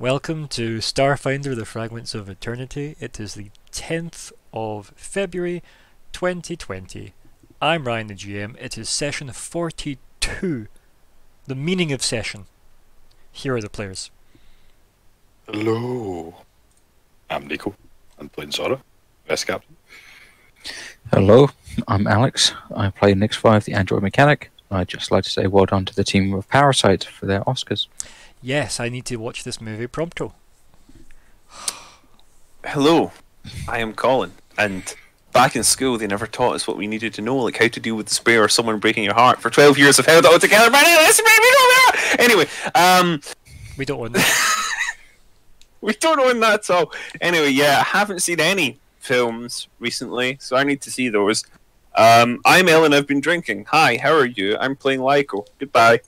Welcome to Starfinder The Fragments of Eternity. It is the 10th of February 2020. I'm Ryan the GM. It is session 42. The meaning of session. Here are the players. Hello. I'm Nico. I'm playing Zora, Vesk Captain. Hello, I'm Alex. I play Nyx 5, the android mechanic. I'd just like to say well done to the team of Parasite for their Oscars. Yes, I need to watch this movie prompto. Hello, I am Colin, and back in school they never taught us what we needed to know, like how to deal with despair or someone breaking your heart. For 12 years I've held it all together, but anyway, um, We don't want that. we don't own that at all. Anyway, yeah, I haven't seen any films recently, so I need to see those. Um, I'm Ellen, I've been drinking. Hi, how are you? I'm playing Lyko. Goodbye.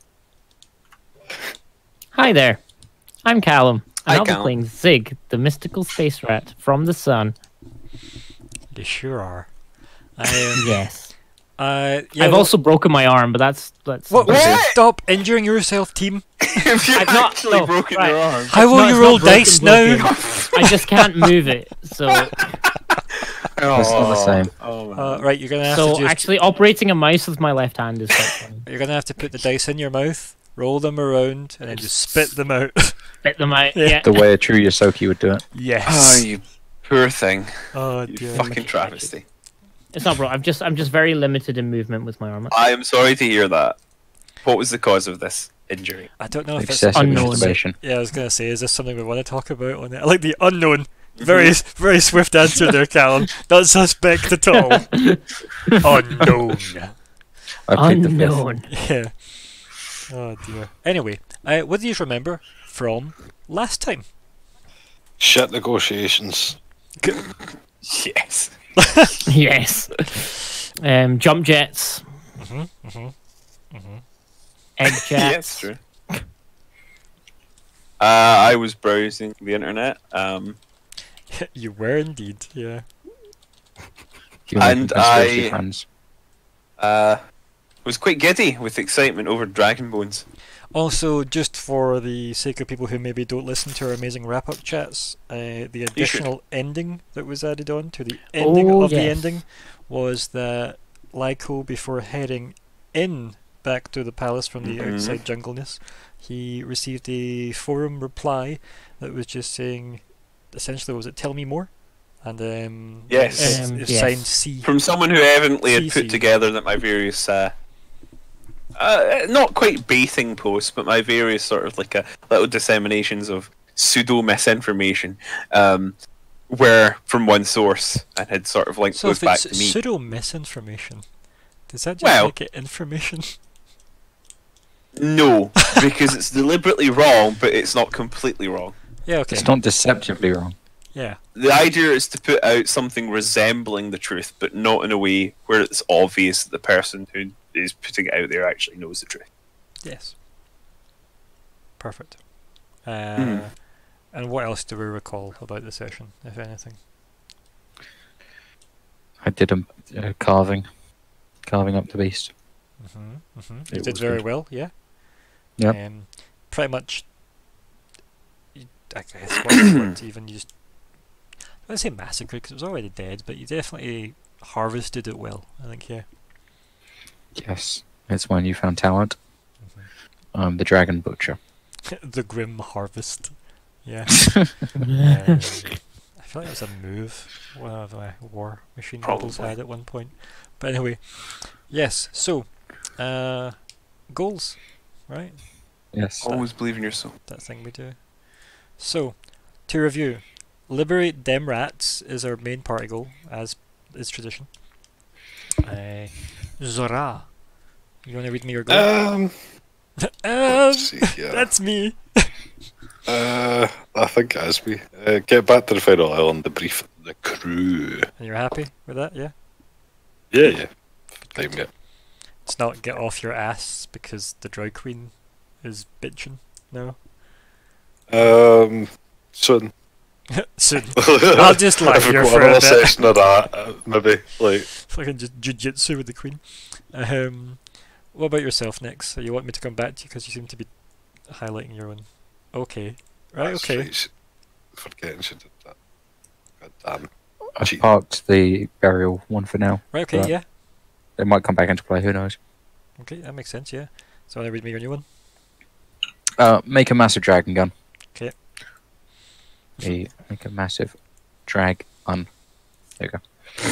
Hi there. I'm Calum. Hi, And I'll be Calum. playing Zigg, the mystical space rat from the sun. they sure are. I am. Yes. Uh, yeah, I've well- also broken my arm, but that's that's. What, What? Stop injuring yourself, team. if you've I've not- actually no, broken right. your arm. How will you roll not broken, dice now? I just can't move it. So It's not the same. Oh. Uh, right, you're gonna have to so just, actually operating a mouse with my left hand is quite fun. you're gonna have to put the dice in your mouth, roll them around, and then just spit them out. Spit them out. Yeah. Yeah. The way a true Ysoki would do it. Yes. Oh, you poor thing. Oh You dear. fucking travesty. It's not bro. I'm just I'm just very limited in movement with my arm. I am sorry to hear that. What was the cause of this injury? I don't know if it's Excessive unknown. masturbation. Yeah, I was gonna say, is this something we want to talk about on it? I like the unknown. Mm-hmm. Very, very swift answer there, Calum. Not suspect at all. unknown. I plead the fifth. Unknown. Yeah. Oh dear. Anyway, uh, what do you remember from last time? Shit negotiations. Yes. yes. Um, jump jets. Mhm, mhm, Mhm. Egg Yes, jets. true. Uh, I was browsing the internet, um, you were indeed. Yeah. And I- friends. uh, was quite giddy with excitement over Dragon Bones. Also, just for the sake of people who maybe don't listen to our amazing wrap-up chats, uh, the additional ending that was added on to the ending Oh, of the ending was that Lyko, before heading in back to the palace from the Mhm. outside jungleness, he received a forum reply that was just saying, essentially, was it "Tell me more," and um, Yes. Um, it's yes. signed C. From someone who evidently had put together that my various, uh, uh, not quite baiting posts, but my various sort of like a, little disseminations of pseudo misinformation, um, were from one source and had sort of linked So those if back it's to me. pseudo misinformation, does that just Well- make it information? No, because it's deliberately wrong, but it's not completely wrong. yeah. Okay. It's not deceptively wrong. Yeah. The idea is to put out something resembling the truth, but not in a way where it's obvious that the person who is putting it out there actually knows the truth. Yes. Perfect. Uh, Hmm. And what else do we recall about the session, if anything? I did a, a carving, carving up the beast. Mm-hmm, mm-hmm. You It did very good. well, yeah. Yeah. Um, pretty much. you- I guess what the word to even use. I don't say massacre because it was already dead, but you definitely harvested it well. I think, yeah. Yes, it's when you found talent. I'm the dragon butcher. the grim harvest. Yeah. Um, I feel like it was a move one of my war machine models had at one point. But anyway, yes. So, uh, goals, right? Yes. Always believe in yourself. That thing we do. So, to review, liberate dem rats is our main party goal, as is tradition. Uh, Zora, you want to read me your goal? Um, um, see here. that's me. Uh, I think it is me. Uh, get back to the final island, brief, the crew. And you're happy with that, yeah? Yeah, yeah. Time it. It's not get off your ass because the drag queen is bitching. No. Um, soon. Soon. I'll just lie if here for a bit. session of that, uh, maybe like Fucking just jujitsu with the queen. Um, what about yourself, Nyx? You want me to come back to you because you seem to be highlighting your own. Okay. Right, That's okay. she- Forgetting she did that. God damn. I've parked the burial one for now. Right, okay, yeah. It might come back into play. Who knows? Okay, that makes sense, yeah. So want to read me your new one? Uh, make a massive dragon gun. 'Kay. Me- Make a massive drag on. There you go.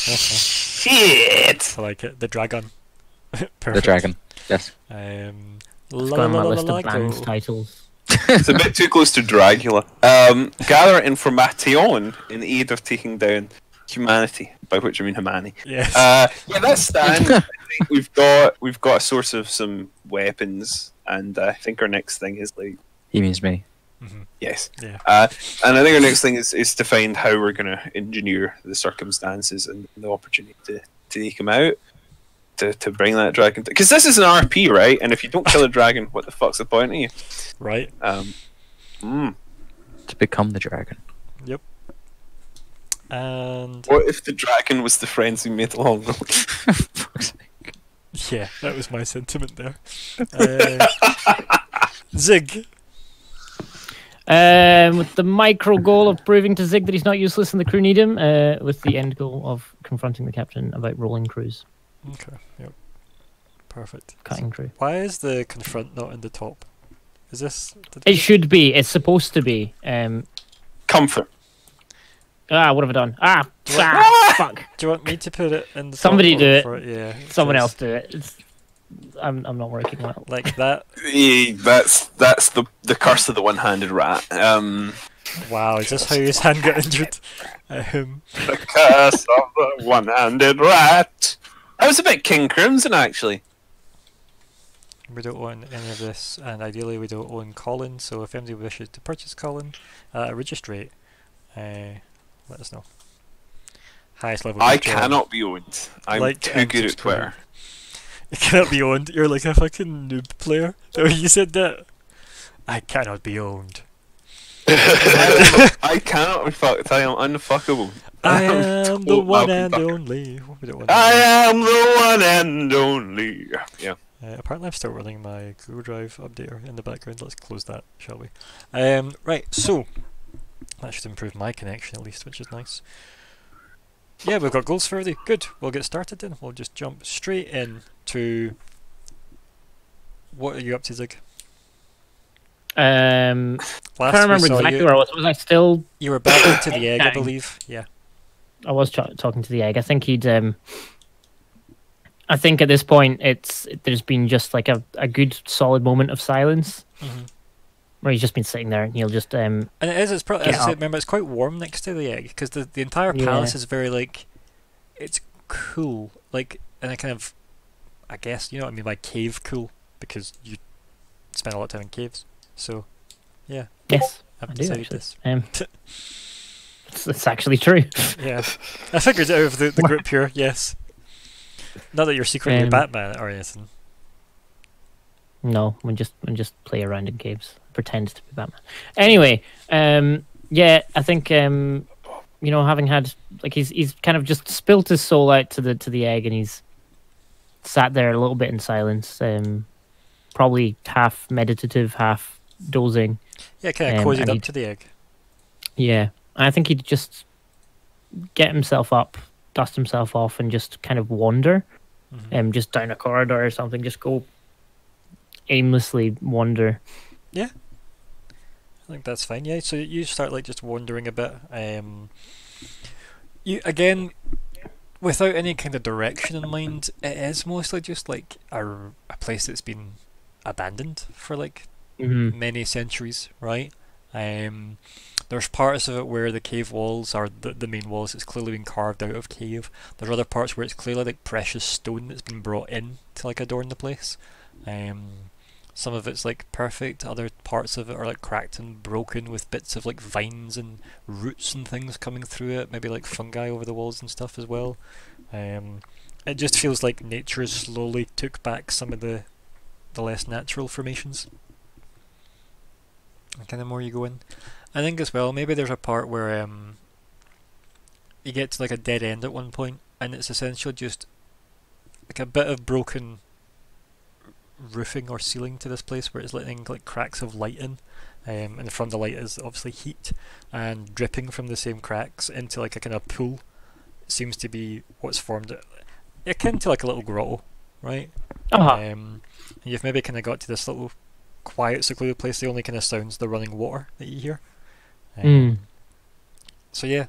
Shit! I like it. The dragon. Perfect. The dragon. Yes. Um, It's la got on my la la list la of band titles. It's a bit too close to Dracula. Um, gather information in aid of taking down humanity, by which I mean humanity. Yes. Uh, yeah, that's Stan. I think we've got we've got a source of some weapons, and uh, I think our next thing is like He means me. Mhm. yes, Yeah. uh, and I think our next thing is, is to find how we're going to engineer the circumstances and the opportunity to, to take him out. To, to bring that dragon because this is an RP right and if you don't kill a dragon what the fuck's the point of you Right. um, mm. To become the dragon. Yep. And what if the dragon was the friends we made along the way? Yeah, that was my sentiment there. Uh, Zigg. Um, with the micro goal of proving to Zigg that he's not useless and the crew need him, uh, with the end goal of confronting the captain about rolling crews, Okay. Yep. Perfect. cutting crew. Why is the confront not in the top? Is this? Did It should be. It's supposed to be. Um, comfort ah, what have I done? Ah, Do you ah fuck. Do you want me to put it in the Somebody or do it. for Yeah. Someone because, else do it. It's, I'm, I'm not working well. Like that. That's that's the the curse of the one-handed rat. Um, Wow. Is this how his hand got injured? Um, the curse of the one-handed rat. That was a bit King Crimson, actually. we don't own any of this, and ideally we don't own Colin. So if anybody wishes to purchase Colin at a reduced uh, let us know. Highest level. I cannot be owned. I'm Like too and good at subscribe. Twitter. It cannot be owned. You're like a fucking noob player. The way you said that. I cannot be owned. I cannot be fucked. I am unfuckable. I I'm the one and Malcolm only. We don't want I am the one and only. Yeah. Uh, apparently, I'm still running my Google Drive updater in the background. Let's close that, shall we? Um, right, so that should improve my connection at least, which is nice. Yeah, we've got goals for everybody. Good. We'll get started then. We'll just jump straight in to what are you up to, Zig? Um, Last I can't remember exactly you, where I was. Was I still? you were back to the egg, I believe. Yeah. I was talking to the egg. I think he'd. Um, I think at this point, it's there's been just like a, a good solid moment of silence Mhm. Where he's just been sitting there and he'll just um And it is. It's probably. As I said, remember, it's quite warm next to the egg because the the entire Yeah. palace is very like, it's cool. Like, and I kind of, I guess you know what I mean by cave cool because you spend a lot of time in caves. So, yeah, yes I've I do decided actually. this. Um, it's, it's actually true. Yeah, I figured it out of the, the group here. Yes. Not that you're secretly Um, Batman or anything. No, we just we just play around in caves, pretend to be Batman. Anyway, um, yeah, I think um, you know, having had like he's he's kind of just spilt his soul out to the to the egg, and he's sat there a little bit in silence, um, probably half meditative, half dozing. Yeah, kind of um, cozied up to the egg. Yeah, I think he'd just get himself up, dust himself off, and just kind of wander, Mhm. um, just down a corridor or something. Just go aimlessly wander. I think that's fine. Yeah, so you start like just wandering a bit. Um, you again, without any kind of direction in mind, it is mostly just like a, a place that's been abandoned for like Mm-hmm. many centuries, right? Um, there's parts of it where the cave walls are the, the main walls. It's clearly been carved out of cave. There's other parts where it's clearly like precious stone that's been brought in to like adorn the place. Um, some of it's like perfect. Other parts of it are like cracked and broken with bits of like vines and roots and things coming through it. Maybe like fungi over the walls and stuff as well. Um, it just feels like nature slowly took back some of the the less natural formations. And kind of more you go in. I think as well, maybe there's a part where um, you get to like a dead end at one point, and it's essentially just like a bit of broken roofing or ceiling to this place where it's letting like cracks of light in, um, and from the light is obviously heat, and dripping from the same cracks into like a kind of pool seems to be what's formed, akin to like a little grotto, right? Uh-huh. Um, and you've maybe kind of got to this little quiet, secluded place. The only kind of sounds the running water that you hear. Um, Mm. So yeah,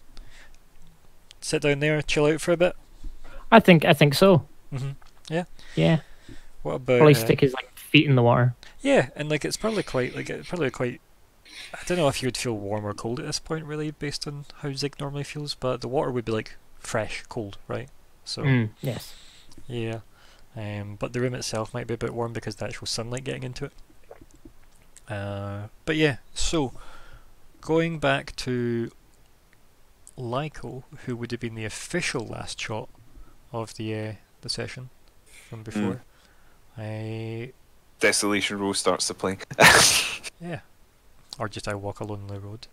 sit down there, chill out for a bit. I think I think so. hmm Yeah. Yeah. What about? Probably uh, stick his like feet in the water. Yeah, and like it's probably quite like it's probably quite. I don't know if you would feel warm or cold at this point, really, based on how Zigg normally feels. But the water would be like fresh, cold, right? So Mm. Yes. yeah, um, but the room itself might be a bit warm because the actual sunlight getting into it. Uh, but yeah, so going back to Lyko, who would have been the official last shot of the uh, the session from before. I Desolation Row starts to play. yeah, or just I walk along the road.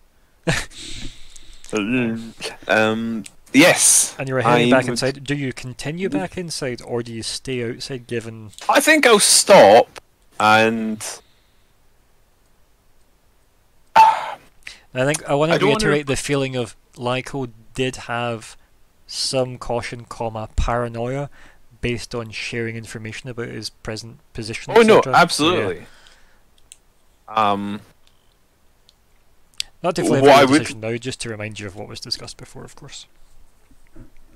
um, yes, And you're heading I back would- inside. Do you continue back inside, or do you stay outside? Given I think I'll stop and I think I want to wanna- reiterate the feeling of Lyko did have some caution, comma paranoia, based on sharing information about his present position. oh no. So, yeah, absolutely. Um, Not to flavour What I your would- now, just to remind you of what was discussed before, of course.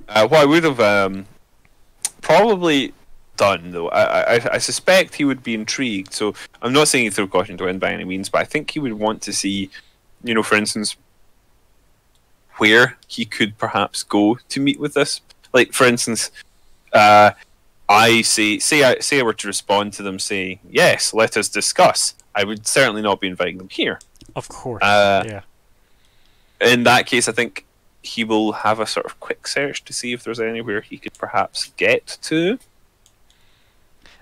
uh, what I would have um, probably done though, I, I I suspect he would be intrigued. So I'm not saying he threw caution to wind by any means, but I think he would want to see, you know, for instance, where he could perhaps go to meet with this. Like for instance, uh, I see, say I say I were to respond to them saying yes, let us discuss. I would certainly not be inviting them here. Of course. Uh, yeah. in that case, I think he will have a sort of quick search to see if there's anywhere he could perhaps get to.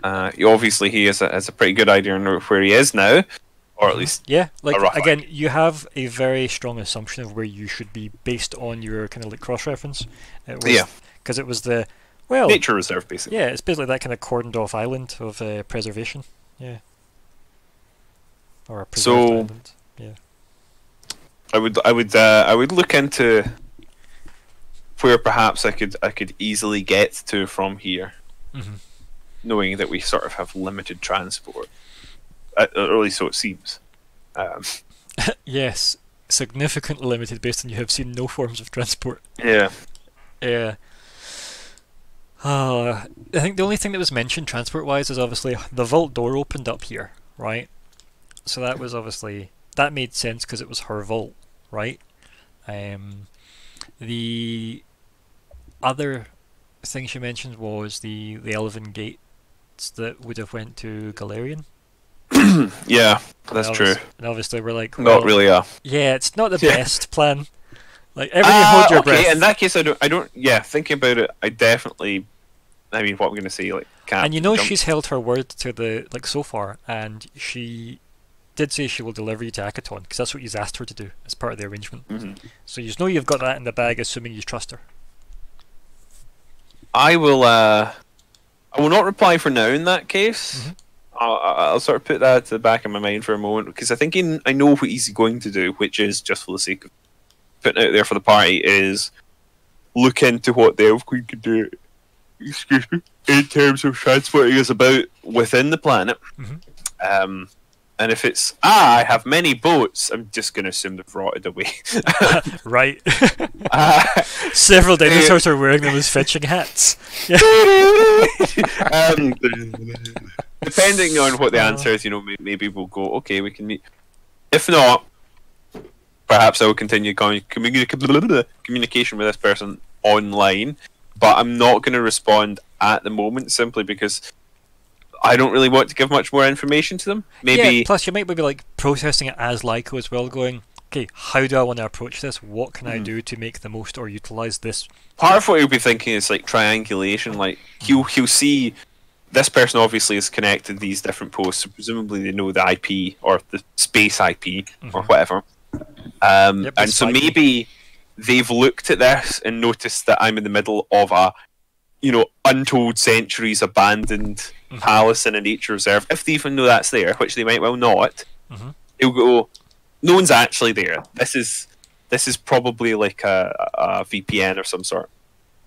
Uh, he- obviously, he has a, has a pretty good idea on where he is now, or at least Yeah, like again, you have a very strong assumption of where you should be based on your kind of like cross reference. Yeah. Because it was the well, nature reserve, basically. yeah, it's basically that kind of cordoned off island of uh, preservation. Yeah. Or a preserved So- island. I would, I would, uh, I would look into where perhaps I could, I could easily get to from here, Mhm. knowing that we sort of have limited transport, uh, or at least so it seems. Um, Yes, significantly limited based on you have seen no forms of transport. yeah. Yeah. Uh, I think the only thing that was mentioned transport wise is obviously the vault door opened up here, right? So that was obviously that made sense because it was her vault, right? Um, the other thing she mentioned was the the elven gates that would have went to Galarian. Yeah, that's true. And obviously we're like, Not really a. Yeah, it's not the Yeah. best plan. Like Uh, hold your okay, breath. in that case, I don't. I don't. Yeah, thinking about it, I definitely. I mean, what going to say, like, can't. and you know jump- she's held her word to the like so far, and she did say she will deliver you to Akiton because that's what you've asked her to do as part of the arrangement. Mhm. So you just know you've got that in the bag, assuming you trust her. I will. uh I will not reply for now. In that case, Mhm. I'll, I'll sort of put that to the back of my mind for a moment because I think he, I know what he's going to do, which is just for the sake of putting out there for the party, is look into what the Elf Queen could do. Excuse me. In terms of transporting us about within the planet. Mhm. Um, and if it's ah, I have many boats, I'm just going to assume they've rotted away. right. Ah, Several dinosaurs are wearing them as fetching hats. um, depending on what the Uh. answer is, you know, maybe we'll go. Okay, we can meet. If not, perhaps I will continue con- communica- communication with this person online. But I'm not going to respond at the moment simply because I don't really want to give much more information to them. Maybe Yeah, plus you might be like processing it as Lyko as well, going, okay, how do I want to approach this? What can I Hmm. do to make the most or utilize this? part of what he'll be thinking is like triangulation. Like he'll he'll see this person obviously has connected these different posts, so presumably they know the IP or the space IP or Mhm. whatever. Um, Yep, and so maybe they've looked at this and noticed that I'm in the middle of a you know untold centuries abandoned Mhm. palace in a nature reserve. If they even know that's there, which they might well not, Mhm. he'll go. no one's actually there. This is this is probably like a, a VPN of some sort,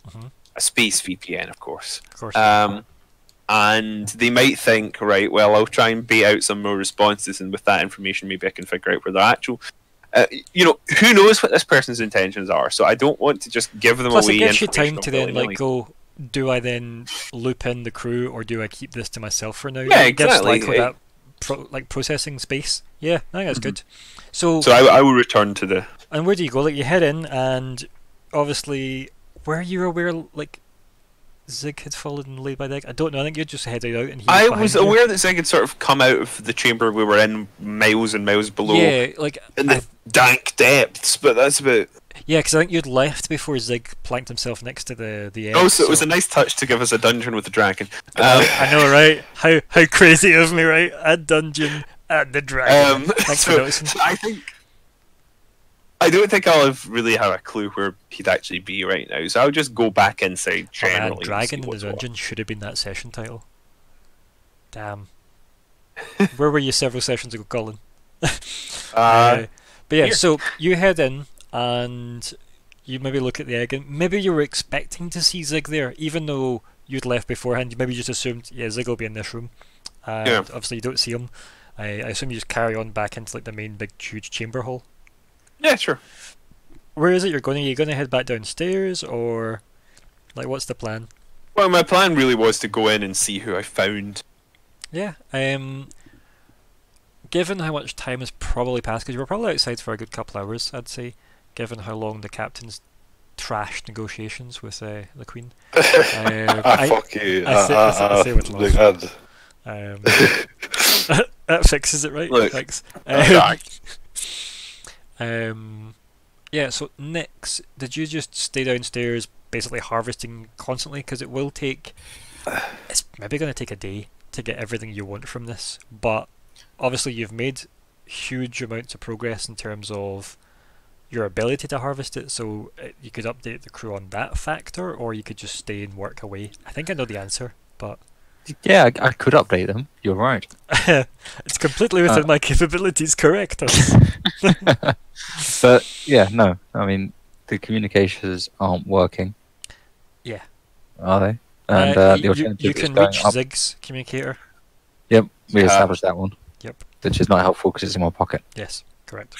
Mhm. a space VPN, of course. Of course. Um, and they might think, right, well, I'll try and bait out some more responses, and with that information, maybe I can figure out where the actual. Uh, you know, who knows what this person's intentions are? So I don't want to just give them Plus, away. it gives you time to then like go. Do I then loop in the crew, or do I keep this to myself for now? Yeah, it gives exactly. like that pro- like processing space. Yeah, I think that's good. So, So I, I will return to the. and where do you go? Like you head in, and obviously, where you're aware like Zigg had fallen and laid by the egg? I don't know. I think you just headed out, and he. I was you. aware that Zigg had sort of come out of the chamber we were in, miles and miles below, Yeah, like in the dank depths. But that's about. Yeah, because I think you'd left before Zigg planked himself next to the the edge. Oh, it was so- a nice touch to give us a dungeon with the dragon. Um, I know, right? How how crazy of me, right? A dungeon and the dragon. um, Thanks for noticing. I think. I don't think I'll have really have a clue where he'd actually be right now, so I'll just go back inside Oh, man, generally. and dragon see in the what's what. dungeon should have been that session title. Damn. Where were you several sessions ago, Colin? Uh, but yeah, here. so you head in and you maybe look at the egg, and maybe you were expecting to see Zigg there, even though you'd left beforehand. You maybe just assumed, yeah, Zigg will be in this room. And Yeah. obviously, you don't see him. I, I assume you just carry on back into like the main big huge chamber hall. Yeah, sure. Where is it you're going? Are you going to head back downstairs, or like what's the plan? Well, my plan really was to go in and see who I found. Yeah. Um. Given how much time has probably passed, because you were probably outside for a good couple hours, I'd say. Given how long the captain's trashed negotiations with uh, the Queen. Um, ah, I- fuck you. I say- I say- I Ah, say with ah, love. God. Um, that fixes it, right? Look. Thanks. Ah, Um, um, yeah. So Nyx, did you just stay downstairs, basically harvesting constantly? Because it will take. It's maybe going to take a day to get everything you want from this, but obviously you've made huge amounts of progress in terms of your ability to harvest it. So uh, you could update the crew on that factor, or you could just stay and work away. I think I know the answer, but. Yeah, I, I could update them. You're right. it's completely within Uh, my capabilities, correct? But yeah, no. I mean, the communications aren't working. Yeah. Are they? And Uh, uh, you, the alternative you is can going reach up. Zigg's communicator. Yep, we Uh, established that one. Yep. Which is not helpful because it's in my pocket. Yes, correct.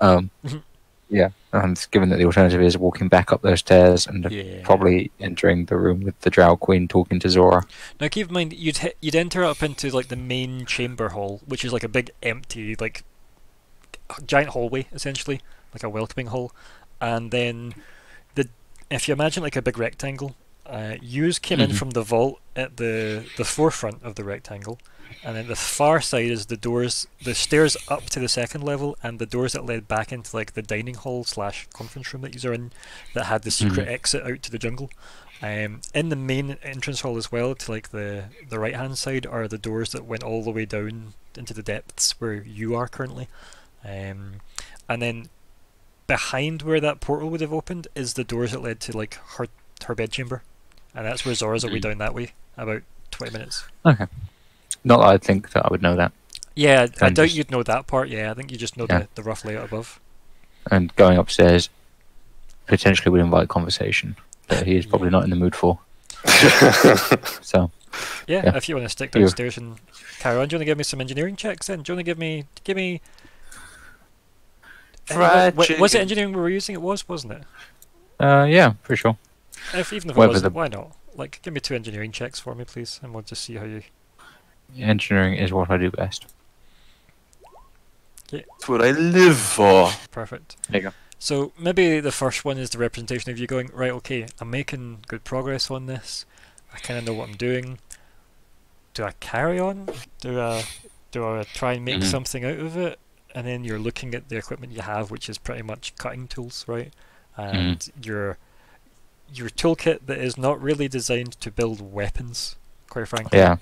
Um, Mhm. Yeah, and given that the alternative is walking back up those stairs and Yeah. probably entering the room with the Drow Queen talking to Zora. Now keep in mind, you'd you'd enter up into like the main chamber hall, which is like a big empty, like giant hallway essentially, like a welcoming hall, and then the if you imagine like a big rectangle, uh, yous came in Mhm. from the vault at the the forefront of the rectangle, and then the far side is the doors, the stairs up to the second level, and the doors that led back into like the dining hall slash conference room that you are in, that had the secret exit out to the jungle. Um, in the main entrance hall as well, to like the the right hand side, are the doors that went all the way down into the depths where you are currently. Um, and then behind where that portal would have opened is the doors that led to like her her bedchamber, and that's where Zora's will be Mm. down that way, about twenty minutes. Okay. Not that I think that I would know that. Yeah, I And doubt just- you'd know that part. Yeah, I think you just know Yeah. the, the rough layout above. And going upstairs potentially would invite conversation that he is probably Yeah. not in the mood for. So Yeah, Yeah. if you want to stick You- downstairs and carry on, do you want to give me some engineering checks then? Do you want to give me give me? Uh, Fried wa- wa- was it engineering we were using? It was, wasn't it? uh, yeah, for sure. If even if it Whether wasn't, the- why not? Like, give me two engineering checks for me, please, and we'll just see how you. Engineering is what I do best. That's what I live for. Perfect. There you go. So maybe the first one is the representation of you going right. Okay, I'm making good progress on this. I kind of know what I'm doing. Do I carry on? Do I do I try and make Mhm. something out of it? And then you're looking at the equipment you have, which is pretty much cutting tools, right? And your your toolkit that is not really designed to build weapons, quite frankly Yeah.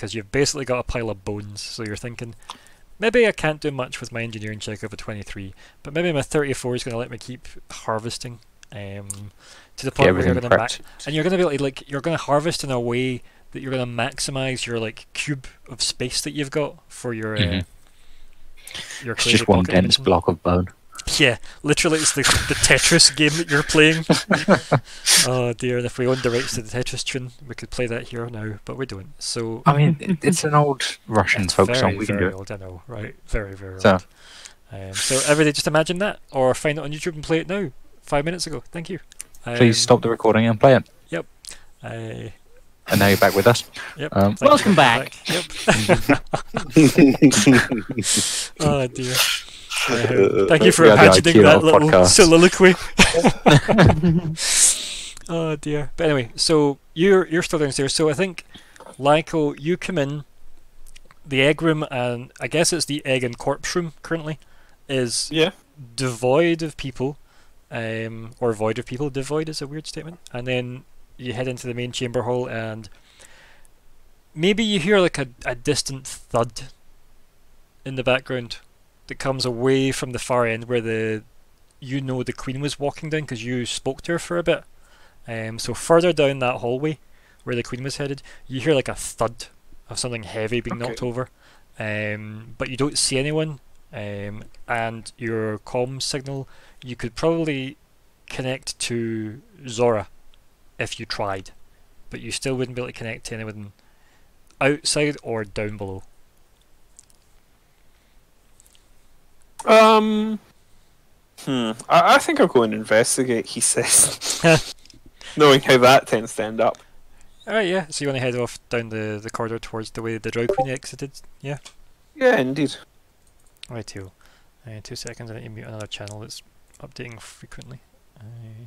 Because you've basically got a pile of bones. So you're thinking, maybe I can't do much with my engineering check over 23, but maybe my 34 is going to let me keep harvesting um, to the point where you're going to ma- prepped. and you're going to be like you're going to harvest in a way that you're going to maximize your like cube of space that you've got for your uh, Mhm. your It's just one dense dimension. block of bone. Yeah, literally, it's the the Tetris game that you're playing. oh dear! And if we owned the rights to the Tetris tune, we could play that here now, but we don't. So I mean, it's an old Russian folk very, song. We can do very it. old. I know, right? Very, very So- old. Um, so everybody, just imagine that, or find it on YouTube and play it now. Five minutes ago. Thank you. Please Um, stop the recording and play it. I- And now you're back with us. yep. Um, thank you. Welcome back. Yep. oh dear. Um, thank you for We imagining IQ that little podcasts. soliloquy. oh dear. But anyway, so you're you're still downstairs. So I think, Lyko, you come in. The egg room and I guess it's the egg and corpse room currently, is Yeah. devoid of people, um, or void of people. Devoid is a weird statement. And then you head into the main chamber hall and maybe you hear like a, a distant thud in the background that comes away from the far end where the you know the queen was walking down because you spoke to her for a bit. Um, so further down that hallway where the queen was headed, you hear like a thud of something heavy being knocked over, um, but you don't see anyone. Um, and your comm signal, you could probably connect to Zora if you tried, but you still wouldn't be able to connect to anyone outside or down below. Um. Hmm. I, I think I'll go and investigate. He says, knowing how that tends to end up. Alright, yeah. So you want to head off down the, the corridor towards the way the Drow Queen exited? Yeah. Yeah, indeed. Right, too. Uh, two seconds. I need to mute another channel that's updating frequently. Uh,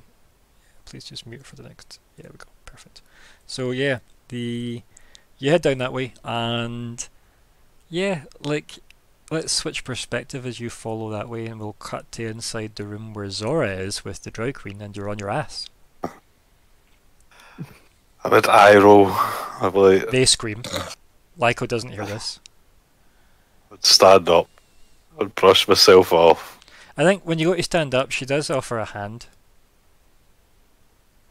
please just mute for the next. Yeah, we go. Perfect. So yeah, the you head down that way, and yeah, like let's switch perspective as you follow that way, and we'll cut to inside the room where Zora is with the Drow Queen, and you're on your ass. I would eye roll. I like, They scream. Lyko doesn't hear this. I'd stand up. I'd brush myself off. I think when you go to stand up, she does offer a hand,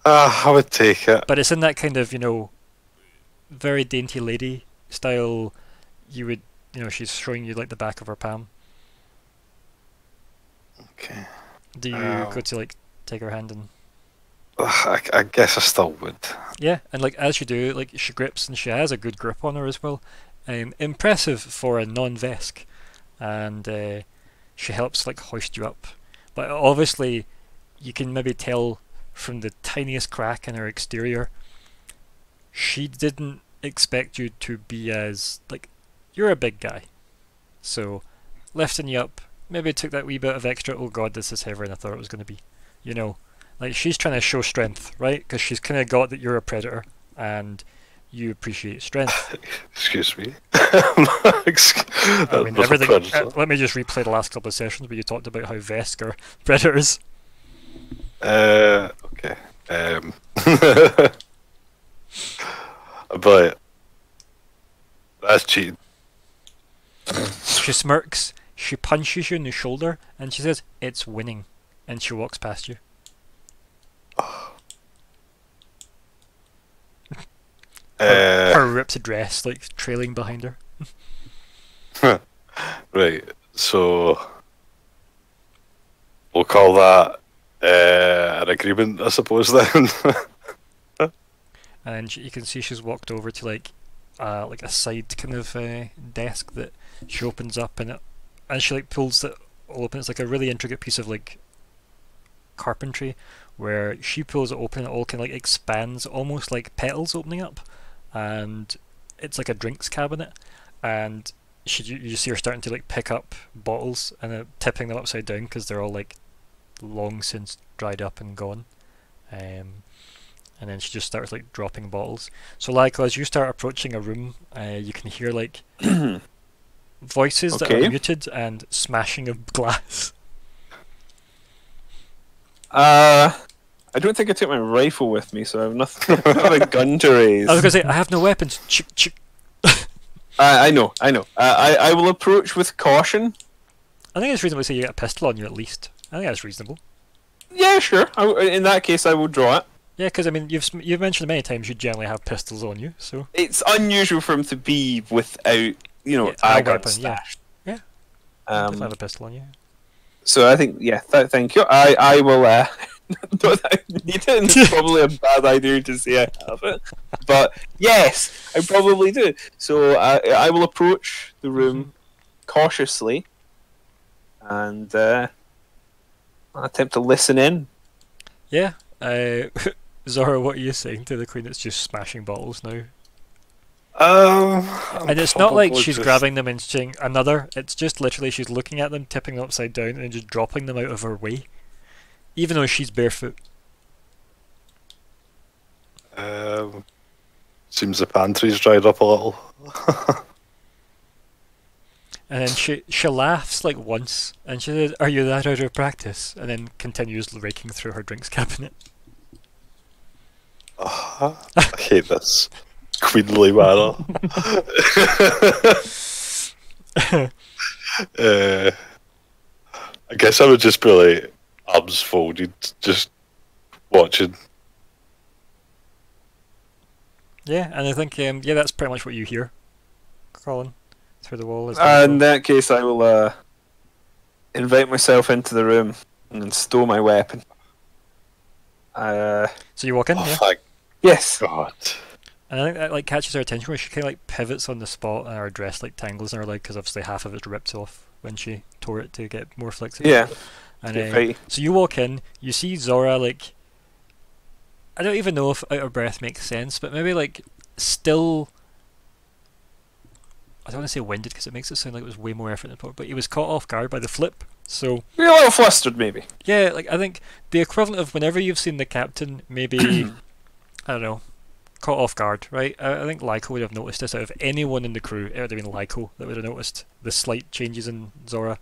Ah, I would take it. but it's in that kind of you know, very dainty lady style. You would you know she's showing you like the back of her palm. Okay. Do you Oh. go to like take her hand and I, I guess I still would. yeah, and like as you do, like she grips and she has a good grip on her as well. Um, impressive for a non-vesk, and uh, she helps like hoist you up. But obviously, you can maybe tell from the tiniest crack in her exterior, she didn't expect you to be as like you're a big guy, so lifting you up maybe it took that wee bit of extra. Oh God, this is heavier than I thought it was going to be. You know, like she's trying to show strength, right? Because she's kind of got that you're a predator and you appreciate strength. Excuse me. I mean, everything. uh, let me just replay the last couple of sessions where you talked about how Vesk are predators. Uh, okay. Um, but that's cheating. She smirks, she punches you in the shoulder, and she says, "It's winning," and she walks past you. Uh, Her ripped dress like trailing behind her. right. So we'll call that uh, an agreement, I suppose. Then. and you can see she's walked over to like uh, like a side kind of uh, desk that she opens up and it, and she like pulls it all open. It's like a really intricate piece of like carpentry where she pulls it open and it all kind of like expands almost like petals opening up and it's like a drinks cabinet and she you you see her starting to like pick up bottles and uh, tipping them upside down because they're all like long since dried up and gone um, and then she just starts like dropping bottles. So like as you start approaching a room, uh, you can hear like voices that are muted and smashing of glass. Uh, I don't think I took my rifle with me, so I have nothing. I have a gun to raise. I was gonna say I have no weapons. Chick, chick. I, I know, I know. Uh, I, I will approach with caution. I think it's reasonable to say you get a pistol on you at least. I think that's reasonable. Yeah, sure. I in that case, I will draw it. Yeah, because I mean you've you've mentioned many times you generally have pistols on you, so It's unusual for him to be without, you know, Yeah, a gun weapon, yeah. stash. Definitely Um, have a pistol on you. so I think, yeah, th- thank you. I, I will. Uh, don't I need it? It's probably a bad idea to say I have it, but yes, I probably do. So I, I will approach the room cautiously and uh, attempt to listen in. Yeah. Uh, Zora, what are you saying to the queen that's just smashing bottles now? Um, And it's not like she's just- grabbing them and saying another. It's just literally she's looking at them, tipping them upside down, and just dropping them out of her way. Even though she's barefoot. Um, seems the pantry's dried up a little. And then she she laughs like once, and she says, "Are you that out of practice?" And then continues raking through her drinks cabinet. I hate this queenly manner. uh, I guess I would just be like arms folded, just watching. Yeah, and I think um, yeah, that's pretty much what you hear, Colin, through the wall. As Uh, in that case, I will uh, invite myself into the room and stow my weapon. Uh, so you walk in, Oh, yeah, thank yes. God. And I think that like catches her attention where she kind of like pivots on the spot, and her dress like tangles in her leg because obviously half of it's ripped off when she tore it to get more flexible. Yeah. and uh. So you walk in, you see Zora like I don't even know if out of breath makes sense, but maybe like still I don't want to say winded because it makes it sound like it was way more effort than probably, but he was caught off guard by the flip. So You're a little flustered, maybe. yeah, like I think the equivalent of whenever you've seen the captain, maybe I don't know, caught off guard, right? I, I think Lyko would have noticed this out of anyone in the crew. It would have been Lyko that would have noticed the slight changes in Zora,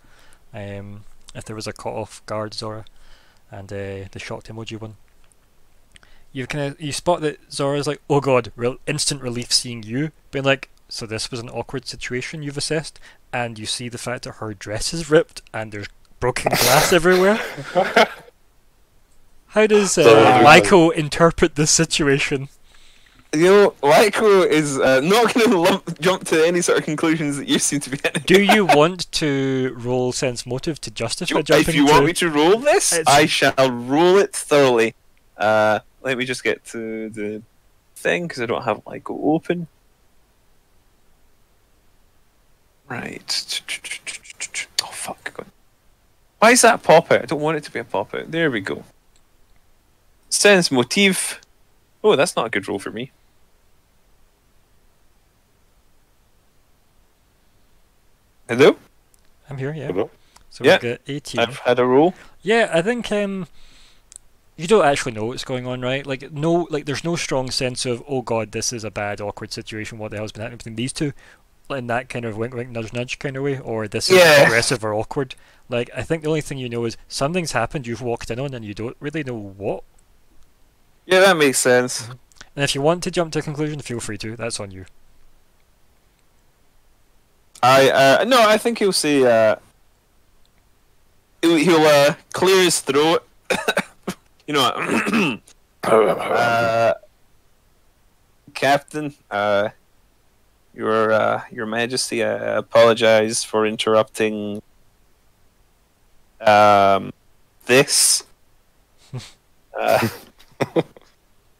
um, if there was a caught off guard Zora, and uh, the shocked emoji one. You kind of you spot that Zora's like, oh god, real instant relief seeing you, being like, so this was an awkward situation you've assessed, and you see the fact that her dress is ripped and there's broken glass everywhere. How does uh, Zora- interpret this situation? You know, Lyko is uh, not going to lump, jump to any sort of conclusions that you seem to be in. Do you want to roll sense motive to justify if jumping you to? want me to roll this, It's- I shall roll it thoroughly. Uh, let me just get to the thing because I don't have Lyko open. Right. Oh fuck! God. Why is that a pop out? I don't want it to be a pop out. There we go. Sense motive. Oh, that's not a good roll for me. Hello? I'm here, yeah. Hello? So Yeah. we've got 18. I've had a roll. Yeah, I think um, you don't actually know what's going on, right? Like no, like there's no strong sense of oh god, this is a bad, awkward situation. What the hell's been happening between these two? In that kind of wink, wink, nudge, nudge kind of way, or this is Yeah. aggressive or awkward. Like I think the only thing you know is something's happened. You've walked in on, and you don't really know what. Yeah, that makes sense. And if you want to jump to a conclusion, feel free to. That's on you. I uh, no, I think he'll say uh, he'll, he'll uh, clear his throat. you know, uh, Captain, uh, your uh, Your Majesty, I apologize for interrupting. Um, this. Uh,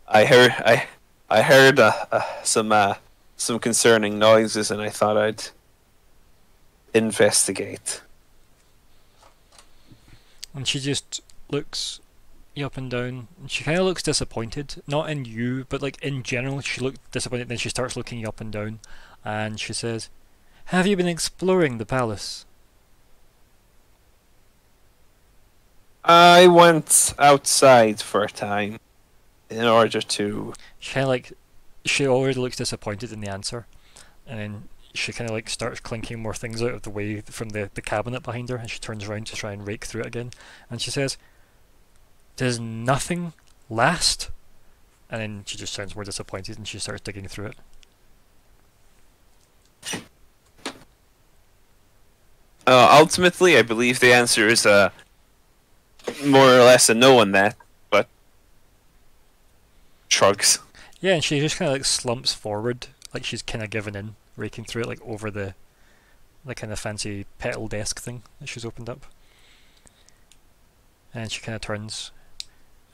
I heard I I heard uh, uh, some uh, some concerning noises, and I thought I'd investigate. And she just looks you up and down. And she kind of looks disappointed. Not in you, but like in general, she looked disappointed. Then she starts looking you up and down. And she says, Have you been exploring the palace? I went outside for a time in order to. She kind of like, she already looks disappointed in the answer. And then she kind of like starts clinking more things out of the way from the, the cabinet behind her. And she turns around to try and rake through it again. And she says, Does nothing last? And then she just sounds more disappointed and she starts digging through it. Uh, ultimately, I believe the answer is uh, more or less a no on that, but shrugs. Yeah, and she just kind of like slumps forward, like she's kind of given in, raking through it like over the the kind of fancy petal desk thing that she's opened up. And she kind of turns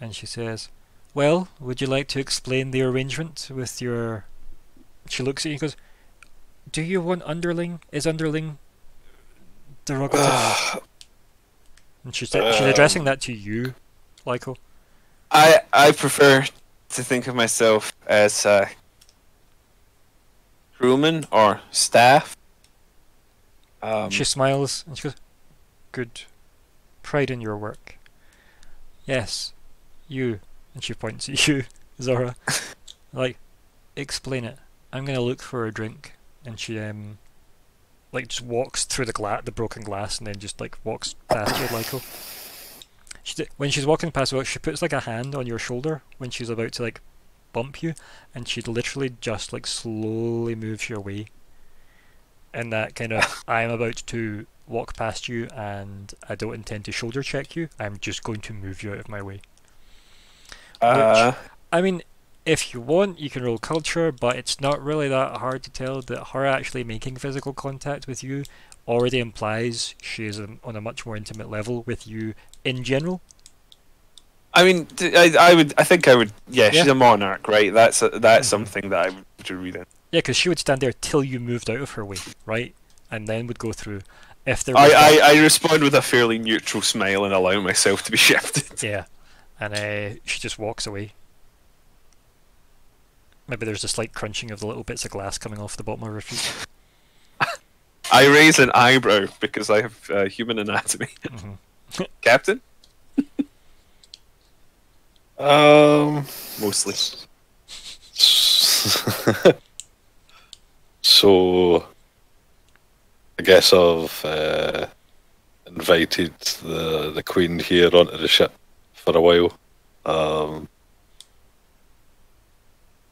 and she says, Well, would you like to explain the arrangement with your. She looks at you and goes, Do you want underling? Is underling derogative? and she's, she's addressing that to you, Lyko. I I prefer to think of myself as uh, crewman or staff. Um, She smiles and she goes, Good. Pride in your work. Yes, you. And she points at you, Zora. like, explain it. I'm gonna look for a drink. And she, um, like, just walks through the gla- the broken glass and then just, like, walks past you, Lyko. She d- when she's walking past you, she puts, like, a hand on your shoulder when she's about to, like, bump you. And she'd literally just, like, slowly moves you away in that kind of I'm about to walk past you and I don't intend to shoulder check you. I'm just going to move you out of my way. uh, I mean, if you want, you can roll culture, but it's not really that hard to tell that her actually making physical contact with you already implies she is um, on a much more intimate level with you in general. I mean, I would. I think I would. Yeah, she's a monarch, right? That's a, that's Mhm. something that I would to read in. Yeah, because she would stand there till you moved out of her way, right? And then would go through. If there I, I, I respond with a fairly neutral smile and allow myself to be shifted. Yeah, and uh, she just walks away. Maybe there's a slight crunching of the little bits of glass coming off the bottom of her feet. I raise an eyebrow because I have uh, human anatomy. Mhm. Captain, Um. mostly. so, I guess I've uh, invited the the Queen here onto the ship for a while. Um,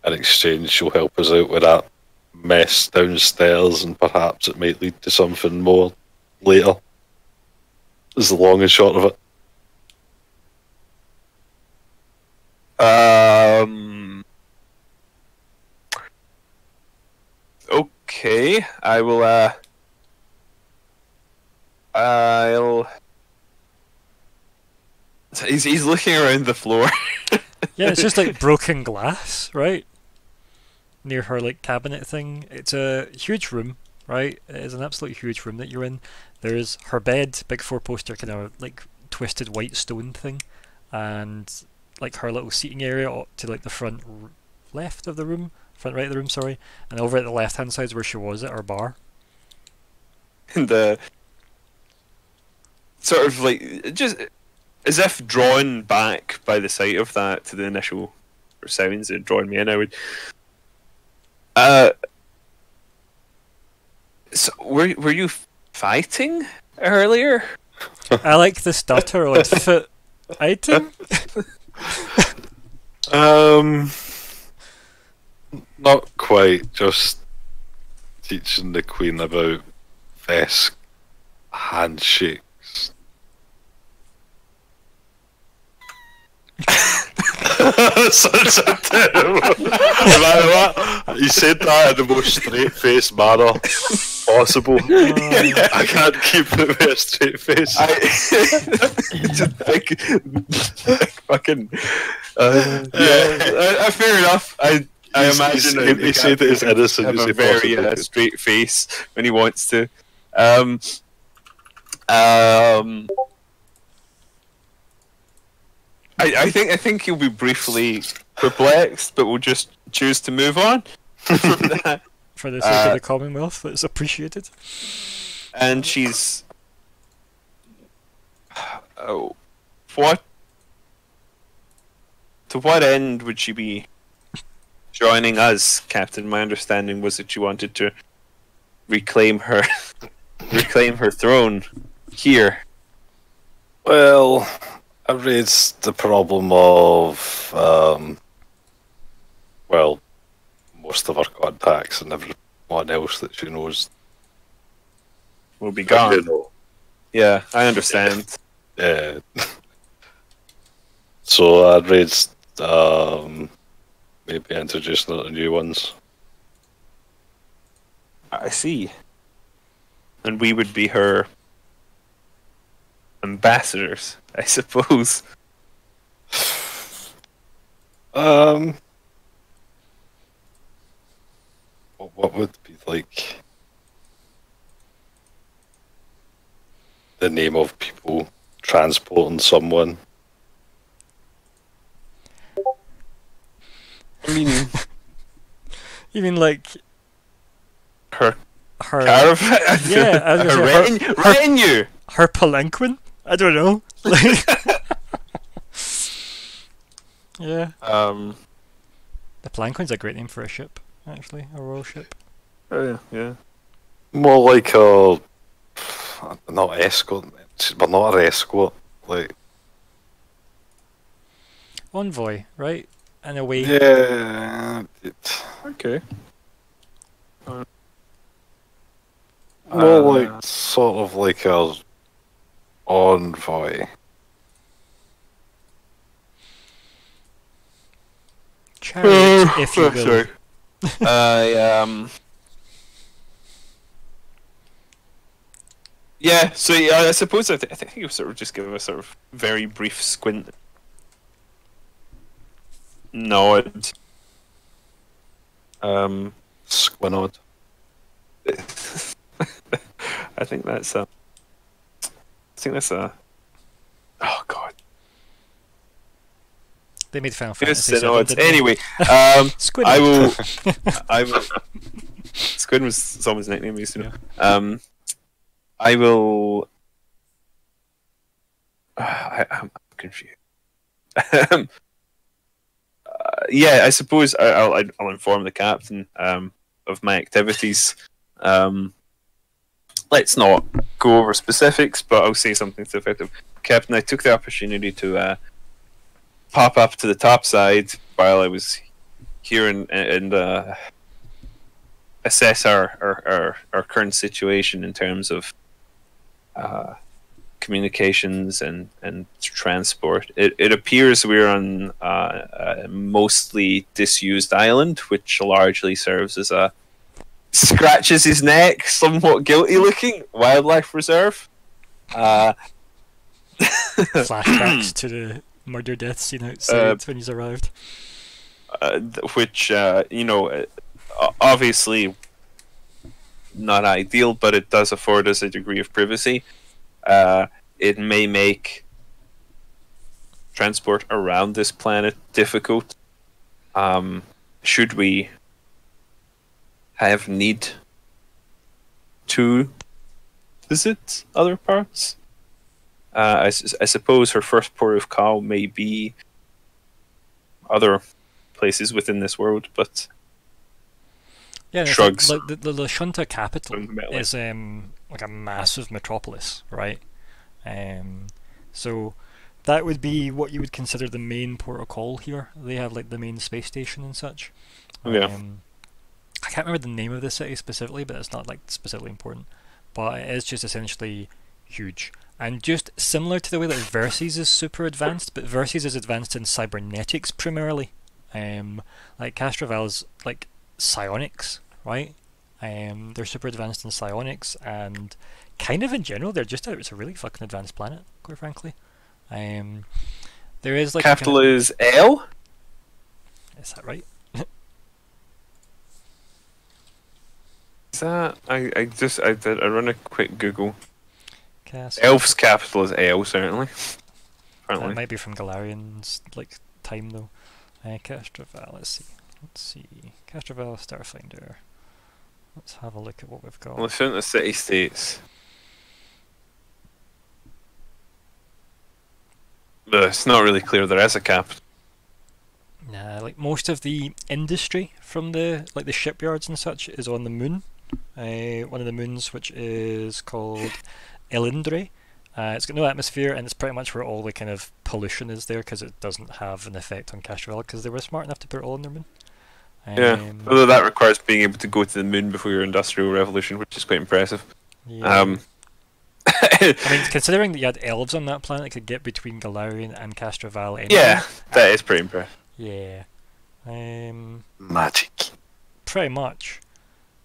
in exchange, she'll help us out with that mess downstairs, and perhaps it might lead to something more later. Is the long and short of it. Um. Okay, I will. Uh. I'll. He's he's looking around the floor. Yeah, it's just like broken glass, right? Near her like cabinet thing. It's a huge room, right? It is an absolute huge room that you're in. There's her bed, big four poster kind of like twisted white stone thing, and like her little seating area to like the front left of the room, front right of the room, sorry, and over at the left hand side is where she was at her bar. and uh, sort of like just as if drawn back by the sight of that to the initial sounds that drawing me in, I would. Uh, so were were you fighting earlier? I like the stutter on foot item. Um, not quite. Just teaching the Queen about Vesk handshakes. Such a terrible. You said that in the most straight-faced manner possible. I can't keep it with a straight face. I just think, fucking. Uh, yeah, uh, uh, fair enough. I I He's- imagine he's- that he the said it as innocent have a very uh, straight face when he wants to. Um, um, I, I think I think he'll be briefly perplexed, but we'll just choose to move on from that. For the sake Uh, of the Commonwealth, that's appreciated. And she's. Oh, what? To what end would she be joining us, Captain? My understanding was that she wanted to reclaim her, reclaim her throne here. Well, I raised the problem of, um, well, most of her contacts and everyone else that she knows. Will be You gone. know, Yeah, I understand. yeah. so I raised, um, maybe introducing her to new ones. I see. and we would be her ambassadors, I suppose. Um, what, what would be like the name of people transporting someone? I mean, You mean like her her caravan, Yeah, I was gonna her, say her- retinue. her palanquin? I don't know. Like, yeah, Um, the palanquin's a great name for a ship, actually, a royal ship. oh yeah, yeah. More like a not escort, but not an escort. Like Envoy, right? In a way. yeah, it, Okay. more Uh, like sort of like a envoy. Chariot, if you will. Sorry. I um. Yeah, so yeah, I suppose I, th- I think you sort of just give a sort of very brief squint, nod. Um, Squinod. I think that's a. I think that's a. Oh God, They made Final yes, Fantasy no, VII, it's anyway. Um, Squid. I will. I will. Squid was someone's nickname used to know. Um, I will. I, I'm confused. um, uh, yeah, I suppose I, I'll I'll inform the captain um, of my activities. Um, let's not go over specifics, but I'll say something to the effect of, Captain, I took the opportunity to uh, pop up to the top side while I was here and and uh, assess our, our, our, our current situation in terms of uh, communications and, and transport. It, it appears we're on uh, a mostly disused island, which largely serves as a scratches his neck, somewhat guilty looking wildlife reserve. Uh, Flashbacks to the murder death scene outside Uh, when he's arrived. uh, which uh, you know, uh, obviously not ideal, but it does afford us a degree of privacy. Uh, it may make transport around this planet difficult. Um, should we have need to visit other parts? Uh, I, I suppose her first port of call may be other places within this world, but Yeah, shrugs. Like, like the, the Lashunta capital is um like a massive metropolis, right? Um, so that would be what you would consider the main port of call here. They have like the main space station and such. Yeah. Um, I can't remember the name of the city specifically, but it's not like specifically important. But it is just essentially huge. And just similar to the way that Verces is super advanced, but Verces is advanced in cybernetics primarily. Um, like Castrovel's like psionics, right? Um, they're super advanced in psionics and kind of in general, they're just a, it's a really fucking advanced planet, quite frankly. Um, there is like capital kinda- is L. is that right? Is that I, I just I did I run a quick Google. Elf's capital is El, certainly. That Apparently. might be from Golarion's like time though. Uh, Castrovel, let's see. Let's see. Castrovel Starfinder. Let's have a look at what we've got. Well, the city states. But it's not really clear there is a capital. Nah, like most of the industry from the like the shipyards and such is on the moon. Uh, one of the moons, which is called Elindre. Uh, it's got no atmosphere, and it's pretty much where all the kind of pollution is there because it doesn't have an effect on Castrovel because they were smart enough to put it all on their moon. Yeah. Um, Although that requires being able to go to the moon before your industrial revolution, which is quite impressive. yeah. Um, I mean, considering that you had elves on that planet, that could get between Golarion and Castrovel. Anyway, yeah, that is pretty impressive. Yeah. Um, Magic. pretty much.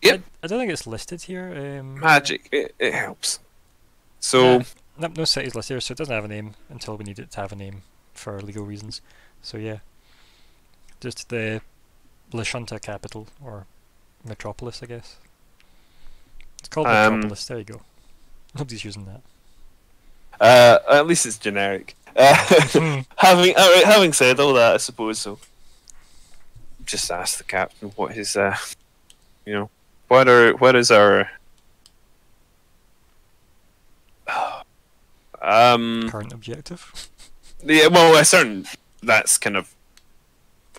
Yep. I, I don't think it's listed here. Um, Magic. It, it helps. So Yeah. no, no city's listed here, so it doesn't have a name until we need it to have a name for legal reasons. So yeah, just the Lashunta capital or metropolis, I guess. It's called Um, metropolis. There you go. Nobody's using that. uh, at least it's generic. Uh, Hmm. having uh, having said all that, I suppose so. Just ask the captain what his uh, you know, what are what is our um Current objective. yeah well a certain that's kind of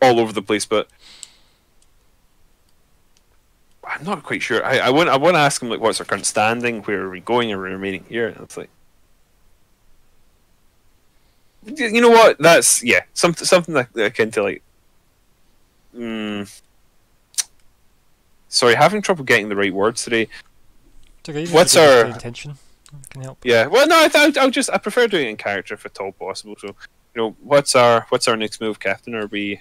all over the place, but I'm not quite sure. I, I want I want to ask him like what's our current standing, where are we going, are we remaining here? And it's like you know what? That's yeah, something something that, that akin to like. Mm, sorry, having trouble getting the right words today. Okay, What's if you don't our- pay Can help. Yeah, well, no, I I'll just I prefer doing it in character if at all possible. So, you know, what's our what's our next move, Captain? Are we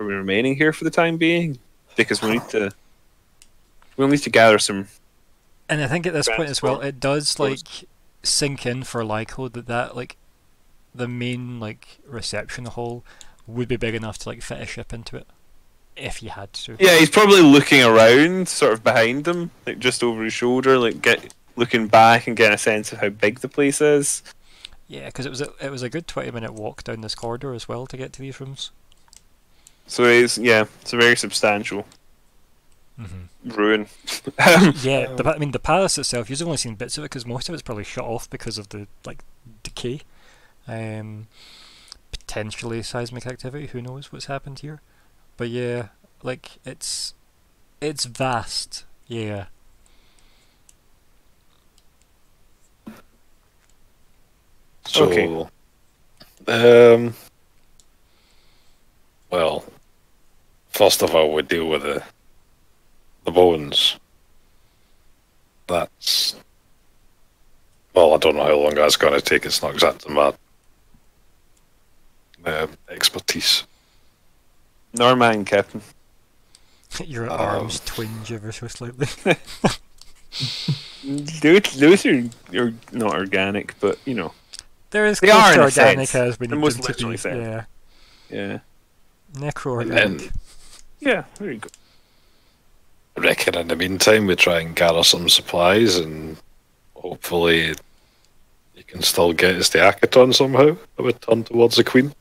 are we remaining here for the time being? Because we need to we'll need to gather some. And I think at this point as well, it does like sink in for Lyko that that like the main like reception hall would be big enough to like fit a ship into it if you had to. Yeah, he's probably looking around, sort of behind him, like just over his shoulder, like get looking back and getting a sense of how big the place is. Yeah, because it was a, it was a good twenty minute walk down this corridor as well to get to these rooms. So it's yeah, it's a very substantial Mm-hmm. ruin. Yeah, the, I mean the palace itself. You've only seen bits of it because most of it's probably shut off because of the like decay, um, potentially seismic activity. Who knows what's happened here? But yeah, like it's it's vast. Yeah. So, Okay. um, well, first of all, we deal with the the bones. That's well, I don't know how long that's going to take. It's not exactly my um, expertise. Norman, Captain. Your Um, arms twinge ever so slightly. Those, those are, are not organic, but you know, There is They close are to in a organic sense. as we They're most them literally be. sense. Yeah, yeah, necro-organic. And then yeah. very good. I reckon in the meantime we try and gather some supplies and hopefully you can still get us the Akiton somehow. I would turn towards the Queen.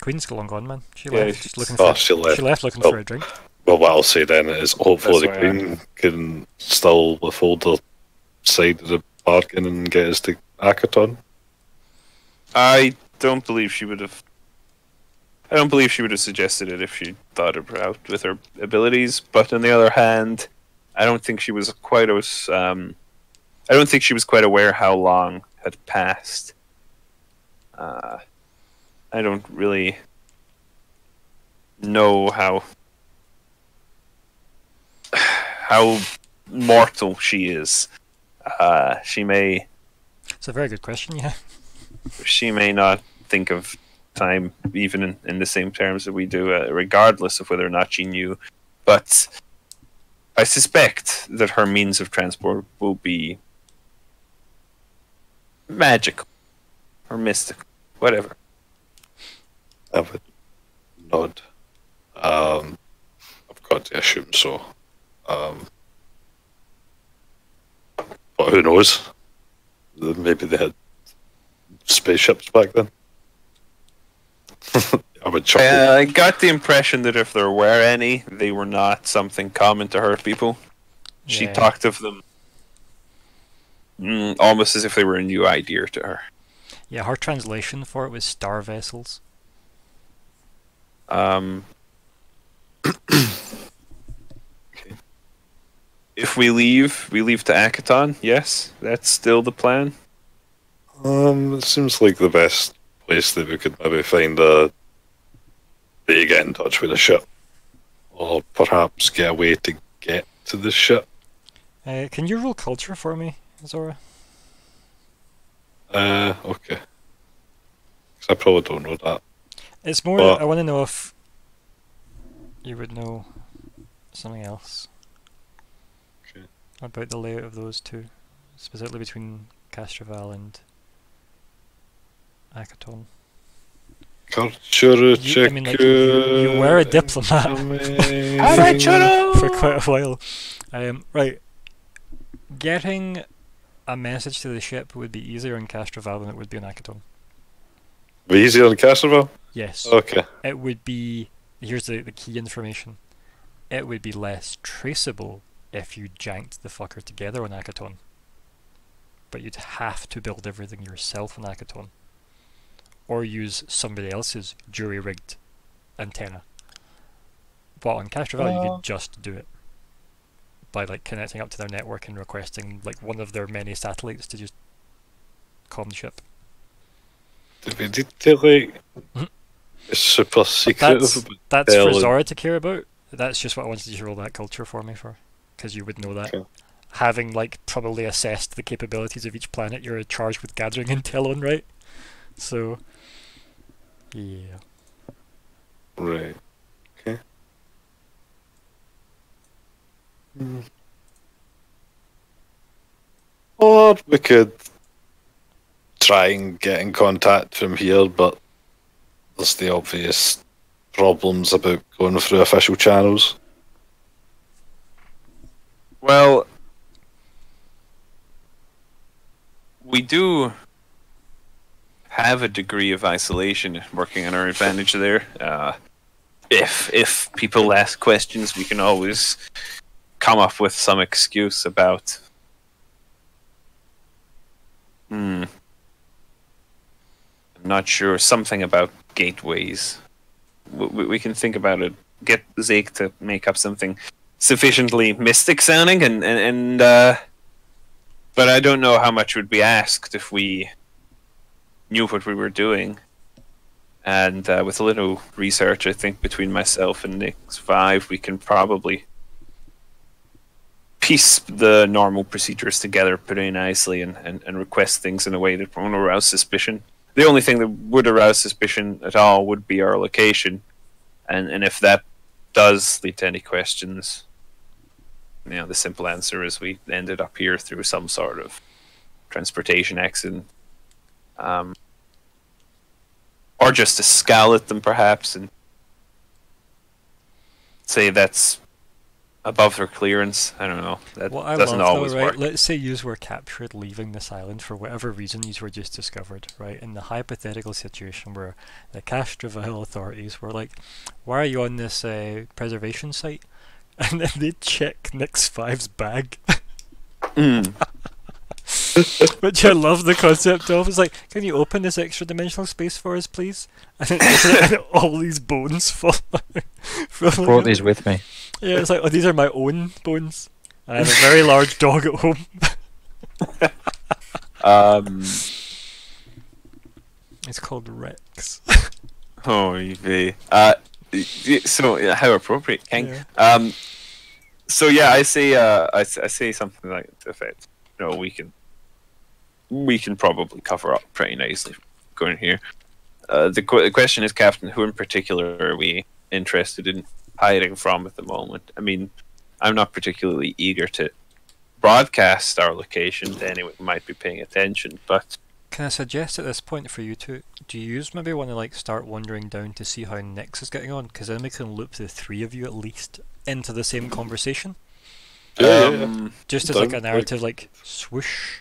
Queen's long gone, man. She Yeah, left she's- looking Oh, for. she left. She left looking Oh. for a drink. Well, what I'll say then is hopefully That's the Queen can still withhold her side of the bargain and get us the Akiton. I don't believe she would have. I don't believe she would have suggested it if she thought it out with her abilities. But on the other hand, I don't think she was quite as. Um, I don't think she was quite aware how long had passed. Uh, I don't really know how how mortal she is. Uh, she may It's a very good question. Yeah. She may not think of time even in, in the same terms that we do, uh, regardless of whether or not she knew. But I suspect that her means of transport will be magical or mystical, whatever. I would nod. Um, I've got to assume so. Um, but who knows? Maybe they had spaceships back then. I would chuckle. Uh, I got the impression that if there were any, they were not something common to her people. She Yeah. talked of them mm, almost as if they were a new idea to her. Yeah, her translation for it was star vessels. Um, if we leave, we leave to Akiton. Yes, that's still the plan. Um, it seems like the best place that we could maybe find a way to get in touch with the ship, or perhaps get a way to get to the ship. Uh, can you roll culture for me, Zora? Uh, okay. 'Cause I probably don't know that. It's more. Well- I want to know if you would know something else. about the layout of those two, specifically between Castrovel and Akiton. Culture You- I mean, like, you, you were a diplomat for quite a while. Um, right. Getting a message to the ship would be easier in Castrovel than it would be on Akiton. Be easier in Castrovel? Yes. Okay. It would be. Here's the, the key information. It would be less traceable if you janked the fucker together on Akiton. But you'd have to build everything yourself on Akiton. Or use somebody else's jury rigged antenna. But on Castrovel, you Uh. could just do it by like connecting up to their network and requesting like one of their many satellites to just calm the ship. Do we need to like Mhm. super secretive That's, that's for Zora to care about. That's just what I wanted you to roll that culture for me for, because you would know that. Okay. Having like probably assessed the capabilities of each planet you're charged with gathering intel on, right? So, yeah. Right. Okay. Hmm. Or we could try and get in contact from here, but there's the obvious problems about going through official channels. Well, we do have a degree of isolation working in our advantage there. Uh, if if people ask questions, we can always come up with some excuse about. Hmm. I'm not sure. Something about gateways. We, we we can think about it. Get Zeke to make up something sufficiently mystic sounding and and, and uh, but I don't know how much would be asked if we knew what we were doing. And uh, with a little research, I think between myself and Nyx 5, we can probably piece the normal procedures together pretty nicely and, and, and request things in a way that won't arouse suspicion. The only thing that would arouse suspicion at all would be our location, and and if that does lead to any questions, you know, the simple answer is we ended up here through some sort of transportation accident. Um, or just to scowl at them, perhaps, and say that's above their clearance. I don't know. That What I doesn't love always though, right? work. Let's say yous were captured leaving this island for whatever reason yous were just discovered, right? In the hypothetical situation where the Castrovel authorities were like, "Why are you on this uh, preservation site?" And then they check Nyx 5's bag, Mm. which I love the concept of. It's like, "Can you open this extra dimensional space for us, please?" And, then and all these bones fall out from Brought these with me. Yeah, it's like, oh, these are my own bones. I have a very large dog at home. Um, It's called Rex. oh, you uh, y- y- so yeah, how appropriate, King. Yeah. Um, so yeah, I say, uh, I, s- I say something like the effect. You know, we can, we can probably cover up pretty nicely going here. Uh, the, qu- the question is, Captain, who in particular are we interested in hiding from at the moment? I mean, I'm not particularly eager to broadcast our location to anyone who might be paying attention, but Can I suggest at this point for you two, do you maybe want to like start wandering down to see how Nyx is getting on? Because then we can loop the three of you at least into the same conversation, Yeah, yeah, yeah. um, just as like a Done, like- narrative, like swoosh.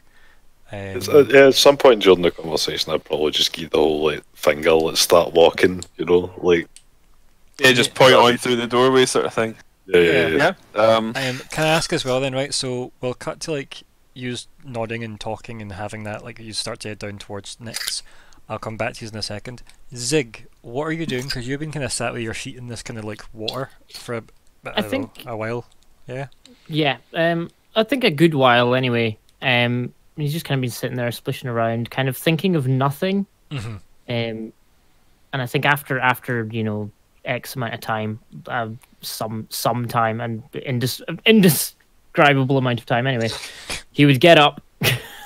Um, It's, uh, yeah, at some point during the conversation, I'd probably just give the whole like finger, let's start walking. You know, like yeah, just point on through the doorway, sort of thing. yeah, yeah, yeah. Yeah. Um, Um, can I ask as well then, right? So we'll cut to like you nodding and talking and having that, like you start to head down towards Nyx. I'll come back to you in a second. Zigg, what are you doing? Because you've been kind of sat with your feet in this kind of like water for a, I, I think- know, a while. Yeah. Yeah, um, I think a good while anyway. Um, he's just kind of been sitting there splishing around, kind of thinking of nothing. Mm -hmm. Um, and I think after after you know X amount of time, uh, some some time and indis- indescribable amount of time anyway, he would get up.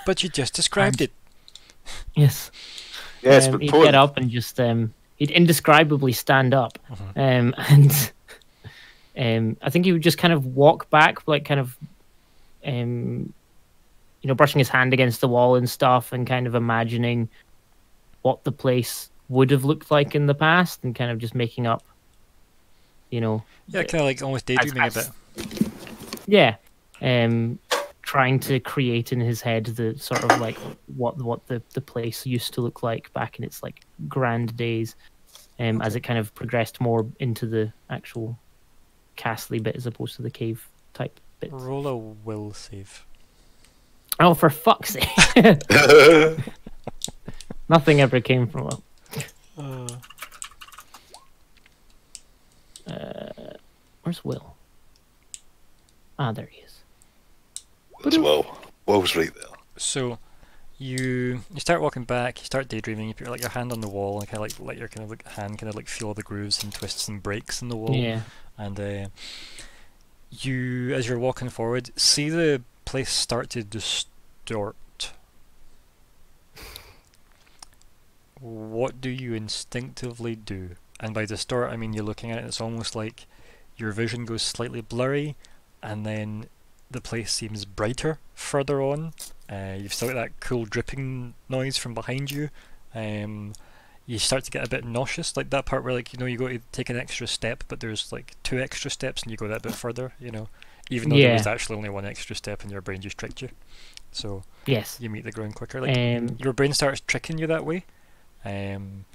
But you just described it. yes. yes, um, but he'd poor- get up and just um, he'd indescribably stand up, Mhm. um, and um, I think he would just kind of walk back, like kind of um, you know, brushing his hand against the wall and stuff, and kind of imagining what the place would have looked like in the past, and kind of just making up, you know, Yeah, kind of like almost daydreaming a bit. yeah, um, trying to create in his head the sort of like what what the the place used to look like back in its like grand days, um, as it kind of progressed more into the actual castle bit as opposed to the cave type bit. Roll a will save. Oh, for fuck's sake! Nothing ever came from it. Uh, Uh, where's Will? Ah, there he is. As well. Will's right there. so you you start walking back, you start daydreaming, you put like your hand on the wall and kind of like let your kind of like hand kind of like feel all the grooves and twists and breaks in the wall. Yeah. And uh, you, as you're walking forward, see the place start to distort. What do you instinctively do? And by distort, I mean you're looking at it, it's almost like your vision goes slightly blurry, and then the place seems brighter further on. Uh, you've still got that cool dripping noise from behind you. Um, you start to get a bit nauseous, like that part where like you know you go to take an extra step, but there's like two extra steps, and you go that bit further. You know, even though there was actually only one extra step, and your brain just tricked you. So Yes. you meet the ground quicker. Like Um, your brain starts tricking you that way. Um,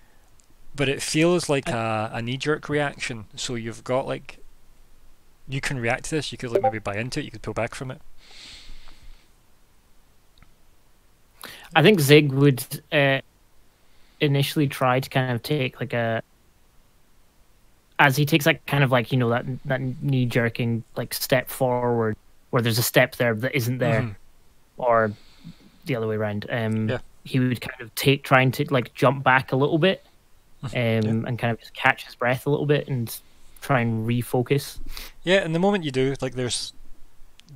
but it feels like a, a knee jerk reaction. So you've got like you can react to this. You could like maybe buy into it. You could pull back from it. I think Zigg would uh, initially try to kind of take like a as he takes that kind of like you know that that knee jerking like step forward where there's a step there that isn't there Mhm. or the other way around. Um, Yeah. he would kind of take trying to like jump back a little bit um, and kind of just catch his breath a little bit and try and refocus. Yeah, and the moment you do, like there's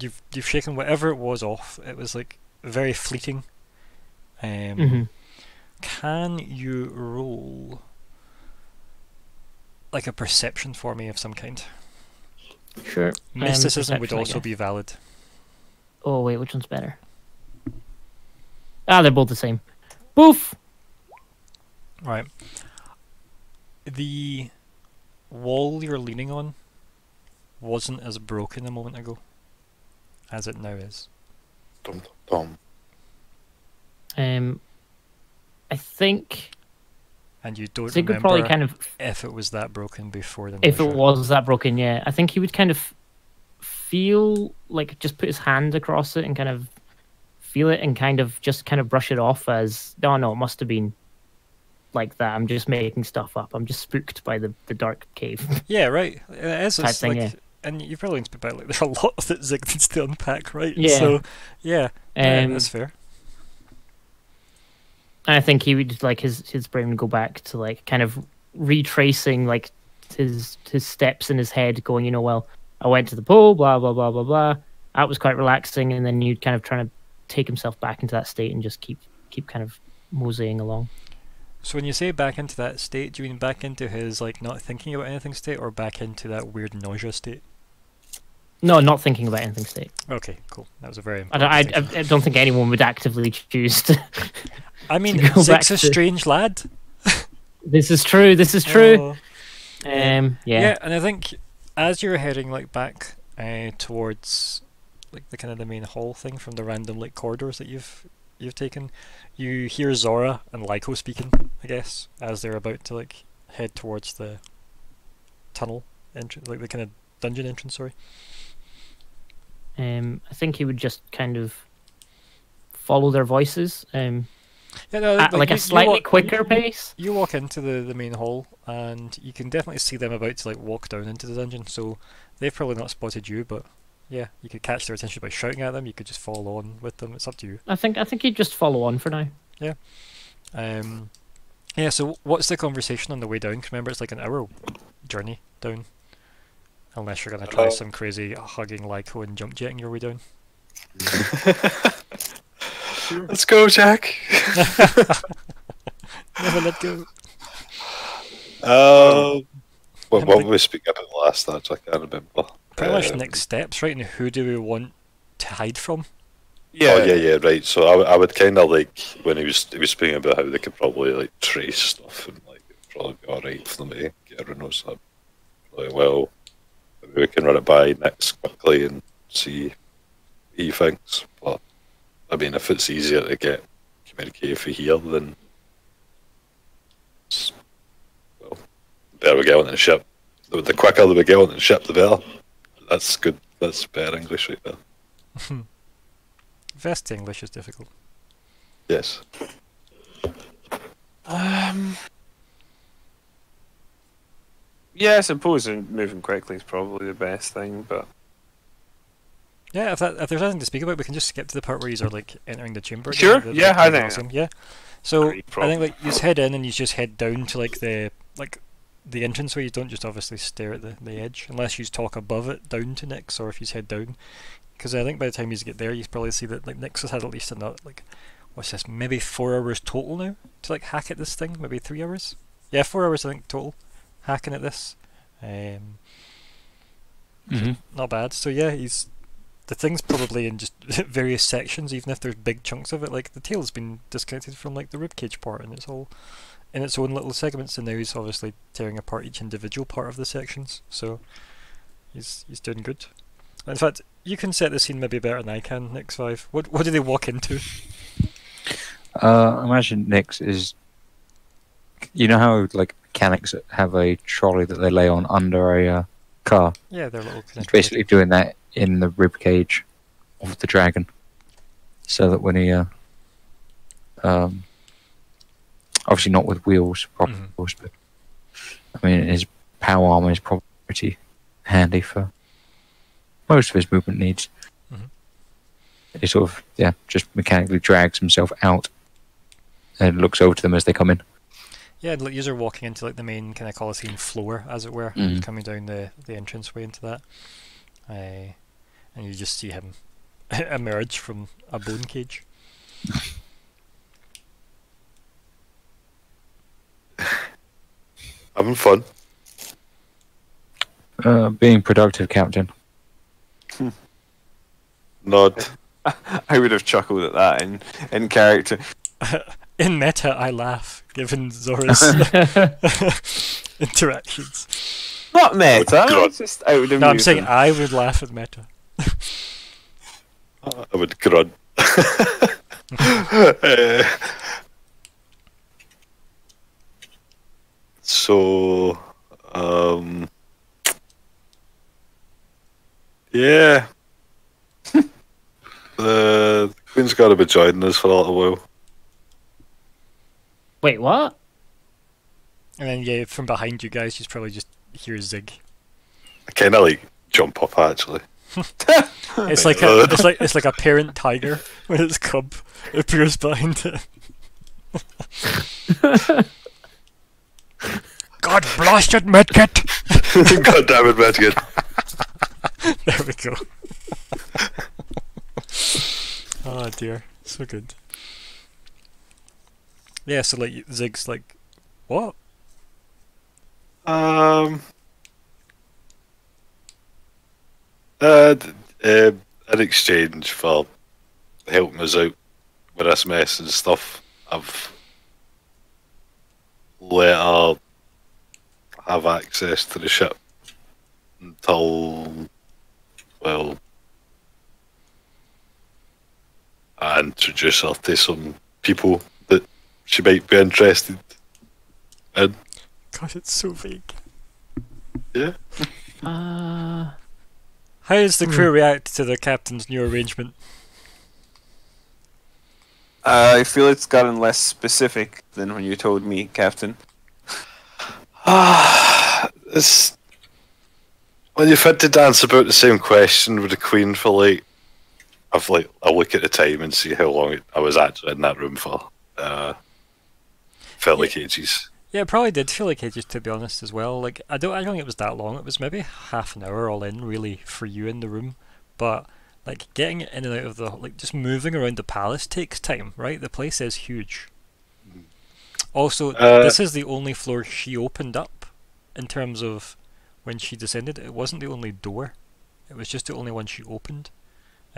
you've you've shaken whatever it was off. It was like very fleeting. Um, hmm Can you roll like a perception for me of some kind? Sure. Um, Mysticism would also be valid. Oh wait, which one's better? Ah, they're both the same. Boof. Right. The wall you're leaning on wasn't as broken a moment ago as it now is. Dum, dum, dum. Um, I think And you don't Zigg would remember probably kind of, if it was that broken before the if it was that broken, yeah, I think he would kind of feel like just put his hand across it and kind of feel it and kind of just kind of brush it off as, oh no, it must have been like that. I'm just making stuff up. I'm just spooked by the, the dark cave. Yeah, right. It is. Type thing, like, yeah. And you've probably been about like there's a lot that Zigg needs to unpack, right? Yeah. So, yeah, yeah, Um, that's fair. I think he would like his his brain would go back to like kind of retracing like his his steps in his head, going, you know, well, I went to the pool, blah blah blah blah blah. That was quite relaxing, and then you'd kind of trying to take himself back into that state and just keep keep kind of moseying along. So when you say back into that state, do you mean back into his like not thinking about anything state, or back into that weird nausea state? No, not thinking about anything state. Okay, cool. That was a very. I don't, I. I, don't think anyone would actively choose to. I mean, Zigg's a to- strange lad. this is true. This is true. Oh. Um, yeah. Yeah, and I think as you're heading like back uh, towards like the kind of the main hall thing from the random like corridors that you've you've taken, you hear Zora and Lyko speaking. I guess as they're about to like head towards the tunnel entrance, like the kind of dungeon entrance. Sorry. Um, I think he would just kind of follow their voices. Um, Yeah, no, at like you- a slightly walk- quicker pace. You walk into the, the main hall and you can definitely see them about to like walk down into the dungeon. So they've probably not spotted you, but yeah, you could catch their attention by shouting at them. You could just follow on with them. It's up to you. I think I think he'd just follow on for now. Yeah. Um, yeah. So what's the conversation on the way down? 'Cause remember, it's like an hour journey down. Unless you're gonna try Uh, some crazy hugging Lyko and jump jetting your way down. Let's go, Jack. Never let go. Um, what, How what many- were we speaking about last? Actually, I can't remember. Pretty much Um, next steps, right? And who do we want to hide from. Yeah, Oh yeah, yeah, right. So I, I would kind of like when he was he was speaking about how they could probably like trace stuff and like it'd probably be all right for them to get everyone knows that. Like, well, maybe we can run it by Nyx quickly and see what he thinks. But I mean, if it's easier to get communicated for here, then it's- well, the better we get on the ship. The, the quicker that we get on the ship, the better. That's good. That's better English right there. Vesk English is difficult. Yes. Um, yeah, I suppose moving quickly is probably the best thing, but Yeah, if, that, if there's nothing to speak about, we can just skip to the part where you are like entering the chamber. again, Sure, the- yeah, the I think- Colosseum, Yeah. So I think like you just head in and you just head down to like the like the entrance where you don't just obviously stare at the, the edge unless you talk above it down to Nyx or if you head down. Because I think by the time you get there, you probably see that like Nyx has had at least another like what's this maybe four hours total now to like hack at this thing. Maybe three hours. Yeah, four hours I think total hacking at this. Um, hmm not bad. So yeah, he's the thing's probably in just various sections, even if there's big chunks of it. Like the tail's been disconnected from like the ribcage part, and it's all in its own little segments. And now he's obviously tearing apart each individual part of the sections. So he's he's doing good. In fact, you can set the scene maybe better than I can. Nyx 5. What what do they walk into? Uh, imagine Nyx is. You know how like mechanics have a trolley that they lay on under a uh, car. Yeah, they're little. He's connected- basically doing that in the rib cage of the dragon, so that when he, uh, um, obviously not with wheels, proper Mhm. wheels, but I mean his power armor is probably pretty handy for most of his movement needs. Mhm. He sort of yeah, just mechanically drags himself out and looks over to them as they come in. Yeah, and like you're walking into like the main kind of Colosseum floor, as it were, Mhm. coming down the the entranceway into that, uh, and you just see him emerge from a bone cage. Having fun. Uh, being productive, Captain. Nod. I would have chuckled at that in in character. In meta, I laugh given Zora's interactions. Not meta, God. it's just out of No, I'm saying. I would laugh at meta. I would grunt. Eh, so, um, yeah. the, the Queen's got to be joining us for a little while. Wait, what? And then yeah, from behind you guys, you probably just hear Zigg. I kind of like jump up actually. It's like a, it's like it's like a parent tiger when its cub appears behind it. God blast it, medkit! God damn it, Megan. There we go. oh dear, so good. Yeah, so like Zigg's like, what? Um. Uh, uh, in exchange for helping us out with this mess and stuff, I've let her have access to the ship until, well, I introduce her to some people she might be interested in. God, it's so vague. Yeah. Uh, How does the crew react to the captain's new arrangement? Uh, I feel it's gotten less specific than when you told me, Captain. Ah, it's when you've had to dance about the same question with the Queen for like, I've like I look at the time and see how long it, I was actually in that room for. Uh, felt like ages. Yeah, it probably did feel like ages to be honest as well. Like I don't I don't think it was that long. It was maybe half an hour all in really for you in the room. But like getting in and out of the like just moving around the palace takes time, right? The place is huge. Also, Uh, this is the only floor she opened up in terms of when she descended. It wasn't the only door. It was just the only one she opened.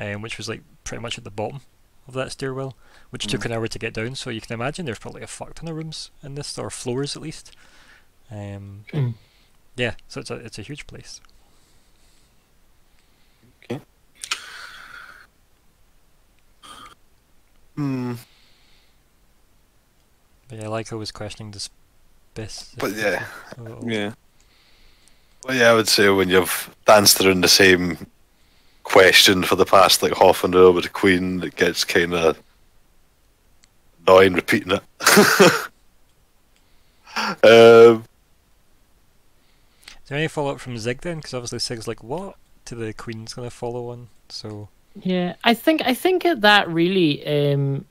um, which was like pretty much at the bottom of that stairwell, which took an hour to get down. So you can imagine there's probably a fuck ton of rooms in this, or floors at least. Um, Mm. Yeah, so it's a it's a huge place. Hmm. But yeah, like I was questioning the best. But yeah, Yeah. well, yeah, I would say when you've danced around the same question for the past like half an hour with the Queen, it gets kind of annoying repeating it. um, Is there any follow up from Zigg then? Because obviously Zigg's like, what? To the Queen's gonna follow on. So Yeah, I think I think at that really um,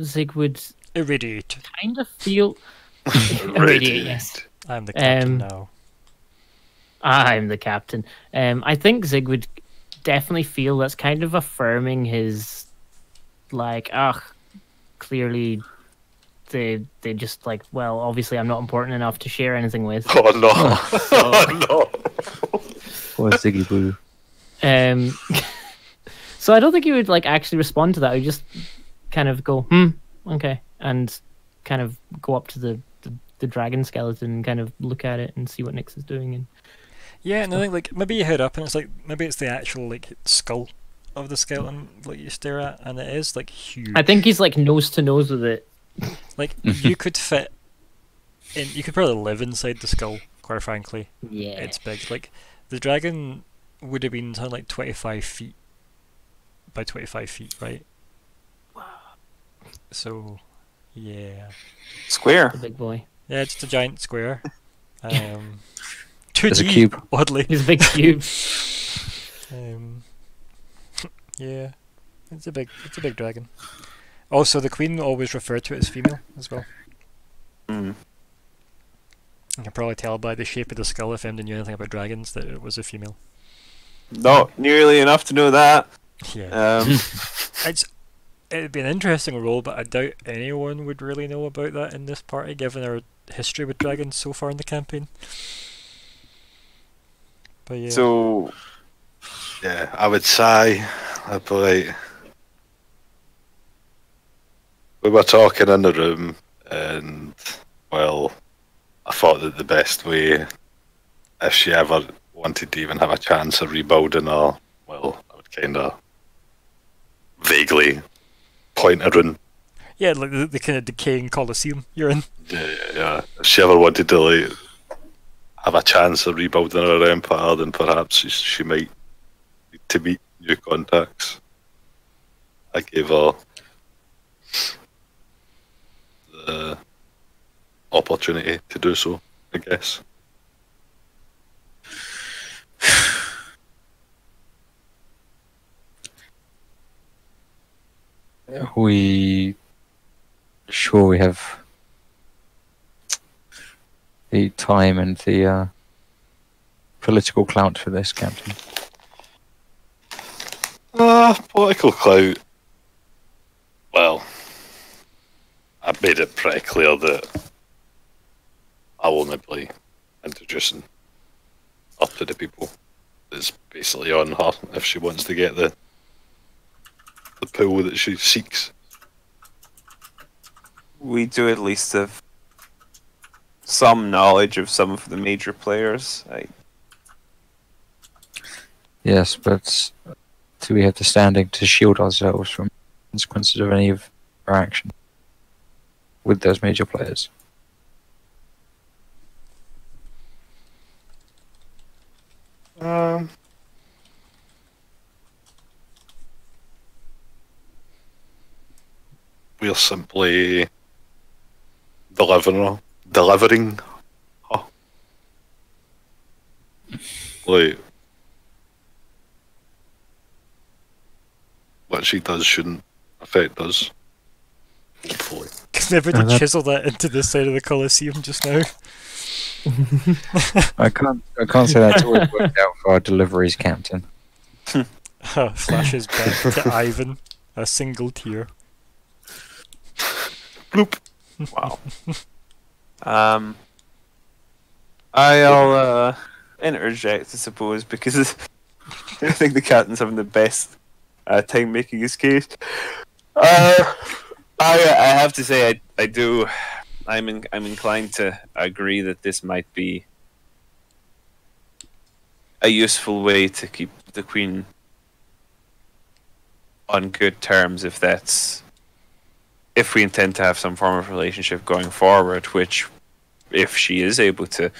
Zigg would irradiate. kind of feel. Irradiate, yes. I'm the captain Um, now. I'm the captain. Um, I think Zigg would definitely feel that's kind of affirming his, like, ah, clearly, they they just like, well, obviously I'm not important enough to share anything with. oh no! oh no! Poor Ziggy Boo. Um, so I don't think he would like actually respond to that. He'd just kind of go, hmm, okay, and kind of go up to the, the, the dragon skeleton and kind of look at it and see what Nyx is doing. And Yeah, and I think like maybe you head up and it's like maybe it's the actual like skull of the skeleton like you stare at, and it is like huge. I think he's like nose to nose with it. like you could fit in. You could probably live inside the skull. Quite frankly, Yeah. it's big. Like the dragon would have been something like twenty five feet by twenty five feet, right? Wow. So, yeah, Square. a big boy. yeah, just a giant square. Um, two There's a D, cube. oddly. it's a big cube. Um, yeah, it's a big, it's a big dragon. Also, the queen always referred to it as female as well. Mm. You can probably tell by the shape of the skull if anyone knew anything about dragons that it was a female. Not nearly enough to know that. Yeah, Um, it's it'd be an interesting role, but I doubt anyone would really know about that in this party, given our history with dragons so far in the campaign. So Yeah, I would say, I'd be like, we were talking in the room, and well, I thought that the best way, if she ever wanted to even have a chance of rebuilding her, well, I would kind of vaguely point her in. yeah, like the, the kind of decaying coliseum you're in. Yeah, yeah, yeah. If she ever wanted to like have a chance of rebuilding her empire, then perhaps she, she might need to meet new contacts. I gave her the opportunity to do so, I guess. we sure we have the time and the uh, political clout for this, Captain. Ah, political clout. Well, I've made it pretty clear that I'll only be introducing up to the people. It's basically on her if she wants to get the the pool that she seeks. we do at least have some knowledge of some of the major players. I, Yes, but do we have the standing to shield ourselves from consequences of any of our action with those major players? Um, we're simply delivering, delivering. her. Like what she does shouldn't affect us. Hopefully. Never did that- chisel that into the side of the coliseum just now. I can't. I can't say that's always worked out for our deliveries, Captain. Oh, flashes back to Ivan, a single tear. Bloop. wow. Um, I'll uh, interject, I suppose, because I think the captain's having the best uh, time making his case. Uh, I I have to say I I do I'm in, I'm inclined to agree that this might be a useful way to keep the queen on good terms if that's if we intend to have some form of relationship going forward which if she is able to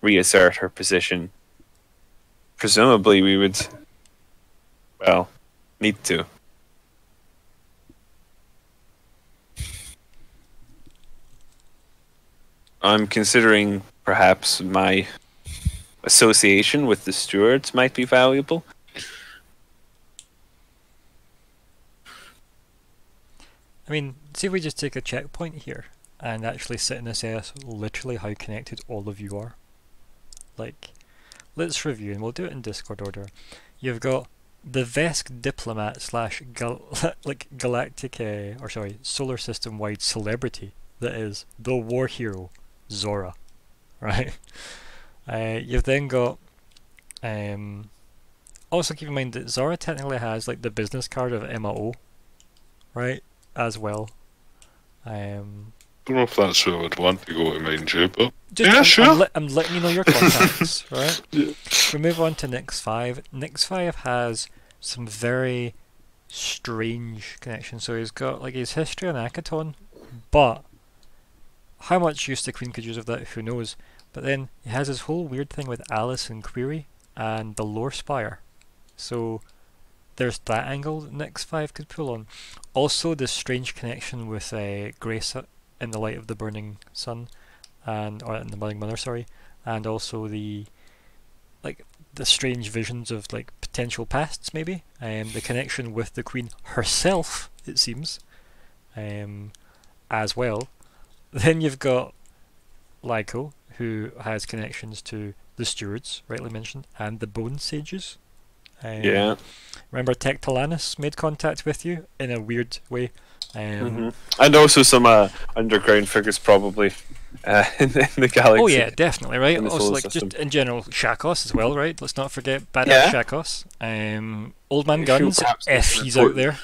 reassert her position presumably we would well need to. I'm considering perhaps my association with the stewards might be valuable I mean, see if we just take a checkpoint here and actually sit and assess literally how connected all of you are. Like, let's review, and we'll do it in Discord order. You've got the Vesk diplomat slash gal like galactic, uh, or sorry, solar system wide celebrity that is the war hero Zora, right? Uh, you've then got. Um, also keep in mind that Zora technically has like the business card of Emma O, right? As well. Um, don't know if that's where I would want to go to mind you, but just, Yeah, I'm, sure. I'm, let- I'm letting you know your contacts, right? Yeah. We move on to Nyx 5. Nyx 5 has some very strange connections. So he's got like his history on Akiton, but how much use the Queen could use of that, who knows? But then he has this whole weird thing with Alice and Query and the Lore Spire. So there's that angle that Nyx 5 could pull on. Also, this strange connection with uh, Grace in the Light of the Burning Sun and or in the Burning Mother, sorry, and also the like the strange visions of like potential pasts, maybe. Um, the connection with the Queen herself, it seems, um, as well. Then you've got Lyko, who has connections to the stewards, rightly mentioned, and the Bone Sages. Um, yeah Remember, Tectalanus made contact with you in a weird way. Um, Mhm. and also some uh, underground figures probably uh, in, in the galaxy Oh yeah, definitely, right? in Also, like system. just in general, Shakos as well, right? Let's not forget badass Yeah. Shakos. Um, Old Man I feel Guns, if that's he's out there.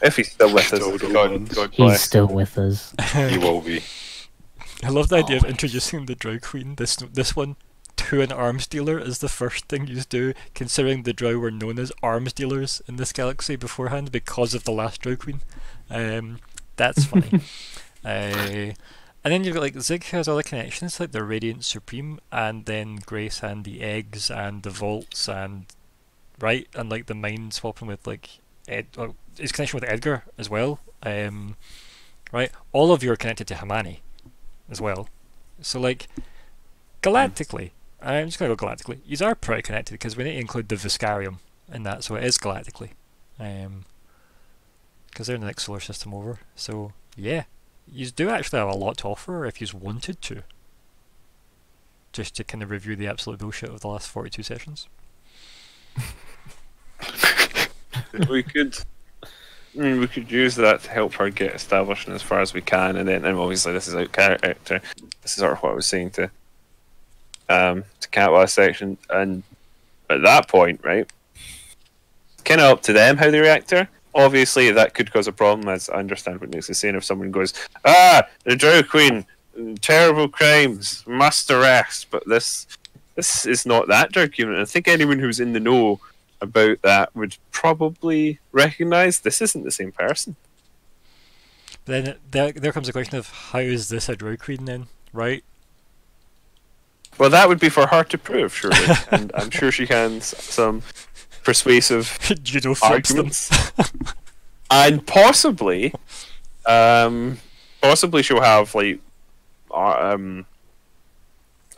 if he's still with us Still God, going. God He's still with us. he will be. I love the idea of Oh. introducing the Drow Queen. This this one to an arms dealer is the first thing you do, considering the Drow were known as arms dealers in this galaxy beforehand because of the last Drow Queen. Um, that's funny. uh, and then you've got like Zigg has all the connections, like the Radiant Supreme, and then Grace and the eggs and the vaults and right and like the mind swapping with like Ed, well, his connection with Edgar as well. Um, right, all of you are connected to Hamani as well. So like galactically, I'm just gonna go galactically. These are pretty connected because we need to include the Viscarium in that, so it is galactically. Um, because they're in the next solar system over. So yeah, you do actually have a lot to offer if you wanted to. Just to kind of review the absolute bullshit of the last 42 sessions. we could I mean, we could use that to help her get established as far as we can and then and obviously this is out character this is sort of what I was saying to um to cat last section and at that point right kind of up to them how they react to her obviously that could cause a problem as I understand what Nyx is saying if someone goes ah the Drow Queen terrible crimes must arrest but this this is not that document I think anyone who's in the know about that would probably recognize this isn't the same person. Then there, there comes the question of how is this a Drow Queen then, right? Well, that would be for her to prove, surely, and I'm sure she can s- some persuasive Judo flips them. arguments, and possibly, um, possibly she'll have like, um,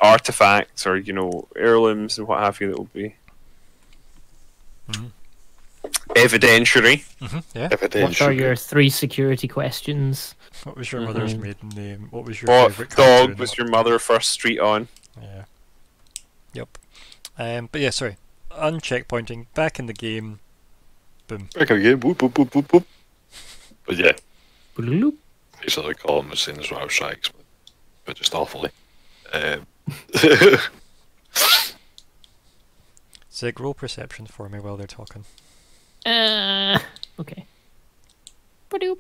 artifacts or you know heirlooms and what have you that will be Mhm. evidentiary. hmm yeah. What are your three security questions? What was your mother's Mhm. maiden name? What was your What favourite dog was your mother first street on? Yeah. Yep. Um, but yeah, sorry. Uncheckpointing, back in the game. Boom. Back again. Whoop, whoop, whoop, whoop, whoop. But yeah, Bloop. basically Colin was saying as well, strikes, but, but just awfully. Um, Zigg, roll perception for me while they're talking. Uh, okay. Ba-doop.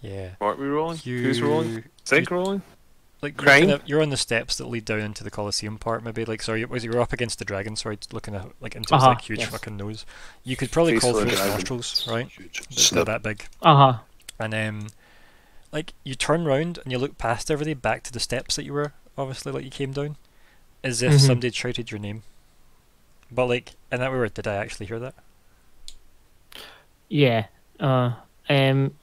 Yeah. What are we rolling? You, Who's rolling? Zigg rolling? Like you're, kind of- you're on the steps that lead down into the Colosseum part, maybe. Like, sorry, was you were up against the dragon? Sorry, looking at like into his Uh-huh, like huge yes. fucking nose. You could probably Face call of through the nostrils, right? Huge They're that big. Uh huh. And um, like you turn round and you look past everything back to the steps that you were obviously like you came down, as if Mhm. somebody shouted your name. But like, and that we were, did I actually hear that? Yeah. Uh. Um.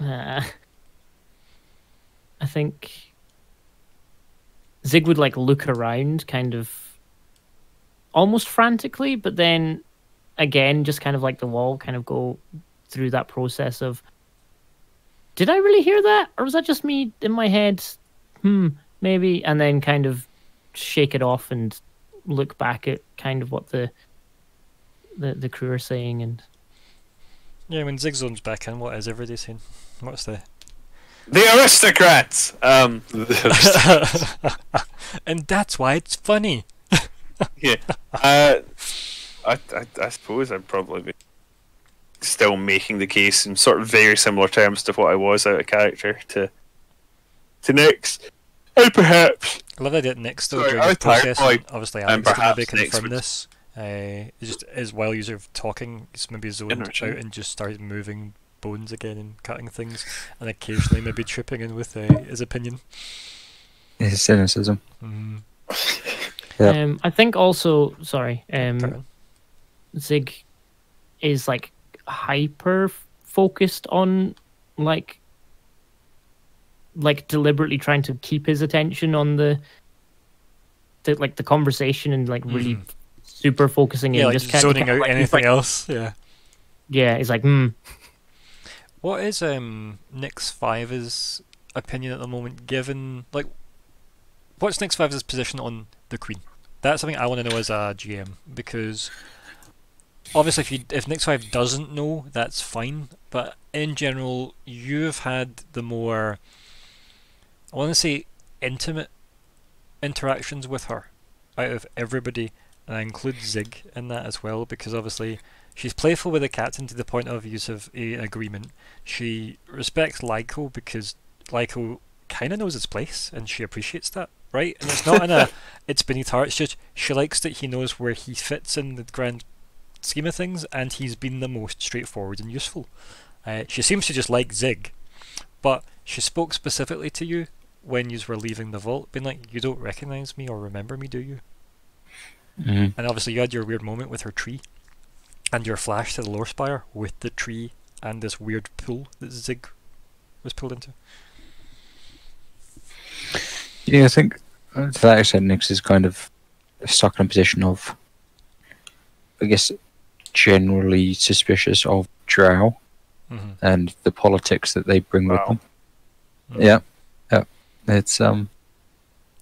uh, I think Zigg would like look around, kind of, almost frantically, but then again, just kind of like the wall, kind of go through that process of. Did I really hear that, or was that just me in my head? Hmm, maybe, and then kind of shake it off and look back at kind of what the the the crew are saying and Yeah, when Zigzone's back in, what is everybody saying? What's the? The aristocrats! Um, and that's why it's funny. yeah. Uh, I, I, I suppose I'd probably be still making the case in sort of very similar terms to what I was out of character to to Nyx. And perhaps I love that it next though Sorry, during I the was tired, process. boy. and Obviously, And Alex can maybe perhaps next confirm would- this. Uh, it's just as while you're talking, he's maybe zoned out and just started moving bones again and cutting things, and occasionally maybe tripping in with uh, his opinion. His cynicism. Mm, Yeah. Um, I think also, sorry, um, Zigg is like hyper focused on like like deliberately trying to keep his attention on the the like the conversation and like really Mhm. super focusing yeah, in like just kind zoning kind of out like, anything like- else. Yeah. Yeah, he's like, hmm. What is um Nyx Five's opinion at the moment? Given like, what's Nyx Five's position on the Queen? That's something I want to know as a GM because obviously, if you if Nyx Five doesn't know, that's fine. But in general, you've had the more I want to say intimate interactions with her out of everybody, and I include Zigg in that as well because obviously she's playful with the captain to the point of use of a agreement. She respects Lyko because Lyko kind of knows its place and she appreciates that, right? And it's not in a it's beneath her. It's just she likes that he knows where he fits in the grand scheme of things, and he's been the most straightforward and useful. Uh, she seems to just like Zigg, but she spoke specifically to you when you were leaving the vault, being like, "You don't recognize me or remember me, do you?" Mhm. And obviously, you had your weird moment with her tree, and your flash to the lore spire with the tree and this weird pool that Zigg was pulled into. Yeah, I think uh, to that extent, Nyx is kind of stuck in a position of, I guess, generally suspicious of Drow Mm-hmm. and the politics that they bring Wow. with them. Mm. Yeah, yeah. It's um,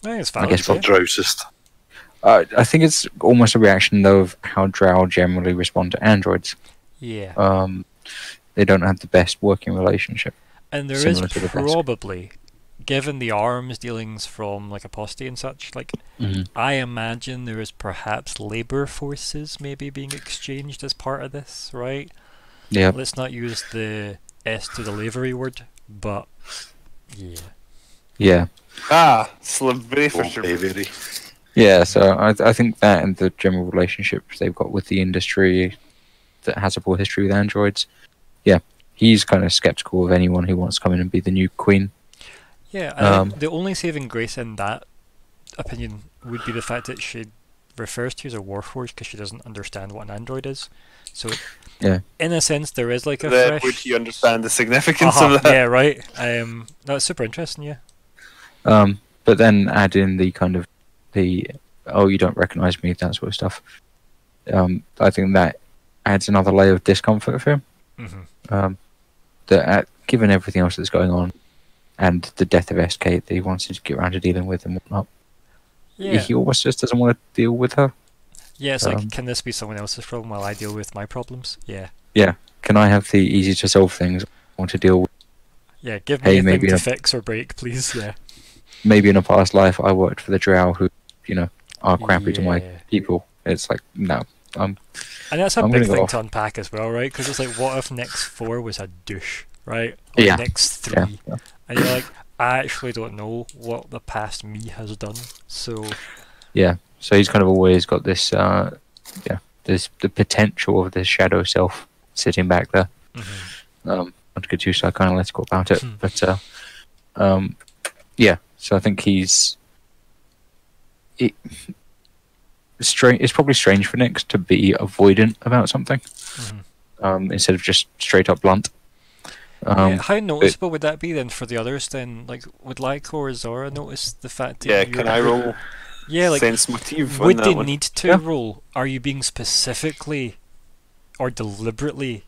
I think it's I guess yeah. for- Drousist. Uh, I think it's almost a reaction though of how Drow generally respond to androids. yeah. Um, they don't have the best working relationship. And there is to the Vesk. probably, given the arms dealings from like apostate and such, like Mm-hmm. I imagine there is perhaps labor forces maybe being exchanged as part of this, right? Yeah, Let's not use the S to the lavery word, but yeah. yeah, ah, slavery for Oh, sure. Avery. Yeah. So I, I think that and the general relationship they've got with the industry that has a poor history with androids. Yeah, he's kind of skeptical of anyone who wants to come in and be the new queen. Yeah, I Um, the only saving grace in that opinion would be the fact that she refers to you as a warforged because she doesn't understand what an android is. So, Yeah. in a sense, there is like a Then fresh. would you understand the significance Uh-huh, of that? Yeah, right. Um, that's super interesting. Yeah. Um, but then add in the kind of the oh you don't recognize me that sort of stuff. Um, I think that adds another layer of discomfort for him. hmm Um, that uh, given everything else that's going on, and the death of SK that he wants to get around to dealing with and whatnot, Yeah. he almost just doesn't want to deal with her. Yeah, it's like, um, can this be someone else's problem while I deal with my problems? Yeah. Yeah. Can I have the easy to solve things? I want to deal with. Yeah, give me Hey, a thing maybe to a- fix or break, please. Yeah. Maybe in a past life I worked for the Drow who, you know, are crappy to my people. It's like no, I'm And that's a I'm big thing to unpack as well, right? Because it's like, what if Nyx 4 was a douche, right? Or Yeah. Nyx 3. Yeah, yeah. And you're like, I actually don't know what the past me has done. So, Yeah. So he's kind of always got this, uh, yeah, this the potential of this shadow self sitting back there. mhm. Um, not to get too psychoanalytical about it, Hmm. but uh, um, yeah. So I think he's it. Strange. It's probably strange for Nyx to be avoidant about something Mhm. um, instead of just straight up blunt. Um, yeah, how noticeable would that be then for the others? Then, like, would Lyko or Zora notice the fact that Yeah, you're- can I roll Yeah, like, sense motive on would that they one? need to Yeah. roll? Are you being specifically or deliberately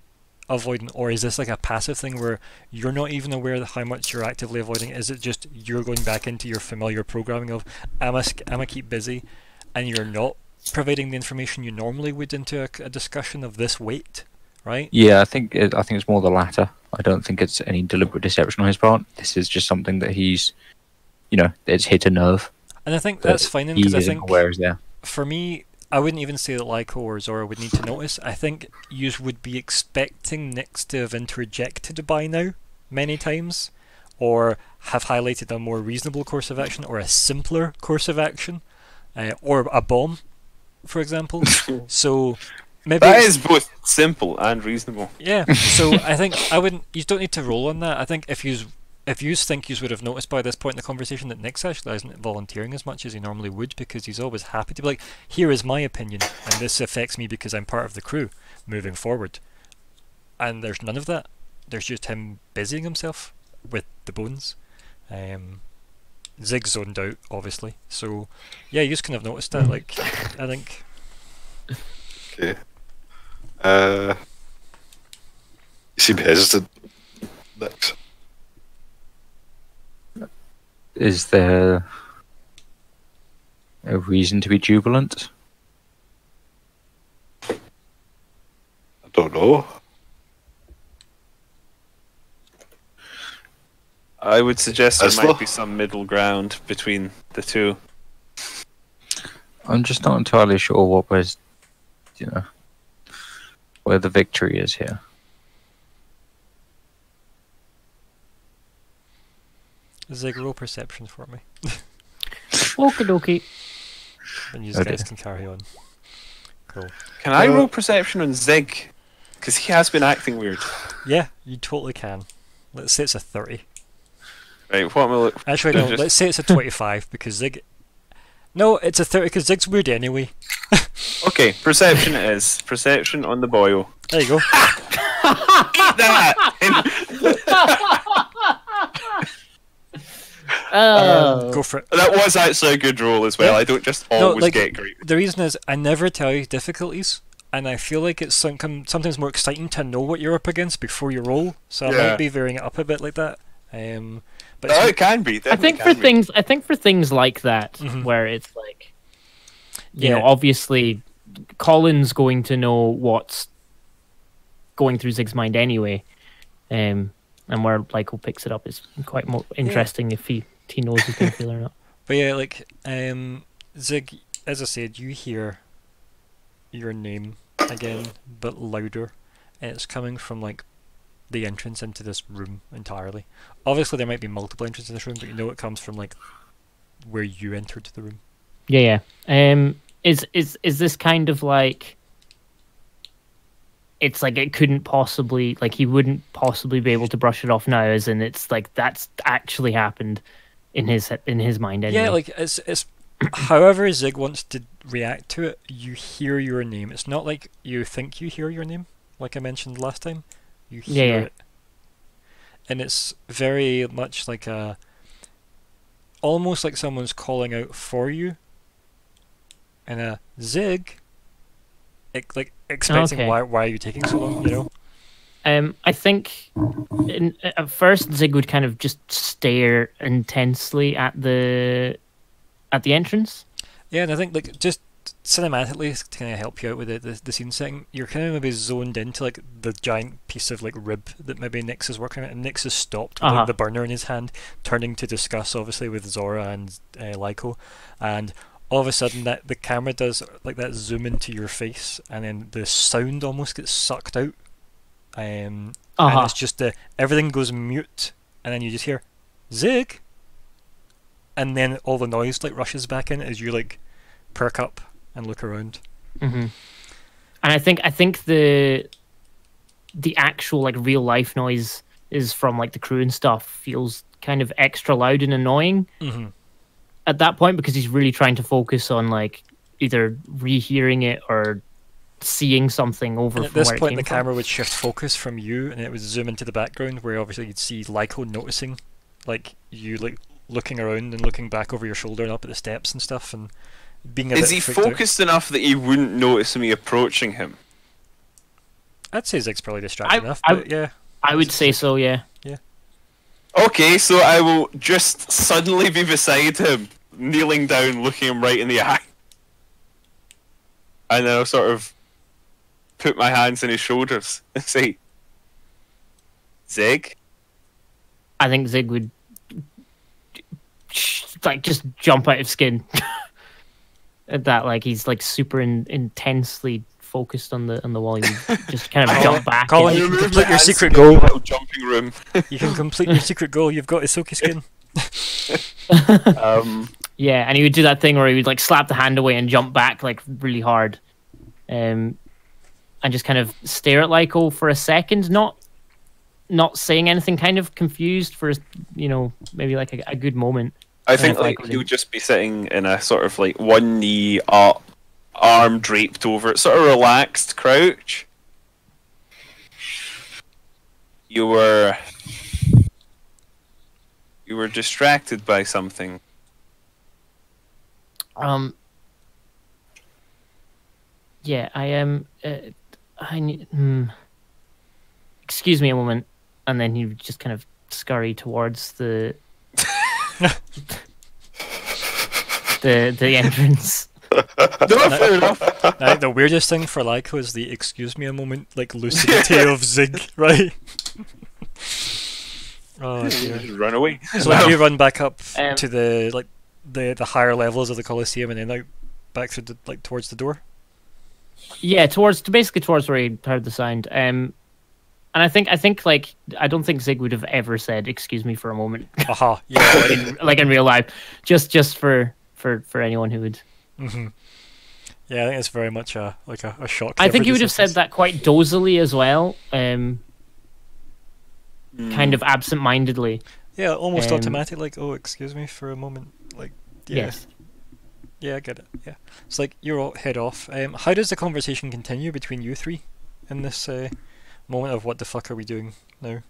avoiding, or is this like a passive thing where you're not even aware of how much you're actively avoiding? Is it just you're going back into your familiar programming of I'm a, sk- I'm a keep busy, and you're not providing the information you normally would into a, a discussion of this weight, right? Yeah, I think it, I think it's more the latter. I don't think it's any deliberate deception on his part. This is just something that he's, you know, it's hit a nerve. And I think that's fine because I think is there. for me, I wouldn't even say that Lyko or Zora would need to notice. I think you would be expecting Nyx to have interjected by now many times, or have highlighted a more reasonable course of action, or a simpler course of action, uh, or a bomb, for example. so maybe That it's- is both simple and reasonable. yeah. So I think I wouldn't. You don't need to roll on that. I think if you if you think you would have noticed by this point in the conversation that Nyx actually isn't volunteering as much as he normally would because he's always happy to be like, here is my opinion, and this affects me because I'm part of the crew moving forward. And there's none of that. There's just him busying himself with the bones. Um, Zigg zoned out, obviously. So yeah, you just kind of noticed that. Like, I think Okay. Uh, you seem hesitant. Nyx. Is there a reason to be jubilant? I don't know. I would suggest there might be some middle ground between the two. I'm just not entirely sure what was, you know, where the victory is here. Zigg roll perception for me, Okie dokie. and you Oh guys can carry on. Cool. Can I roll perception on Zigg? Because he has been acting weird. Yeah, you totally can. Let's say it's a 30. Right, what am I look? Actually, no, just- let's say it's a 25 because Zigg. No, it's a 30 because Zigg's weird anyway. Okay, perception it is. Perception on the boil. There you go. Eat that! Oh. Go for it. that was actually a good roll as well. Yeah. I don't just No, always like- get great. The reason is I never tell you difficulties, and I feel like it's some, sometimes more exciting to know what you're up against before you roll. So I might be varying it up a bit like that. Um, but Oh, it can be. I think for be. things, I think for things like that, Mhm. where it's like, you Yeah. know, obviously, Colin's going to know what's going through Zigg's mind anyway, um, and where Lyko picks it up is quite more interesting if he if he knows he's going to or not. But yeah, like um, Zigg, as I said, you hear your name again, but louder, and it's coming from like the entrance into this room entirely. Obviously, there might be multiple entrances in this room, but you know it comes from like where you entered the room. Yeah, yeah. Um, is is is this kind of like? It's like it couldn't possibly like he wouldn't possibly be able to brush it off now, as in it's like that's actually happened in his in his mind anyway. Yeah, like it's it's. however, Zigg wants to react to it, you hear your name. It's not like you think you hear your name, like I mentioned last time. You hear yeah. it, and it's very much like a, almost like someone's calling out for you. And a Zigg, like expecting Okay. why why are you taking so long? You know. Um, I think in, at first Zigg would kind of just stare intensely at the at the entrance. Yeah, and I think like just cinematically to kind of help you out with the, the the scene setting, you're kind of maybe zoned into like the giant piece of like rib that maybe Nyx is working at, and Nyx is stopped with Uh-huh. like, the burner in his hand, turning to discuss obviously with Zora and uh, Lyko, and all of a sudden that the camera does like that zoom into your face, and then the sound almost gets sucked out. Um, and Uh-huh. it's just the everything goes mute, and then you just hear zig, and then all the noise like rushes back in as you like perk up and look around. hmm And I think I think the the actual like real life noise is from like the crew and stuff feels kind of extra loud and annoying Mm-hmm. at that point because he's really trying to focus on like either rehearing it or seeing something over And at from this where it point, came the from. camera would shift focus from you, and it would zoom into the background, where obviously you'd see Lyko noticing, like you like looking around and looking back over your shoulder and up at the steps and stuff, and being a Is bit he freaked out. focused enough that he wouldn't notice me approaching him? I'd say Zigg's probably distracted I- enough, I- but yeah. I would say so, yeah. yeah. Okay, so I will just suddenly be beside him, kneeling down, looking him right in the eye. And then I'll sort of put my hands on his shoulders and say, Zigg? I think Zigg would like just jump out of skin at that. Like he's like super in, intensely focused on the on the wall. You just kind of jump back. Colin, and- you can complete your secret goal. Jumping room. You can complete your secret goal. You've got Ysoki skin. Um, Yeah, and he would do that thing where he would like slap the hand away and jump back like really hard, um, and just kind of stare at Lyko for a second, not not saying anything, kind of confused for you know maybe like a, a good moment. I think like he would just be sitting in a sort of like one knee up, arm draped over sort of relaxed crouch. You were you were distracted by something. Um. Yeah, I am. Uh, I need. Hmm. Excuse me a moment, and then he would just kind of scurry towards the the the entrance. No, fair enough. I think the weirdest thing for Lyko is the excuse me a moment, like lucidity of Zigg, right? oh dear. Just run away. So like you run back up Um, to the like the the higher levels of the Colosseum and then out back through the like towards the door. Yeah, towards basically towards where he heard the sound. Um, and I think I think like I don't think Zigg would have ever said "excuse me" for a moment, Aha, yeah. like, in, like in real life. Just just for for for anyone who would. hmm Yeah, I think it's very much a like a, a shock. I think he would have said that quite dozily as well. Um, Hmm. kind of absent-mindedly. Yeah, almost um, automatic. Like, oh, excuse me for a moment. Like, yeah, Yes. Yeah, I get it. Yeah, it's like you're all head off. Um, how does the conversation continue between you three in this uh, moment of what the fuck are we doing now?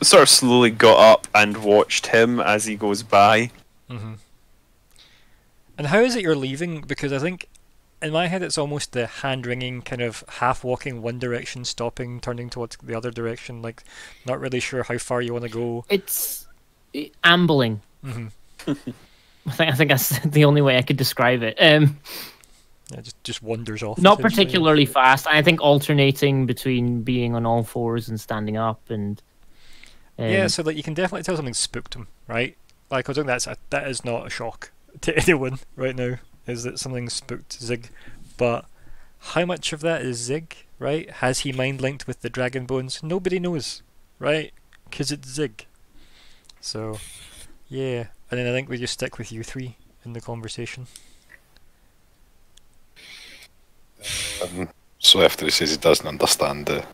Sort of slowly got up and watched him as he goes by. Mm -hmm. And how is it you're leaving? Because I think in my head it's almost the hand wringing kind of half walking one direction, stopping, turning towards the other direction, like not really sure how far you want to go. It's eh, ambling. hmm I think I think that's the only way I could describe it. Um, Yeah, just just wanders off. not particularly fast. I think alternating between being on all fours and standing up and. Um, Yeah, so like you can definitely tell something spooked him, right? Like I think that's a, that is not a shock to anyone right now. Is that something spooked Zigg? But how much of that is Zigg? Right? Has he mind linked with the dragon bones? Nobody knows, right? Because it's Zigg. So, yeah. And then I think we just stick with you three in the conversation. Um, so after he says he doesn't understand the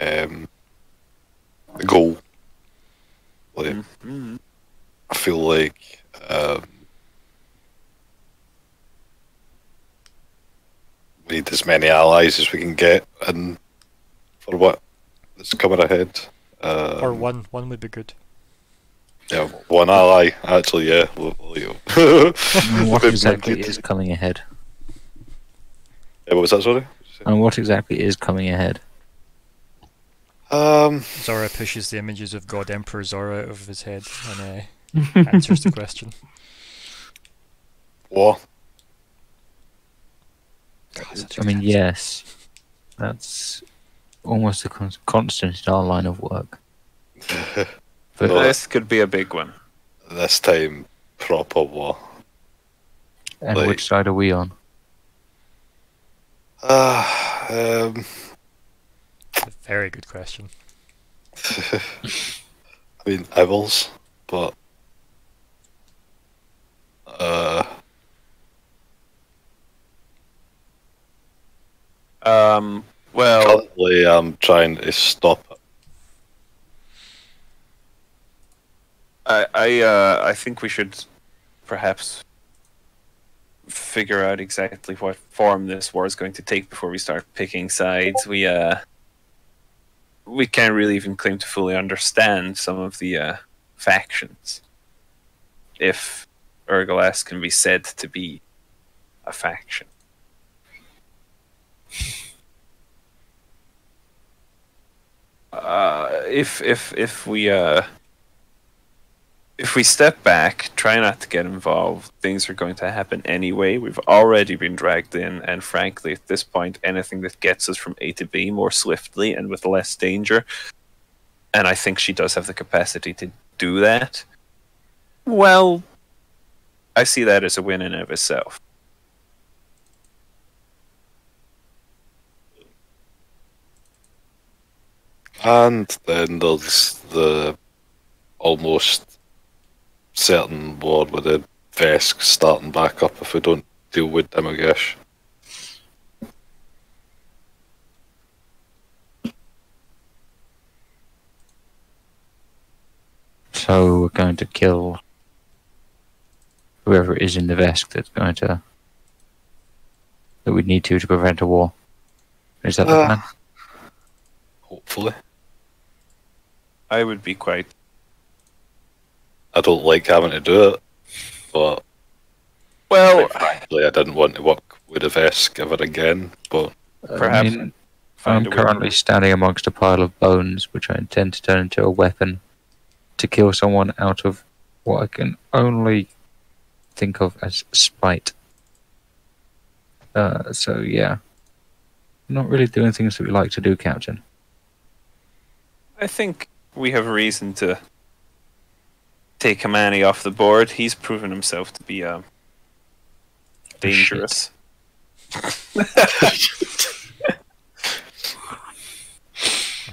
um, the goal, like, Mhm. I feel like um, we need as many allies as we can get, and for what is coming ahead. Um, or one. One would be good. Yeah, one ally. Actually, yeah. we'll- we'll- you- what exactly is coming ahead? Yeah, what was that? Sorry. And what exactly is coming ahead? Um, Zora pushes the images of God Emperor Zora out of his head and uh, answers the question. what? I mean, yes, that's almost a con- constant in our line of work. But This could be a big one. This time, proper war. And Like- which side are we on? Uh, um, A very good question. I mean, Ivals, but uh, Um, well, currently I'm trying to stop I I uh, I think we should perhaps figure out exactly what form this war is going to take before we start picking sides. We uh we can't really even claim to fully understand some of the uh, factions. If Urgalas can be said to be a faction. Uh, if if if we uh if we step back, try not to get involved, things are going to happen anyway. We've already been dragged in, and frankly, at this point, anything that gets us from A to B more swiftly and with less danger, and I think she does have the capacity to do that, well, I see that as a win in of itself. And then there's the almost certain war with the Vesk starting back up if we don't deal with Demogash. So we're going to kill whoever it is in the Vesk that's going to that we need to to prevent a war. Is that the Uh, plan? Hopefully. I would be quite. I don't like having to do it, but Well, frankly, I didn't want to work with a Vesk ever again. But perhaps I mean, I'm a way- currently standing amongst a pile of bones, which I intend to turn into a weapon to kill someone out of what I can only think of as spite. Uh, so yeah, not really doing things that we like to do, Captain. I think we have reason to take Kamani off the board. He's proven himself to be um, dangerous. A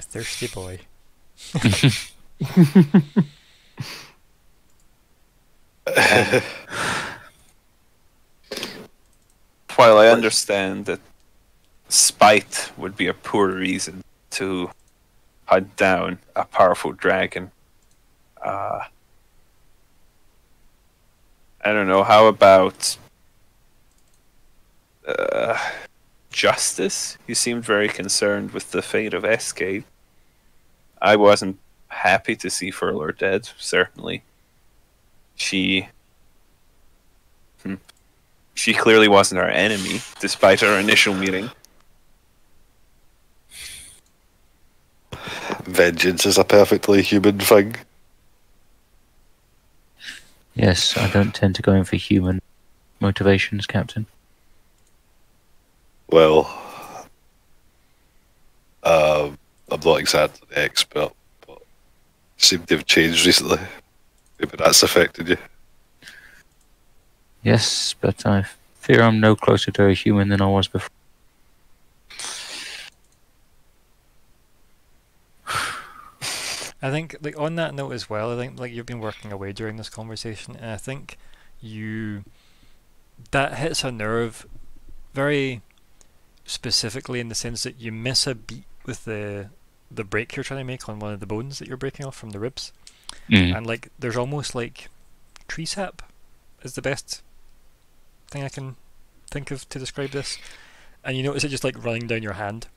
thirsty boy. While I understand that spite would be a poor reason to hunt down a powerful dragon, uh, I don't know. How about uh, justice? You seemed very concerned with the fate of Escade. I wasn't happy to see Furlor dead. Certainly, she hmm, she clearly wasn't our enemy, despite our initial meeting. vengeance is a perfectly human thing. Yes, I don't tend to go in for human motivations, Captain. Well, um, I'm not exactly the expert, but seem to have changed recently. Maybe that's affected you. Yes, but I fear I'm no closer to a human than I was before. I think, like on that note as well, I think like you've been working away during this conversation, and I think you that hits a nerve very specifically in the sense that you miss a beat with the the break you're trying to make on one of the bones that you're breaking off from the ribs, Mm. and like there's almost like tree sap is the best thing I can think of to describe this, and you notice it just like running down your hand,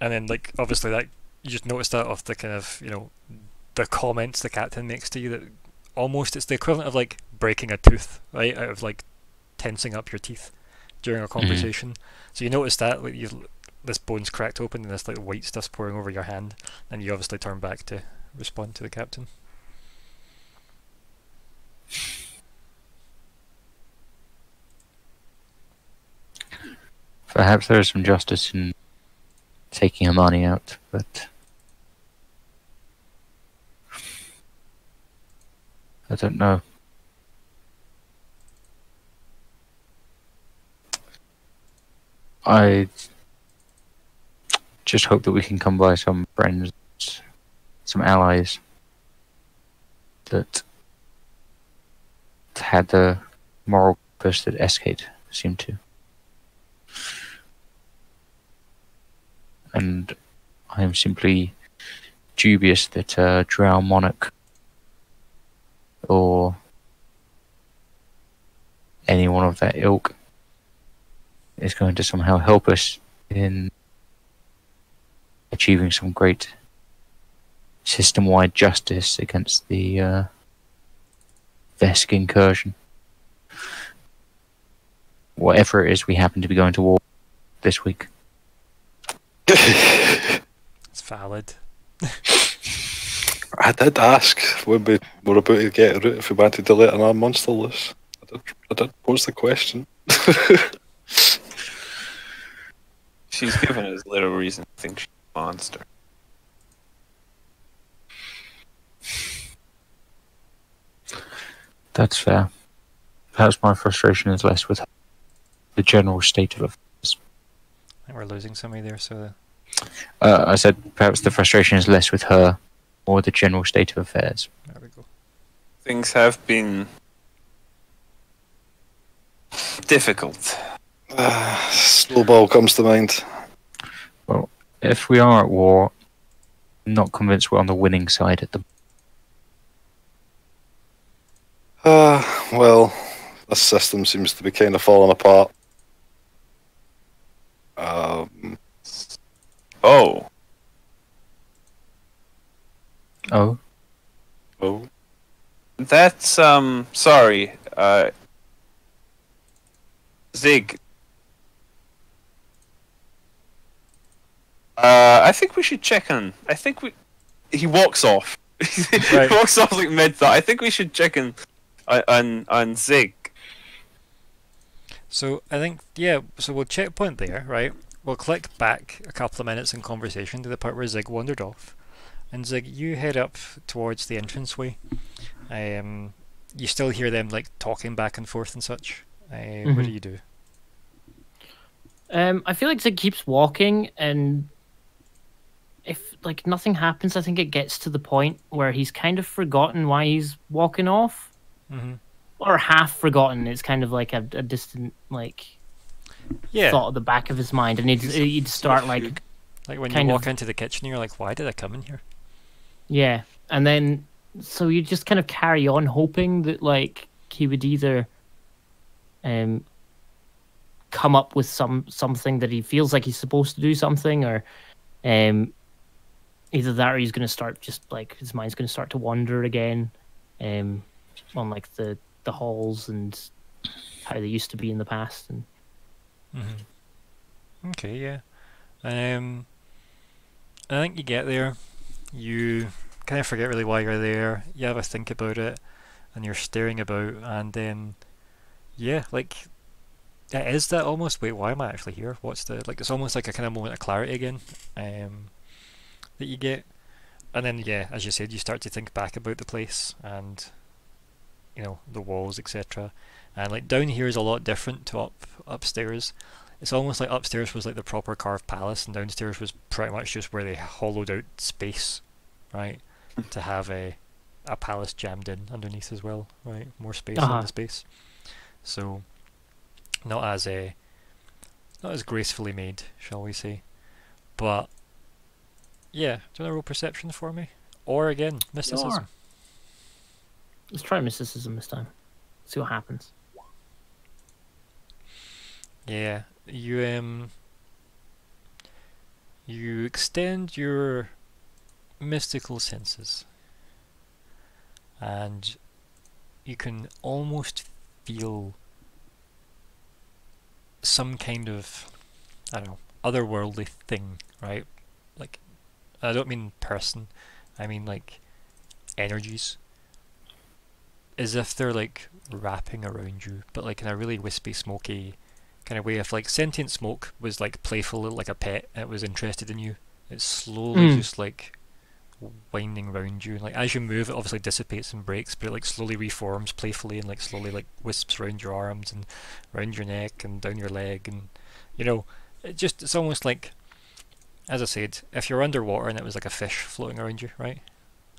and then like obviously that you just notice that off the kind of you know the comments the captain makes to you that almost it's the equivalent of like breaking a tooth right out of like tensing up your teeth during a mm-hmm. conversation. So you notice that like you this bone's cracked open and this like white stuff's pouring over your hand and you obviously turn back to respond to the captain. Perhaps there is some justice in taking Amani out, but I don't know. I just hope that we can come by some friends, some allies that had the moral compass that Escade seemed to. And I am simply dubious that uh, Drow Monarch or anyone of that ilk is going to somehow help us in achieving some great system-wide justice against the uh, Vesk incursion. Whatever it is we happen to be going to war this week. It's valid. I did ask when we were about to get it if we wanted to let another monster loose. I did, I did pose the question. She's given us little reason to think she's a monster. That's fair. Perhaps my frustration is less with the general state of affairs. I think we're losing somebody there, so Uh, I said perhaps the frustration is less with her or the general state of affairs. there we go. Things have been difficult. Uh, Snowball comes to mind. Well, if we are at war, I'm not convinced we're on the winning side at the Uh, well, the system seems to be kind of falling apart. Um, Oh, Oh, oh, that's um. Sorry, uh. Zigg. Uh, I think we should check on. I think we. He walks off. Right. he walks off like mid thought. I think we should check on, on on, on Zigg. So I think yeah. So we'll checkpoint there, right? We'll click back a couple of minutes in conversation to the part where Zigg wandered off, and Zigg, you head up towards the entranceway. Um, you still hear them like talking back and forth and such. Uh, What Mhm. do you do? Um, I feel like Zigg keeps walking, and if like nothing happens, I think it gets to the point where he's kind of forgotten why he's walking off, hmm or half forgotten. It's kind of like a, a distant like Yeah, thought at the back of his mind, and he'd he'd start like like when you walk of- into the kitchen, you're like, "Why did I come in here?" Yeah, and then so you just kind of carry on hoping that like he would either um come up with some something that he feels like he's supposed to do something or um either that or he's going to start just like his mind's going to start to wander again um on like the the halls and how they used to be in the past and hmm Okay, yeah. Um, I think you get there, you kind of forget really why you're there. You have a think about it, and you're staring about, and then, yeah, like, it is that almost. Wait, why am I actually here? What's the like? It's almost like a kind of moment of clarity again, um, that you get, and then yeah, as you said, you start to think back about the place and, you know, the walls, etc. And like down here is a lot different to up upstairs it's almost like upstairs was like the proper carved palace and downstairs was pretty much just where they hollowed out space right to have a a palace jammed in underneath as well right? More space in Uh-huh. the space. So not as a not as gracefully made shall we say. But yeah do you want to roll perception for me? Or again mysticism. Sure. let's try mysticism this time. See what happens. Yeah, you um you extend your mystical senses and you can almost feel some kind of I don't know, otherworldly thing, right? Like I don't mean person, I mean like energies. As if they're like wrapping around you, but like in a really wispy, smoky kind of way if like sentient smoke was like playful like a pet it was interested in you it's slowly Mm. just like winding round you like as you move it obviously dissipates and breaks but it like slowly reforms playfully and like slowly like wisps around your arms and around your neck and down your leg and you know it just it's almost like, as I said, if you're underwater and it was like a fish floating around you, right?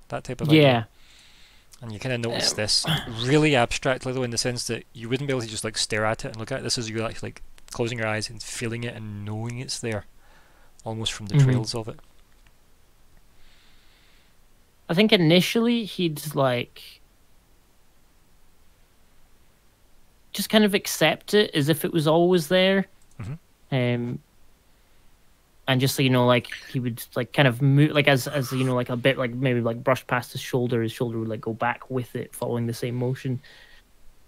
That type of idea. Yeah. And you kind of notice this really abstractly though, in the sense that you wouldn't be able to just like stare at it and look at it. This is you actually like closing your eyes and feeling it and knowing it's there, almost from the Mhm. trails of it. I think initially he'd like just kind of accept it as if it was always there. Mhm. Um and just so you know, like he would like kind of move like as as you know, like a bit like maybe like brush past his shoulder, his shoulder would like go back with it, following the same motion.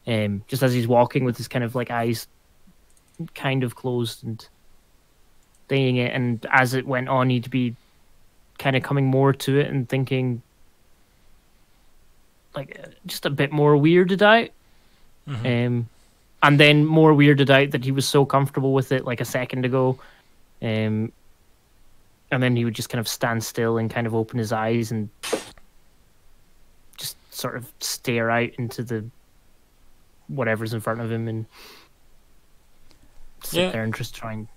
Um just as he's walking with his kind of like eyes kind of closed and saying it and as it went on he'd be kind of coming more to it and thinking like just a bit more weirded out Mhm. um and then more weirded out that he was so comfortable with it like a second ago um and then he would just kind of stand still and kind of open his eyes and just sort of stare out into the whatever's in front of him and sit Yeah. there and just try and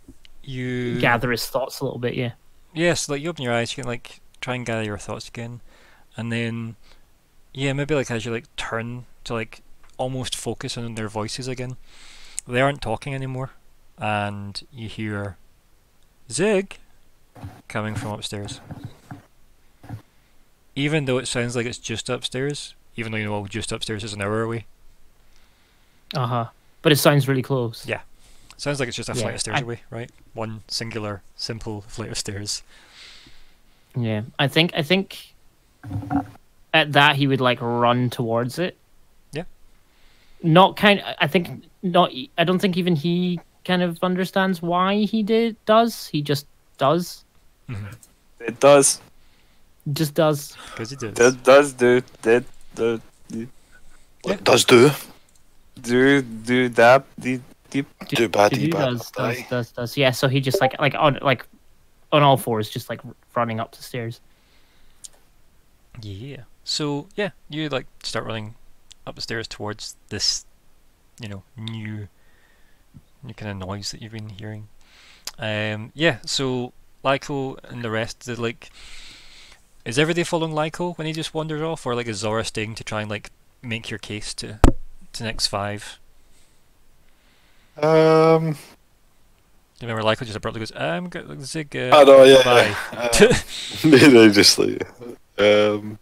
You gather his thoughts a little bit yeah Yes, like you open your eyes, you can like try and gather your thoughts again, and then yeah, maybe like as you like turn to like almost focus on their voices again, they aren't talking anymore, and you hear Zigg coming from upstairs. Even though it sounds like it's just upstairs, even though you know just upstairs is an hour away, uh-huh but it sounds really close Yeah. Sounds like it's just a Yeah, flight of stairs I- away, right? One singular, simple flight of stairs. Yeah, I think I think at that he would like run towards it. Yeah. Not kind. I think not. I don't think even he kind of understands why he did does. He just does. Mm-hmm. It does. Just does. Because he does. It does do. It do What does do? do do that. Do, do. Do bad, He bad, does, does, does, does. Yeah. So he just like like on like on all fours, just like running up the stairs. Yeah. So yeah, you like start running up the stairs towards this, you know, new, new kind of noise that you've been hearing. Um, yeah. So Lyko and the rest, they like, is everybody following Lyko when he just wanders off, or like is Zora staying to try and like make your case to, to Nyx Five? Um, Do you remember Lyko just abruptly goes, "I'm good, Zigg." Uh, I know, yeah. bye." Uh, they just like, um,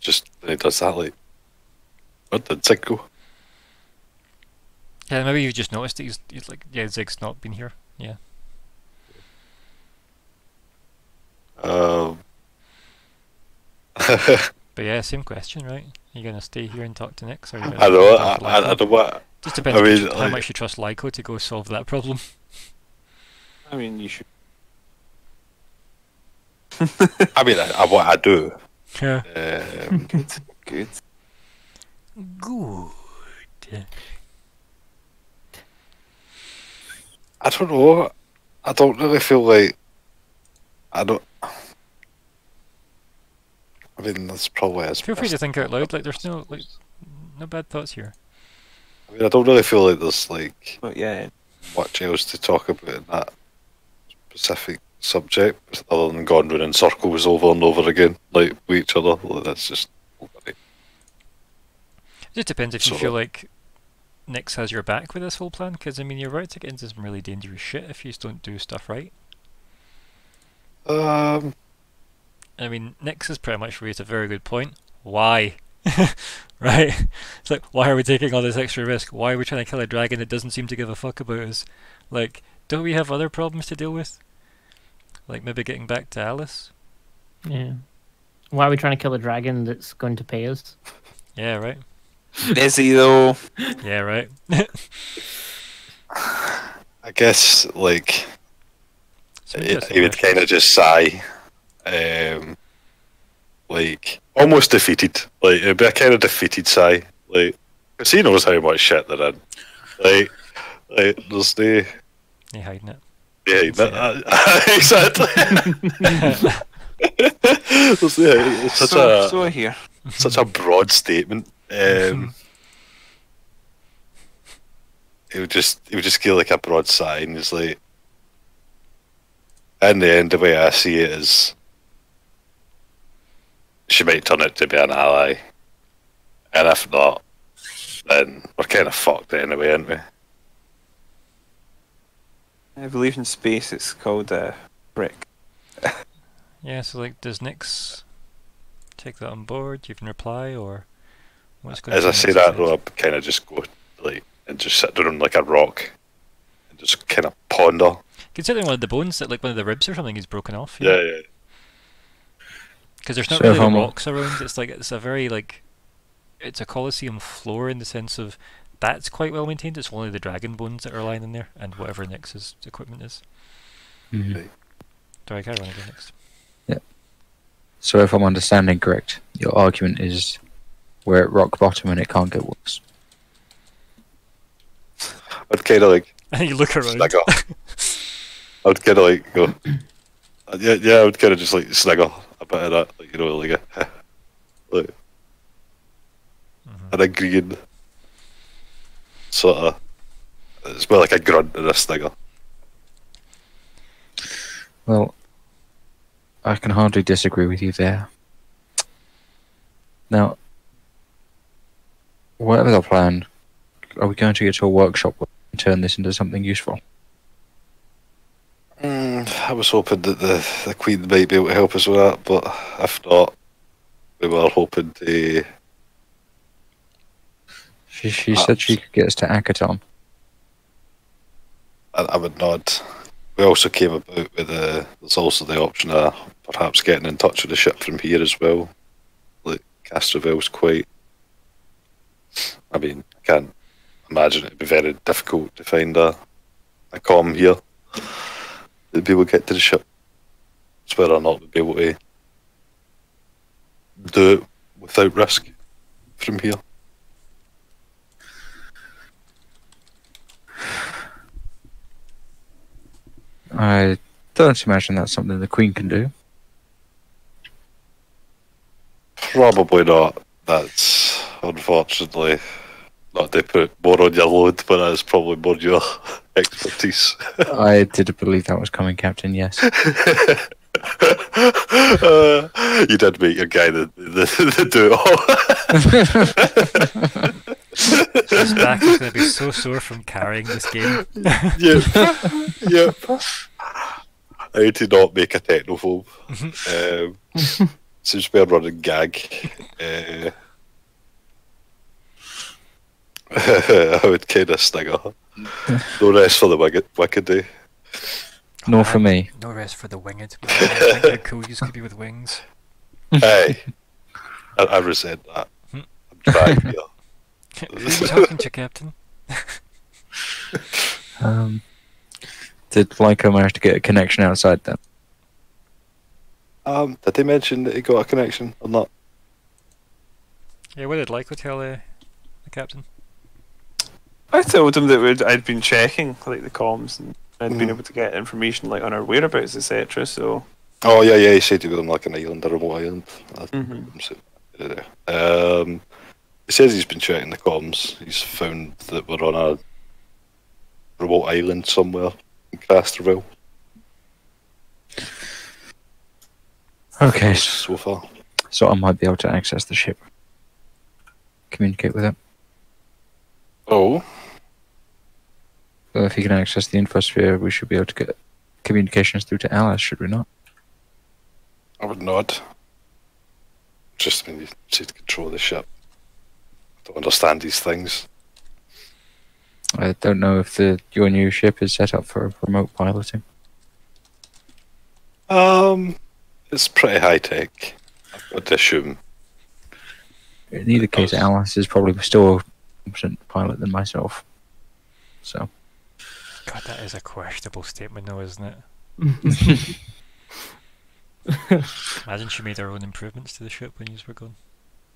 just he does that like, what did Zigg go? yeah, maybe you just noticed that he's, he's like, yeah, Zigg's not been here. Yeah. Um, But yeah, same question, right? Are you gonna stay here and talk to Nyx, or are you gonna I know, I, to I, I what. Just depends I if you mean, how like- much you trust Lyko to go solve that problem. I mean, you should. I mean, I, I, what I do. Yeah. Um, Good. Good. Good. I don't know. I don't really feel like. I don't. I mean, that's probably as. Feel free to think out loud. Like, there's no like, no bad thoughts here. I mean, I don't really feel like there's like But yeah, much else to talk about in that specific subject other than going round in circles over and over again, like with each other. Like, that's just. It just depends if you Sort feel like Nyx has your back with this whole plan. Because I mean, you're right to get into some really dangerous shit if you just don't do stuff right. Um, I mean, Nyx has pretty much raised a very good point. Why? right? It's like, why are we taking all this extra risk? Why are we trying to kill a dragon that doesn't seem to give a fuck about us? Like, don't we have other problems to deal with? Like maybe getting back to Alice? Yeah. Why are we trying to kill a dragon that's going to pay us? Yeah, right. is he though? Yeah, right. I guess like So he, would kind of just sigh, um, like almost defeated. Like it'd be a kind of defeated sigh, like because he knows how much shit they're in. Like, like there's no You hiding it. yeah, that, exactly. There's no- it's such so, a so here. such a broad statement. Um, he would just it would just give like a broad sign. and he's like in the end the way I see it is she might turn out to be an ally. And if not, then we're kinda fucked anyway, aren't we? I believe in space it's called uh, brick. Yeah, so like, does Nyx take that on board? You can reply, or what's going As to I say that though, I kinda just go like and just sit down on like a rock and just kinda ponder. Considering one of the bones, that like one of the ribs or something is broken off. Yeah, yeah. Because there's not So if really I'm- rocks around. It's like it's a very like, it's a coliseum floor in the sense of that's quite well maintained. It's only the dragon bones that are lying in there, and whatever Nyx's equipment is. Mhm. Sorry, carry on again next. So if I'm understanding correct, your argument is we're at rock bottom and it can't get worse. I'd kinda like you look around. snigger. I would kinda like go yeah, yeah, I would kinda just like snigger a bit of that, like you know, like a like Mhm. an agreeing sort of it's more like a grunt and a snigger. Well, I can hardly disagree with you there. Now, whatever the plan, are we going to get to a workshop where we can turn this into something useful? Mm, I was hoping that the, the Queen might be able to help us with that, but if not, we were hoping to. She, she said she could get us to Akiton. I, I would nod. We also came about with the. There's also the option of perhaps getting in touch with the ship from here as well. Like Castrovel's quite. I mean, I can't imagine it'd be very difficult to find a a com here people get to the ship. It's whether or not we'd be able to do it without risk from here. I don't imagine that's something the Queen can do. Probably not. That's unfortunately not to put more on your load, but that's probably more your expertise. I did believe that was coming, Captain, yes. uh, you did make your guy the, the, the do it all. His back is going to be so sore from carrying this game. yep. yep. I need to not make a technophobe. um, seems to be a running gag. Uh, I would kind of snigger. No rest for the wicked, wicked day. Nor for me. No rest for the winged. I think how cool you could be with wings. hey, I, I resent that. I'm trying here. Who are you talking to, Captain? Um, did Lyko manage to get a connection outside then? Um, did they mention that he got a connection or not? Yeah, what did Lyko tell uh, the captain? I told him that we'd, I'd been checking like the comms and I'd been Mhm. able to get information like on our whereabouts, etc. So Oh yeah, yeah. He said he was on like an island, a remote island. I Mhm. Uh, Um, he says he's been checking the comms. He's found that we're on a remote island somewhere in Castrovel Okay, so far. so I might be able to access the ship. Communicate with it. Oh, So if he can access the infosphere, we should be able to get communications through to Alice, should we not? I would not. Just when you said control the ship. I don't understand these things. I don't know if the your new ship is set up for remote piloting. Um, it's pretty high tech. I would assume. In either case. Alice is probably still competent pilot than myself. So God, that is a questionable statement, though, isn't it? Imagine she made her own improvements to the ship when you were gone.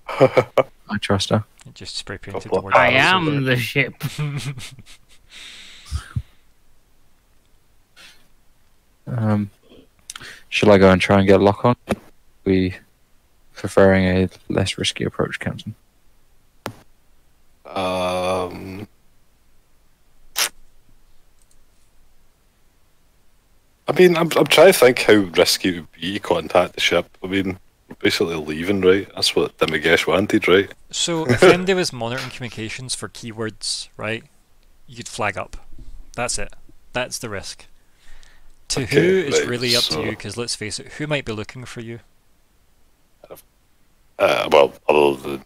I trust her. It just spray painted the Couple word. I Alice over am the ship. Um, shall I go and try and get a lock on? We preferring a less risky approach, Captain. Um, I mean, I'm, I'm trying to think how risky it would be to contact the ship. I mean, we're basically leaving, right? That's what Demigesh wanted, right? So if MD was monitoring communications for keywords, right, you'd flag up. That's it. That's the risk. To okay, who is right, really up so... to you, because let's face it, who might be looking for you? Uh, well, other than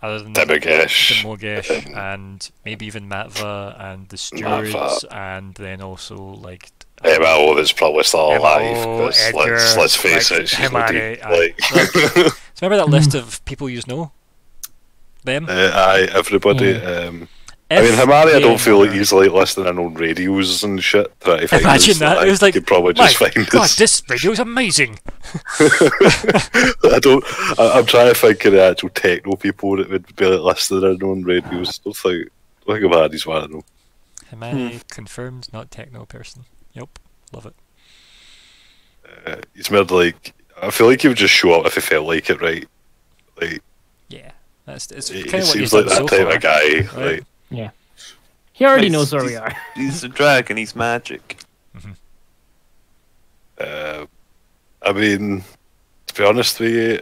other than the Demigesh. Mogesh and maybe even Matva and the stewards and then also like MO that's probably still alive. 'cause let's, let's face like, it, she's not Himari, deep. aye. Like, So remember that list of people you know? Them? uh, aye, everybody. Um, I mean, If Himari, I don't feel like were- he's like listening on radios and shit. Trying to find Imagine us. that. I It was like, could probably just find God, us. this radio is amazing. I don't. I, I'm trying to think of the actual techno people that would be like listening in on radios. Don't think. Don't think Himari's one of them. Himari confirmed, not techno person. Yep, love it. Uh, he's more like. I feel like he would just show up if he felt like it, right? Like Yeah, that's it's he, kind he of what seems he's like that so type far. of guy. right? Like He already He's- knows where we are. He's a dragon. He's magic. Uh, I mean, to be honest with you,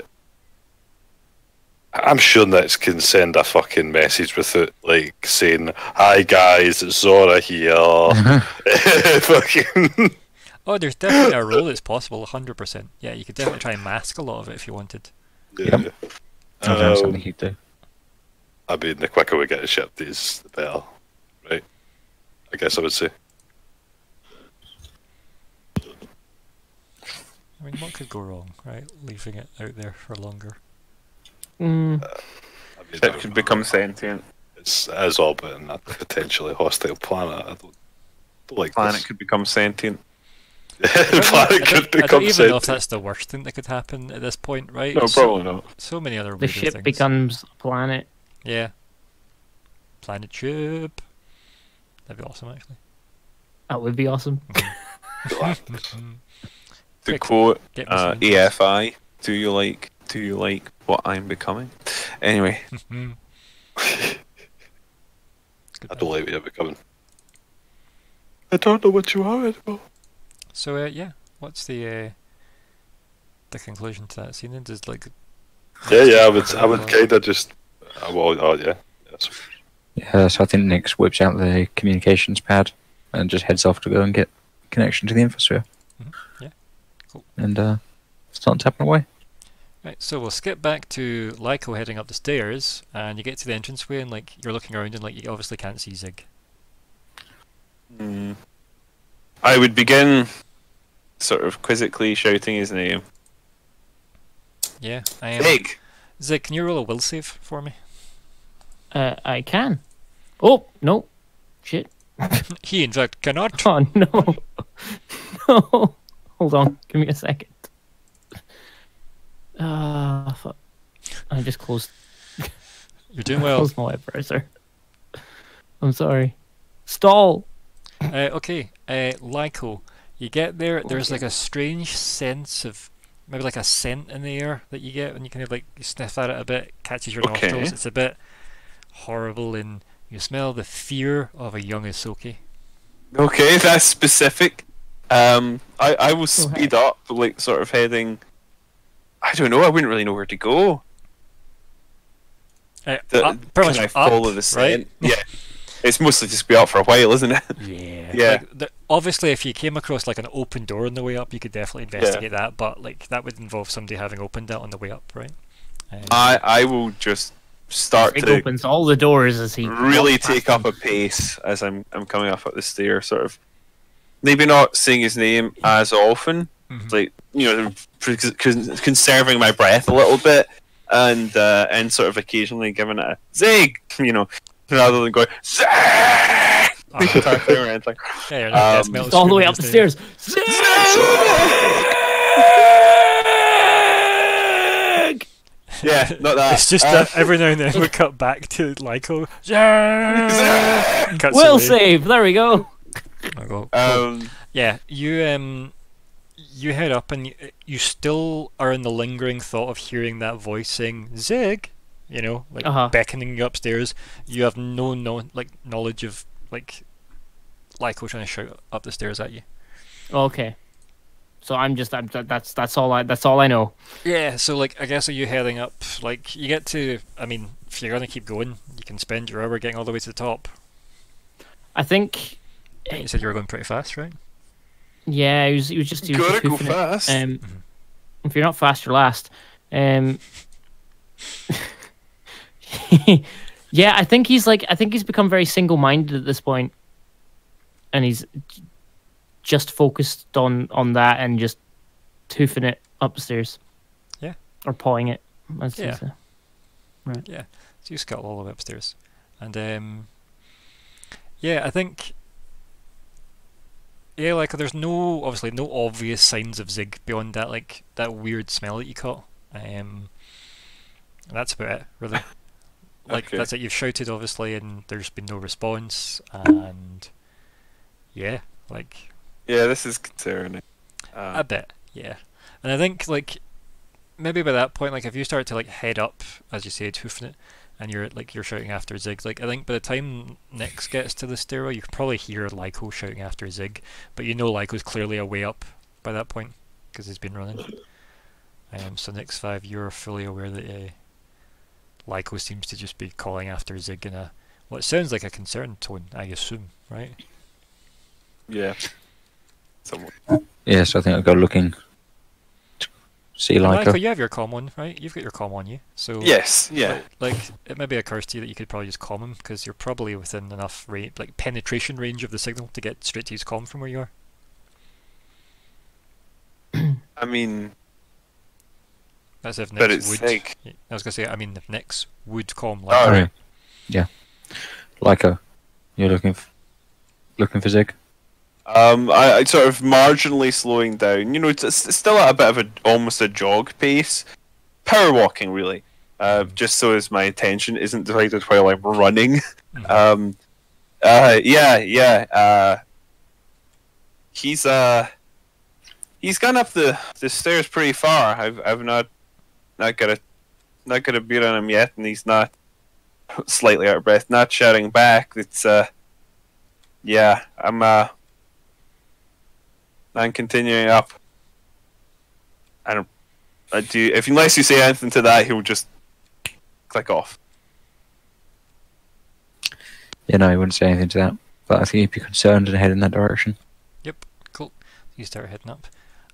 I'm sure Nyx can send a fucking message without like saying, "Hi guys, it's Zora here." fucking. Oh, there's definitely a role that's possible, 100%. Yeah, you could definitely try and mask a lot of it if you wanted. Yeah. I think that's something Um, he'd do. I mean, the quicker we get it shipped is the better, right? I guess I would say. I mean, what could go wrong, right? Leaving it out there for longer. Mm, I mean, It could become sentient. it's as orbiting a potentially hostile planet. I don't, don't like Planet this. could become sentient. the I don't- planet I could don't, I don't become even know if sentient. that's the worst thing that could happen at this point, right? No, so, probably not. so many other the ship things. becomes a planet. Yeah. Planet ship. That'd be awesome, actually. That would be awesome. To Quick, quote Get uh, some- EFI, "Do you like? Do you like what I'm becoming?" Anyway. I don't like what you're becoming. I don't know what you are anymore. So uh, yeah, what's the uh, the conclusion to that scene? then? Does like Yeah, yeah, I would, I would kind of just. Uh, Well, oh yeah, yes. Yeah, so I think Nyx whips out the communications pad and just heads off to go and get connection to the infosphere. Mhm, yeah, cool. And uh, start tapping away. right? So we'll skip back to Lyko heading up the stairs, and you get to the entranceway, and like you're looking around, and like you obviously can't see Zigg. mm, I would begin sort of quizzically shouting his name. Yeah, I am. Zigg. Zigg, can you roll a will save for me? Uh, I can. Oh no! Shit! He in fact cannot. Oh no! no! Hold on. Give me a second. Ah, fuck. I just closed, You're doing well. closed my web browser. I'm sorry. Stall. Uh, okay, uh, Lyko, you get there. There's like a strange sense of maybe like a scent in the air that you get when you kind of like you sniff at it a bit, catches your Okay. nostrils. It's a bit horrible, and you smell the fear of a young Ysoki. Okay, that's specific. Um, I I will Go speed up, like sort of heading. I don't know. I wouldn't really know where to go. Uh, The- up, can much I follow up, the right? scent? Yeah. It's mostly just be up for a while, isn't it? Yeah. Yeah. Like, the, obviously, if you came across like an open door on the way up, you could definitely investigate that. But like that would involve somebody having opened it on the way up, right? Um, I I will just start Rick to opens all the doors as he really walks past take up them. a pace as I'm I'm coming up the stair, sort of maybe not saying his name as often, Mhm. like you know, conserving my breath a little bit, and uh, and sort of occasionally giving it a zig, you know, rather than going zig. Talking around like, yeah, you're not death um, all the way up the his name. stairs. Zigg! Yeah, not that. It's just Uh, that every now and then we cut back to Lyko. Yeah. Cuts Will save. There we go. I go, um, Yeah, you um, you head up and you, you still are in the lingering thought of hearing that voice saying "Zigg," you know, like Uh-huh. beckoning you upstairs. You have no no like knowledge of like Lyko trying to shout up the stairs at you. Okay. So I'm just I'm that's that's all I that's all I know. Yeah, so like I guess are you heading up? Like you get to, I mean, if you're gonna keep going, you can spend your hour getting all the way to the top. I think You said you were going pretty fast, right? yeah, he was he was just he was Gotta go hoofing it. fast. Um, if you're not fast, you're last. Um, yeah, I think he's like I think he's become very single-minded at this point, and he's j- just focused on on that and just hoofing it upstairs. Yeah. or pawing it. As Yeah. yeah. Say. So you scuttle all the way upstairs, and um, yeah, I think yeah, like there's no obviously no obvious signs of Zigg beyond that like that weird smell that you caught. Um, that's about it, really. Like Okay. that's it. You've shouted obviously, and there's been no response, and yeah, like yeah, this is concerning. Uh, a bit, yeah. And I think like maybe by that point, like if you start to like head up, as you said, hoofing it, and you're like you're shouting after Zigg, like I think by the time Nyx gets to the stairwell, you can probably hear Lyko shouting after Zigg, but you know Lyko's clearly a way up by that point because he's been running. Um, so Nyx Five, you're fully aware that uh, Lyko seems to just be calling after Zigg in a what sounds like a concerned tone, I assume, right? yeah. Someone. Yeah, so I think I'll go looking to see And like Lyko, you have your comm on, right? You've got your comm on you, so Yes. Yeah. like it maybe occurs to you that you could probably just calm him because you're probably within enough range, like penetration range of the signal to get straight to his com from where you are. I mean, That's if Nyx but it's would. like I was gonna say, I mean, if Nyx would calm Oh, like Okay. Yeah. Lyko, you're looking f- looking for Zigg. Um, I, I sort of marginally slowing down. You know, it's, it's still at a bit of a almost a jog pace, power walking really. Uh, just so as my attention isn't divided while I'm running. Mhm. Um, uh, yeah, yeah. Uh, he's uh, he's gone up the, the stairs pretty far. I've I've not not got a not got a beat on him yet, and he's not slightly out of breath, not shouting back. It's uh, yeah. I'm uh. I'm continuing up. I don't. I do. If unless you say anything to that, he'll just click off. Yeah, no, I wouldn't say anything to that. But I think he'd be concerned and head in that direction. Yep, cool. You start heading up.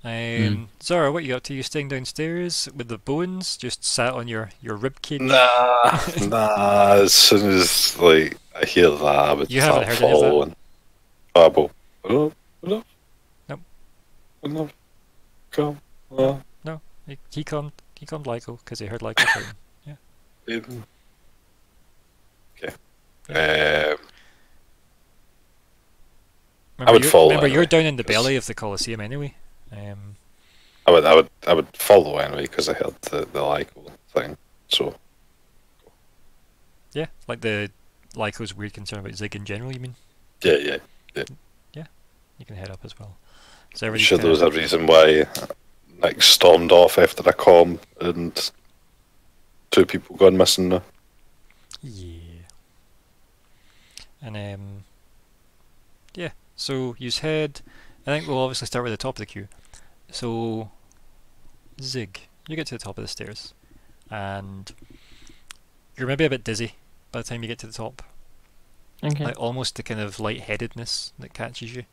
Um, Zora, what you up to? You staying downstairs with the bones, just sat on your your rib cage? Nah, nah. As soon as like I hear that, I would You haven't start heard any of that? following. Ah, but oh, no, Nope. No, come, uh, He, he calmed he calmed Lyko because he heard Lyko shouting. in. Okay. Um, Remember, would you're, follow Remember, you're down in the 'cause- belly of the Colosseum anyway. Um, I would, I would, I would follow anyway because I heard the the Lyko thing. So yeah, like the Lyko's weird concern about Zigg in general. You mean? Yeah, yeah, yeah. You can head up as well. So I'm sure there was a reason why Nyx stormed off after a com and two people gone missing now. Yeah. And um yeah, so use head I think we'll obviously start with the top of the queue. So Zigg, you get to the top of the stairs and you're maybe a bit dizzy by the time you get to the top. Okay. Like almost the kind of lightheadedness that catches you.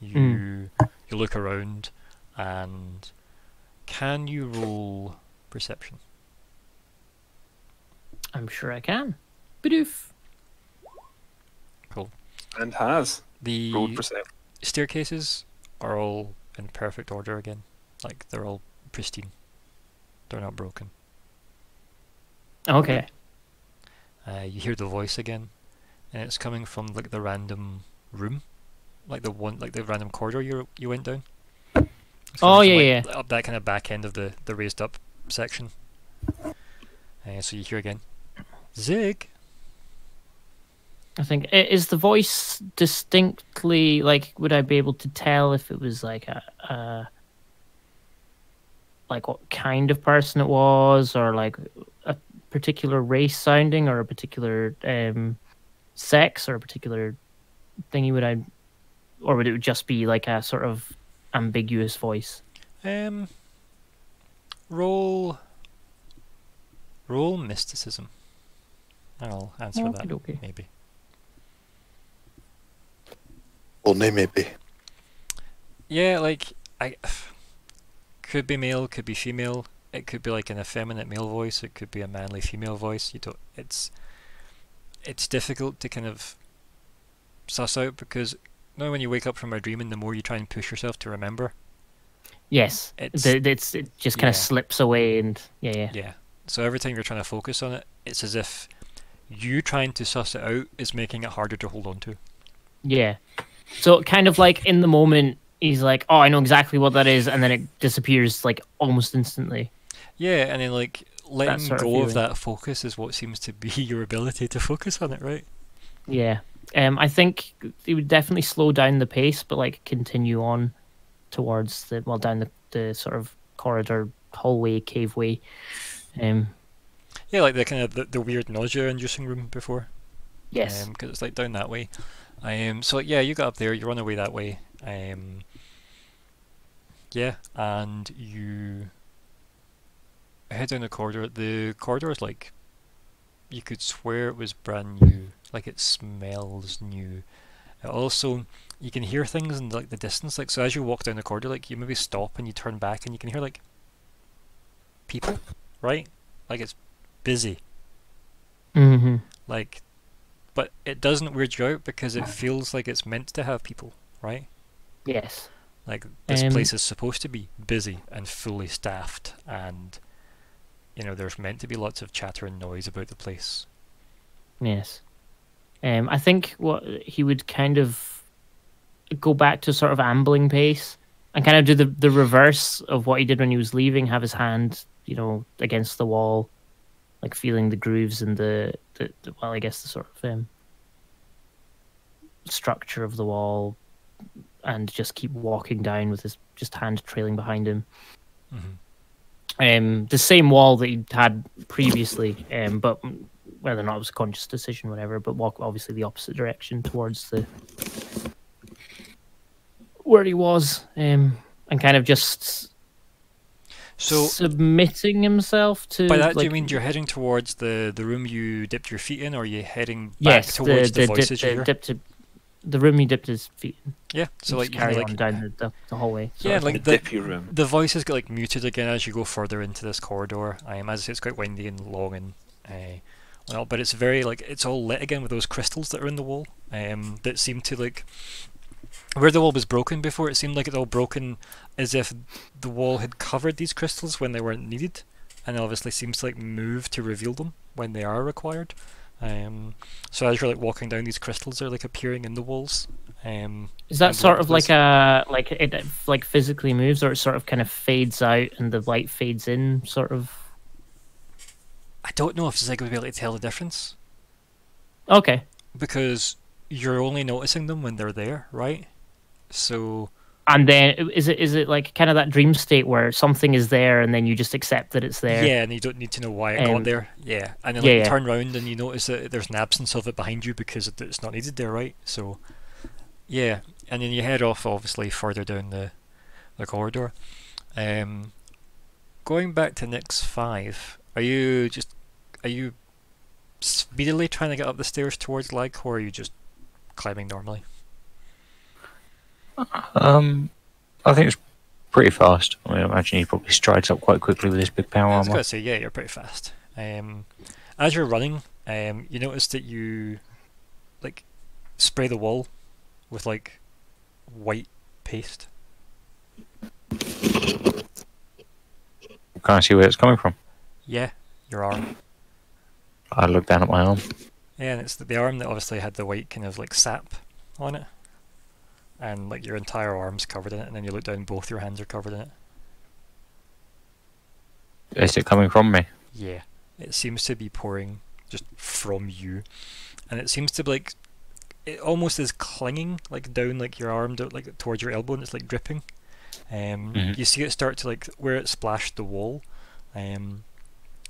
You Mm. You look around and can you roll perception? I'm sure I can. Bidoof. And has The staircases are all in perfect order again. Like they're all pristine. They're not broken. Okay. Uh, you hear the voice again, and it's coming from like the random room, like the one, like the random corridor you you went down. It's Oh, yeah, like, Up that kind of back end of the the raised up section. Uh, so you hear again, Zigg. I think is the voice distinctly like would I be able to tell if it was like a, a like what kind of person it was or like a particular race sounding or a particular um sex or a particular thingy would I or would it just be like a sort of ambiguous voice? Um, roll. Roll mysticism. I'll answer that Okey-dokey. maybe. Only maybe. Yeah, like I could be male, could be female. It could be like an effeminate male voice. It could be a manly female voice. You don't. It's it's difficult to kind of suss out because you know when you wake up from a dream and the more you try and push yourself to remember, Yes, It's- the, it's it just kind yeah. of slips away, and yeah, yeah, Yeah. So every time you're trying to focus on it, it's as if you trying to suss it out is making it harder to hold on to. yeah. So kind of like in the moment, he's like, "Oh, I know exactly what that is," and then it disappears like almost instantly. Yeah, and then like letting sort of go of that focus is what seems to be your ability to focus on it, right? Yeah. Um, I think it would definitely slow down the pace, but like continue on towards the well down the, the sort of corridor, hallway, cave way. Um, Yeah, like the kind of the, the weird nausea-inducing room before. yes. because it's like down that way. Um, so yeah, you got up there, you run away that way. Um, yeah, and you head down the corridor. The corridor is like you could swear it was brand new, like it smells new. It also, you can hear things in like the distance. Like so, as you walk down the corridor, like you maybe stop and you turn back and you can hear like people, right? Like it's busy. hmm Like, but it doesn't weird you out because it feels like it's meant to have people, right? Yes. Like this Um, place is supposed to be busy and fully staffed, and you know there's meant to be lots of chatter and noise about the place. Yes. Um, I think what he would kind of go back to sort of ambling pace and kind of do the, the reverse of what he did when he was leaving, have his hand, you know, against the wall, like feeling the grooves and the, the, the well, I guess the sort of um, structure of the wall and just keep walking down with his just hand trailing behind him. hmm Um, the same wall that he had previously, um, but whether or not it was a conscious decision, whatever, but walk obviously the opposite direction towards the where he was, um, and kind of just So submitting himself to. by that do you mean you're heading towards the the room you dipped your feet in, or are you heading back yes, towards the, the, the, dip, voices you the hear? dip to the room he dipped his feet. in. Yeah, so Just like you carry kinda on like down the, the, the hallway. sort yeah, like the the, dippy room. the voices get like muted again as you go further into this corridor. Um, as I say, it's quite windy and long and uh, well, but it's very like it's all lit again with those crystals that are in the wall. Um, that seem to like where the wall was broken before. It seemed like it's all broken as if the wall had covered these crystals when they weren't needed, and it obviously seems to like move to reveal them when they are required. Um, so as you're like walking down, these crystals are like appearing in the walls. Um, Is that sort of like a like it like physically moves, or it sort of kind of fades out and the light fades in, sort of? I don't know if Zigg would be able to tell the difference. Okay. because you're only noticing them when they're there, right? So And then is it is it like kind of that dream state where something is there and then you just accept that it's there? yeah, and you don't need to know why it Um, got there. Yeah, and then yeah, like, you yeah. turn around and you notice that there's an absence of it behind you because it's not needed there, right? So yeah, and then you head off obviously further down the the corridor. Um, going back to Nyx Five, are you just are you speedily trying to get up the stairs towards Lag, or are you just climbing normally? Um, I think it's pretty fast. I mean, I imagine he probably strides up quite quickly with his big power armor. I was going to say, yeah, you're pretty fast. Um, as you're running, um, you notice that you like spray the wall with like white paste. Can I see where it's coming from? Yeah, your arm. I look down at my arm. Yeah, and it's the, the arm that obviously had the white kind of like sap on it, and like your entire arm's covered in it. And then you look down, both your hands are covered in it. Is it coming from me? Yeah, it seems to be pouring just from you, and it seems to be like it almost is clinging like down like your arm like towards your elbow, and it's like dripping. Um, Mhm. you see it start to like where it splashed the wall. Um,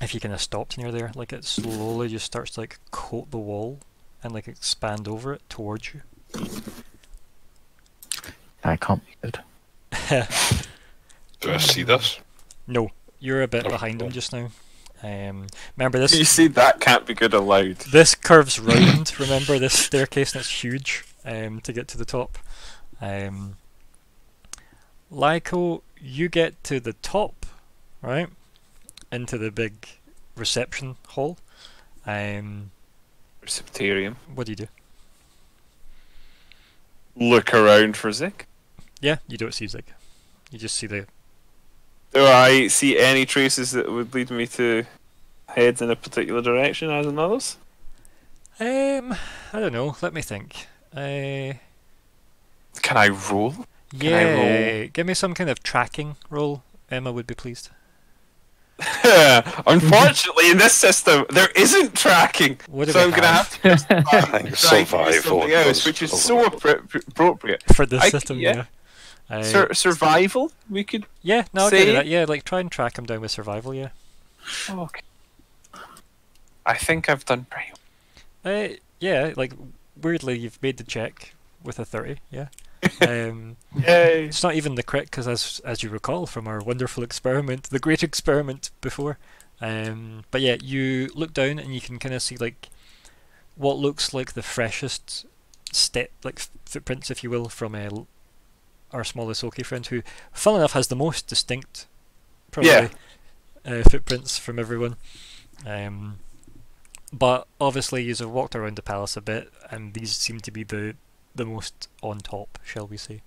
if you kind of stopped near there, like it slowly just starts to like coat the wall and like expand over it towards you. I can't be good. Do I see this? no, you're a bit Oh, behind him oh. just now. Um, remember this. You see, that can't be good allowed. This curves round. remember this staircase, and it's huge um, to get to the top. Um, Lyko, you get to the top, right? Into the big reception hall. Um, Receptarium. what do you do? Look around for Zigg. Yeah, you don't see Zigg. You just see the. Do I see any traces that would lead me to head in a particular direction as in others? Um, I don't know. Let me think. Uh, Can I roll? I yeah, give me some kind of tracking roll. Emma would be pleased. Unfortunately, in this system, there isn't tracking. What so I'm going to have? have to I think try to do something else, which is a so appro- appropriate. for this I- system? yeah. Yeah. Uh, Sur- survival, we could. yeah, no, I'll give you say- that. Yeah, like try and track him down with survival. Yeah. okay. I think I've done pretty well. Uh, yeah, like weirdly, you've made the check with a thirty. Yeah. Um, Yay! it's not even the crit because, as as you recall from our wonderful experiment, the great experiment before. Um, but yeah, you look down and you can kind of see like what looks like the freshest step, like f- footprints, if you will, from uh, our smallest Ysoki friend, who, fun enough, has the most distinct, probably, Yeah. uh, footprints from everyone. Um, but obviously, you've walked around the palace a bit, and these seem to be the the most on top, shall we say?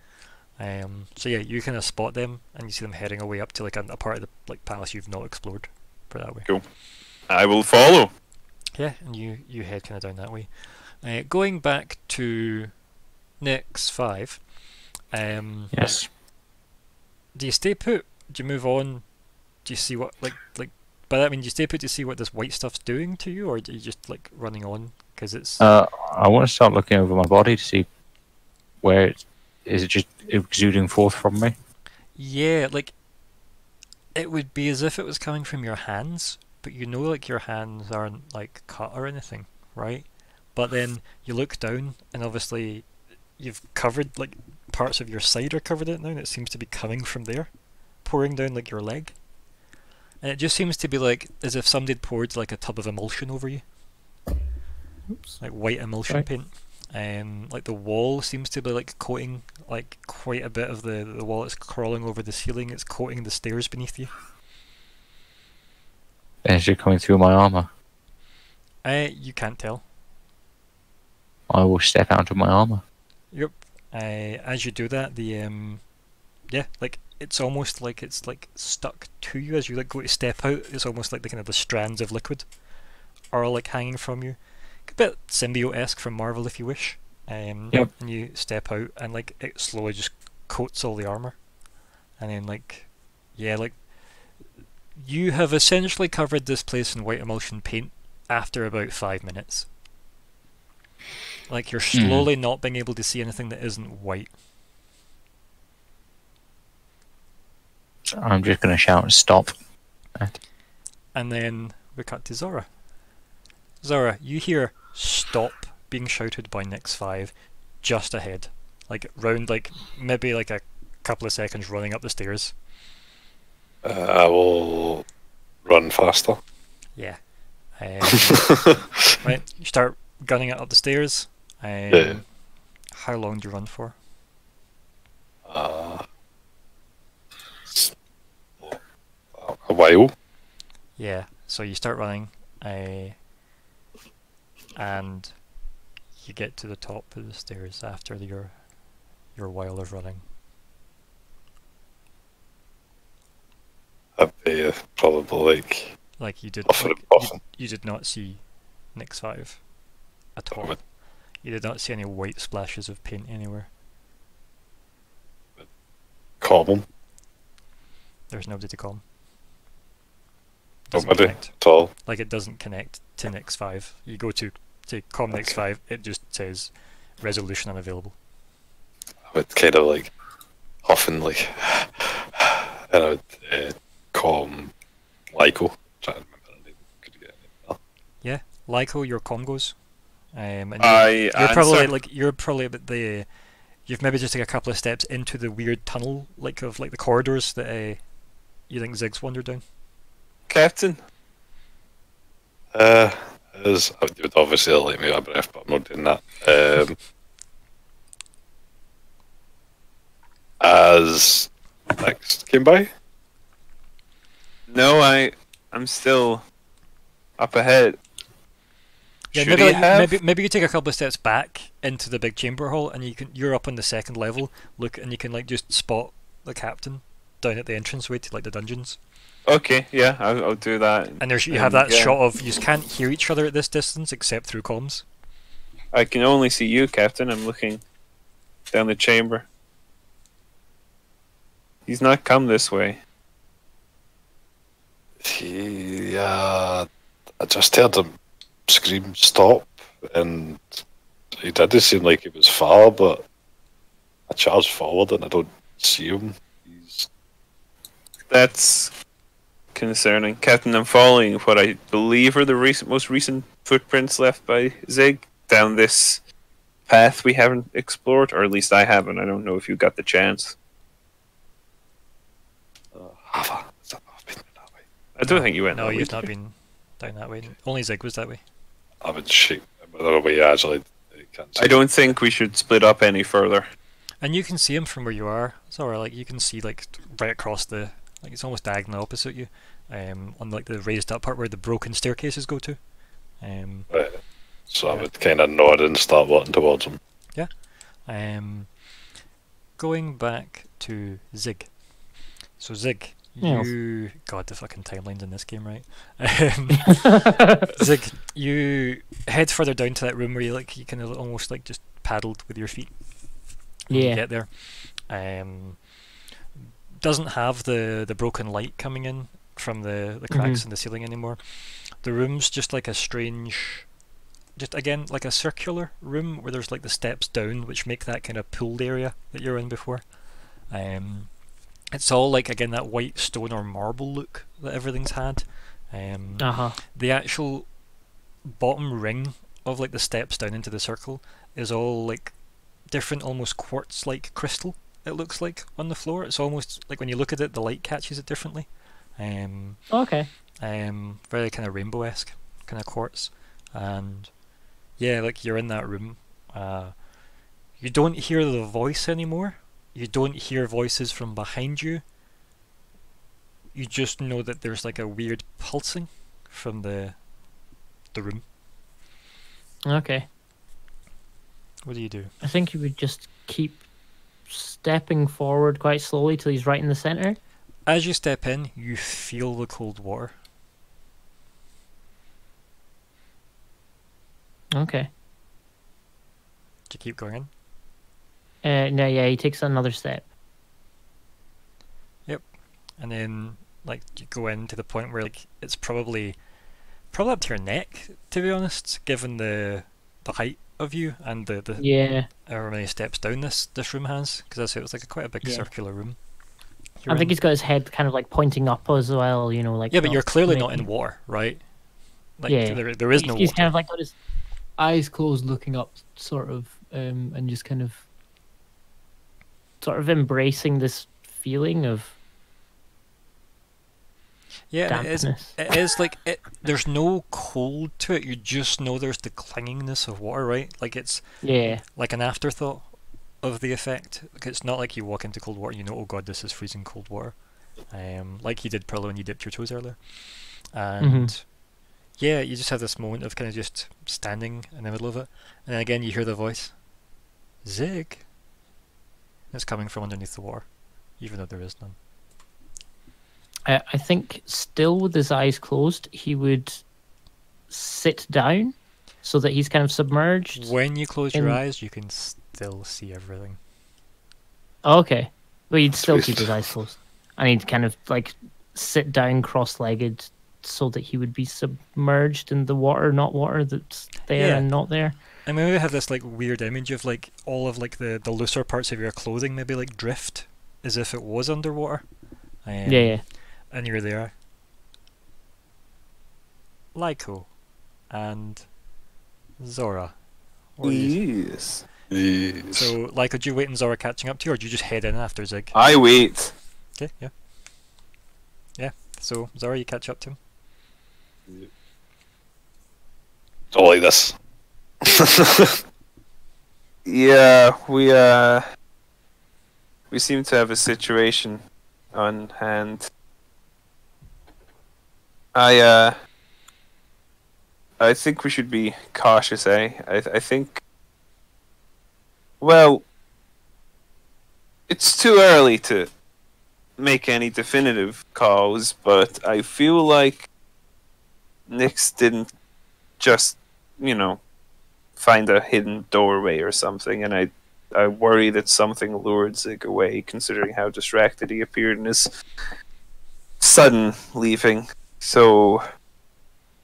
Um, so yeah, you kind of spot them, and you see them heading away up to like a, a part of the like palace you've not explored, put it that way. I will follow. Yeah, and you you head kind of down that way. Uh, going back to Nyx five. Um, Yes. do you stay put? Do you move on? Do you see what like like? By that I mean, do you stay put to see what this white stuff's doing to you, or do you just like running on because it's Uh, I want to start looking over my body to see where it is. It just exuding forth from me. yeah, like it would be as if it was coming from your hands, but you know, like your hands aren't like cut or anything, right? But then you look down, and obviously you've covered like parts of your side are covered in it now, and it seems to be coming from there, pouring down like your leg. And it just seems to be like as if somebody poured like a tub of emulsion over you. Oops. like white emulsion Right. paint. Um, like the wall seems to be like coating like quite a bit of the the wall. It's crawling over the ceiling. It's coating the stairs beneath you. Is it coming through my armor? Uh, you can't tell. I will step out of my armor. Yep. Uh, as you do that, the um, yeah, like it's almost like it's like stuck to you as you like go to step out. It's almost like the kind of the strands of liquid are like hanging from you. A bit symbiote-esque from Marvel, if you wish. Um, Yep. And you step out, and like it slowly just coats all the armor, and then like, yeah, like you have essentially covered this place in white emulsion paint after about five minutes. Like you're Hmm. slowly not being able to see anything that isn't white. I'm just going to shout and stop. And then we cut to Zora. Zora, you hear stop being shouted by Nyx 5 just ahead. Like round like maybe like a couple of seconds running up the stairs. Uh, I will run faster. Yeah. Um, right, you start gunning it up the stairs. Um, Yeah. How long do you run for? Uh, a while. Yeah, so you start running, uh, and you get to the top of the stairs after your your while of running. I'd be uh, probably like Like you did, like, you, you did not see Nyx Five at all. What? You did not see any white splashes of paint anywhere. common. There's nobody to calm. Nobody connect. at all. Like it doesn't connect to Nyx Five. You go to to com Nyx Okay. Five, it just says resolution unavailable. I would kind of like huffing like, and I would uh, calm Lyko. Trying to remember the name. Could you get it? Lyko, your com goes. Um, and you- I You're answer. probably like you're probably about the you've maybe just take a couple of steps into the weird tunnel, like of like the corridors that uh, you think Zigg's wandered down. Captain, Uh, as I would obviously let me out of breath, but I'm not doing that. Um, as next came by, no, I, I'm still up ahead. Yeah, Should maybe, he like, have? maybe maybe you take a couple of steps back into the big chamber hall, and you can you're up on the second level. Look, and you can like just spot the captain down at the entranceway to like the dungeons. Okay, yeah, I'll, I'll do that. And there's you have that yeah. shot of you can't hear each other at this distance except through comms. I can only see you, Captain. I'm looking down the chamber. He's not come this way. he, uh, I just heard him scream stop, and he didn't seem like he was far, but I charged forward and I don't see him. He's That's concerning, Captain. I'm following what I believe are the recent, most recent footprints left by Zigg down this path we haven't explored, or at least I haven't. I don't know if you got the chance. uh, I? Is that- I've been that way. I don't think you went. No, that you've did not you? been down that way. Only Zigg was that way. I've been shaking another way actually. You can't I don't think we should split up any further. And you can see him from where you are. It's alright, like you can see like right across the like it's almost diagonal opposite you. Um on like the raised up part where the broken staircases go to. Um Right. So I would kind of nod and start walking towards him. Yeah. Um going back to Zigg. So Zigg, Yes. you God the fucking timelines in this game, right? Um, Zigg, you head further down to that room where you like you kind of almost like just paddled with your feet. when you Yeah. get there. Um, doesn't have the the broken light coming in from the the cracks Mhm. in the ceiling anymore. The room's just like a strange, just again like a circular room where there's like the steps down, which make that kind of pooled area that you're in before. Um, it's all like again that white stone or marble look that everything's had. Um, Uh huh. the actual bottom ring of like the steps down into the circle is all like different almost quartz like crystal it looks like on the floor. It's almost like when you look at it the light catches it differently. Um Okay. um very kind of rainbow-esque kind of quartz. And yeah like you're in that room uh you don't hear the voice anymore. You don't hear voices from behind you. You just know that there's like a weird pulsing from the the room. Okay. what do you do? I think you would just keep stepping forward quite slowly till he's right in the center. as you step in you feel the cold water Okay. do you keep going in Uh, no, yeah, he takes another step. Yep. And then like you go in to the point where like it's probably probably up to your neck to be honest given the the height of you and the the Yeah. however many steps down this this room has because I say it was like a quite a big Yeah. circular room I You're think in- he's got his head kind of like pointing up as well, you know, like. yeah but you're clearly not in war, right like Yeah. there, there is no he's kind of like got his. eyes closed, looking up, sort of, um, and just kind of. Sort of embracing this feeling of yeah it is, it is like it there's no cold to it you just know there's the clingingness of water right like it's Yeah. like an afterthought of the effect. Like it's not like you walk into cold water, and you know, oh god, this is freezing cold water. Um, like you did probably when you dipped your toes earlier. And yeah, you just have this moment of kind of just standing in the middle of it, and then again you hear the voice, Zigg. It's coming from underneath the water, even though there is none. I, I think still with his eyes closed, he would sit down so that he's kind of submerged. When you close your eyes, you can still see everything. Oh, okay. But he'd still keep his eyes closed. And he'd kind of like sit down cross legged so that he would be submerged in the water, not water that's there Yeah. and not there. I mean, we have this like weird image of like all of like the the looser parts of your clothing maybe like drift, as if it was underwater. Um, yeah, yeah. And you're there. Lyko and Zora. What you, Yes. Yes. So, Lyko, would you wait and Zora catching up to you, or do you just head in after Zigg? I wait. Okay, yeah. Yeah, so Zora, you catch up to him. Don't like this. Yeah, we uh we seem to have a situation on hand. I uh I think we should be cautious, eh? I I think well it's too early to make any definitive calls, but I feel like Nyx didn't just, you know, find a hidden doorway or something, and I I worry that something lured Zigg away, considering how distracted he appeared in his sudden leaving. So,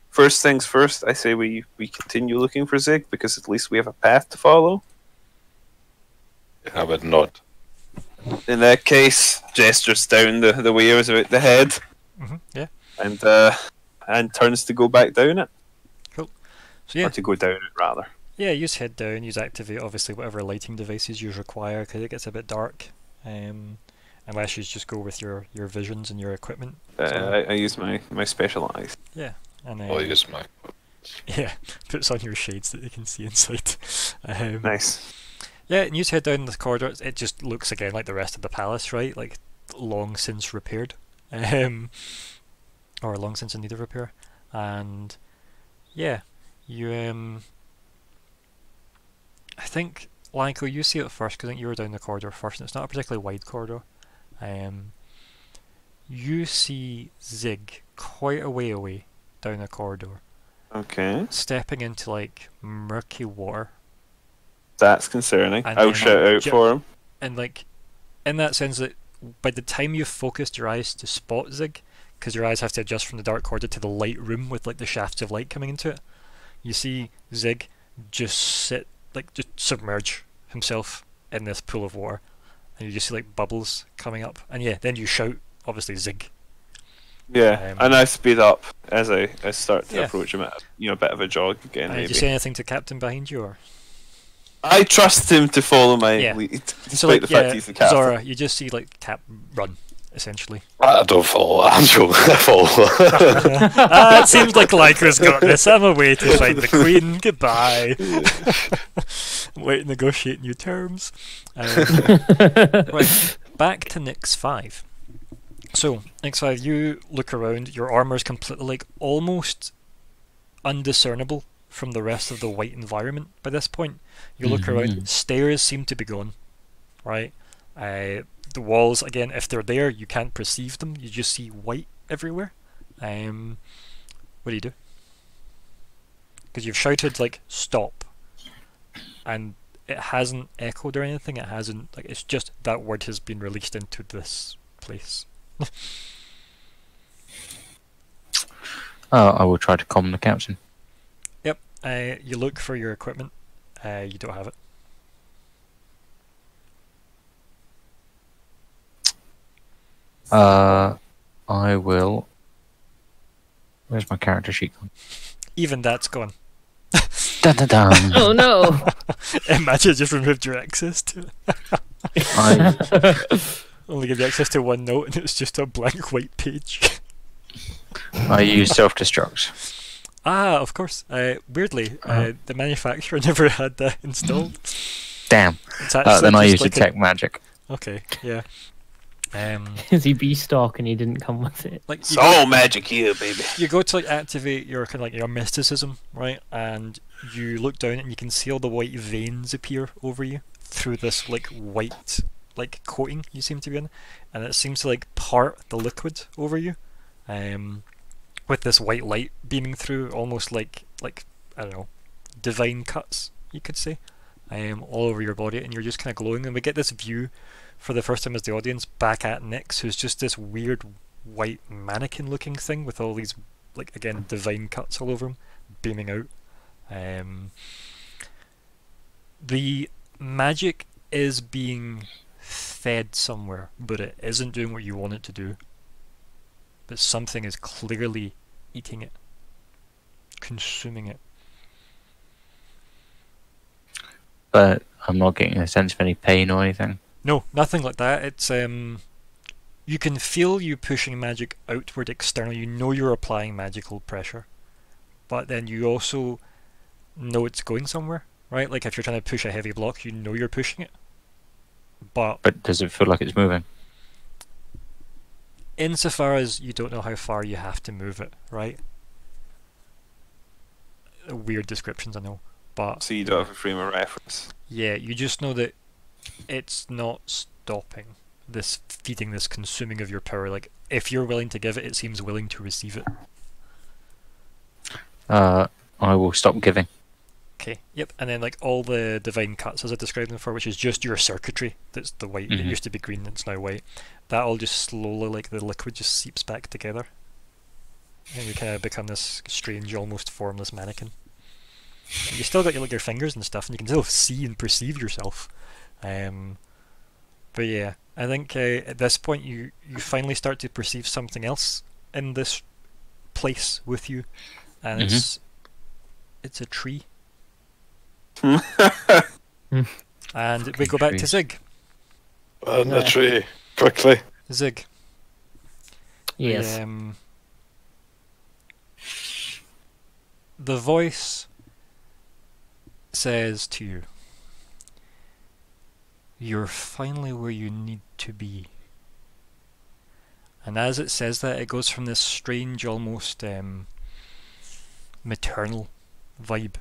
first things first, I say we we continue looking for Zigg because at least we have a path to follow. I would not. In that case, gestures down the the way I was about the head, hmm yeah. and uh, and turns to go back down it, Cool. So, yeah, or to go down it rather. yeah, use head down, use activate obviously whatever lighting devices you require because it gets a bit dark. Um, unless you just go with your, your visions and your equipment. Uh, So- I, I use my my special eyes. Yeah, and then, I'll use my. yeah, puts on your shades that you can see inside. Um, Nice. Yeah, and you head down the corridor. It just looks again like the rest of the palace, right? Like long since repaired, um, or long since in need of repair. And yeah, you um, I think Lanko, you see it first because I think you were down the corridor first, and it's not a particularly wide corridor. Um, you see Zigg quite a way away down the corridor, Okay. stepping into like murky water That's concerning. And I'll shout out for him. and like in that sense that by the time you've focused your eyes to spot Zigg, because your eyes have to adjust from the dark corridor to the light room with like the shafts of light coming into it, you see Zigg just sit like just submerge himself in this pool of water, and you just see like bubbles coming up, and yeah, then you shout obviously Zigg. Yeah, um, and I speed up as I, I start to Yeah. approach him at you know a bit of a jog again. And did you say anything to Captain behind you, or I trust him to follow my Yeah. lead, despite so like the fact yeah, he's the captain. Zora, you just see like Cap run essentially. I don't follow Angel. I follow. ah, it seems like Lycra's got this. I'm away to find the Queen. Goodbye. Wait to negotiate new terms. Um, right, back to Nyx 5. So, Nyx 5, you look around, your armour is completely, like, almost undiscernible from the rest of the white environment by this point. You look around, Mhm. stairs seem to be gone, right? Uh, the walls, again, if they're there, you can't perceive them, you just see white everywhere. Um, what do you do? Because you've shouted, like, stop, and it hasn't echoed or anything, it hasn't, like, it's just that word has been released into this place. Oh, I will try to calm the captain. Uh, you look for your equipment, uh, you don't have it. Uh, I will. Where's my character sheet gone? Even that's gone. Dun, dun, dun. Oh no! Imagine I just removed your access to it. I, Only give you access to one note and it's just a blank white page. I use self destruct. ah, of course. Uh, weirdly, uh, Uh-huh. the manufacturer never had that installed. Damn. Uh, then I just use like a- magic. Okay, yeah. Um, Is he B stock and he didn't come with it? like It's you go, all magic here, baby. you go to like activate your kind of like your mysticism, right? And you look down and you can see all the white veins appear over you through this like white like coating you seem to be in, and it seems to like part the liquid over you, um, with this white light beaming through, almost like like I don't know, divine cuts you could say, um, all over your body, and you're just kind of glowing. And we get this view for the first time as the audience back at Nyx, who's just this weird white mannequin-looking thing with all these like again divine cuts all over him, beaming out. Um, the magic is being fed somewhere, but it isn't doing what you want it to do. But something is clearly eating it, consuming it. But I'm not getting a sense of any pain or anything. No, nothing like that. It's um, you can feel you pushing magic outward externally. You know you're applying magical pressure, but then you also know it's going somewhere, right? Like if you're trying to push a heavy block, you know you're pushing it. But But does it feel like it's moving? insofar as you don't know how far you have to move it, right? Weird descriptions, I know, but So you don't have a frame of reference. Yeah, you just know that it's not stopping this feeding, this consuming of your power. Like, if you're willing to give it, it seems willing to receive it. Uh, I will stop giving. Okay, yep. And then, like, all the divine cuts, as I described them before, which is just your circuitry that's the white, it Mhm. used to be green, it's now white. That all just slowly, like, the liquid just seeps back together. And you kind of become this strange, almost formless mannequin. You still got your, like, your fingers and stuff, and you can still see and perceive yourself. Um, but yeah, I think uh, at this point you you finally start to perceive something else in this place with you, and Mhm. it's it's a tree. and we go back to Zigg. And the tree, quickly. Zigg. Yes. Um, the voice says to you, You're finally where you need to be. And as it says that, it goes from this strange, almost um, maternal vibe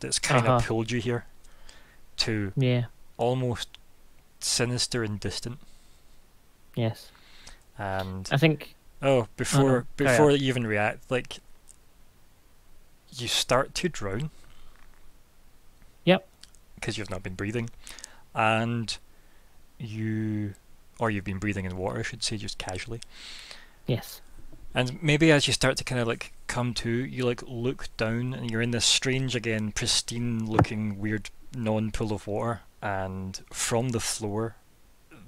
that's kind of Uh-huh. pulled you here to Yeah. almost sinister and distant. Yes. And I think. Oh, before before you even react, like you start to drown. Yep. Because you've not been breathing, and you, or you've been breathing in water, I should say, just casually. Yes. And maybe as you start to kind of like come to, you like look down and you're in this strange, again, pristine looking, weird non pool of water, and from the floor,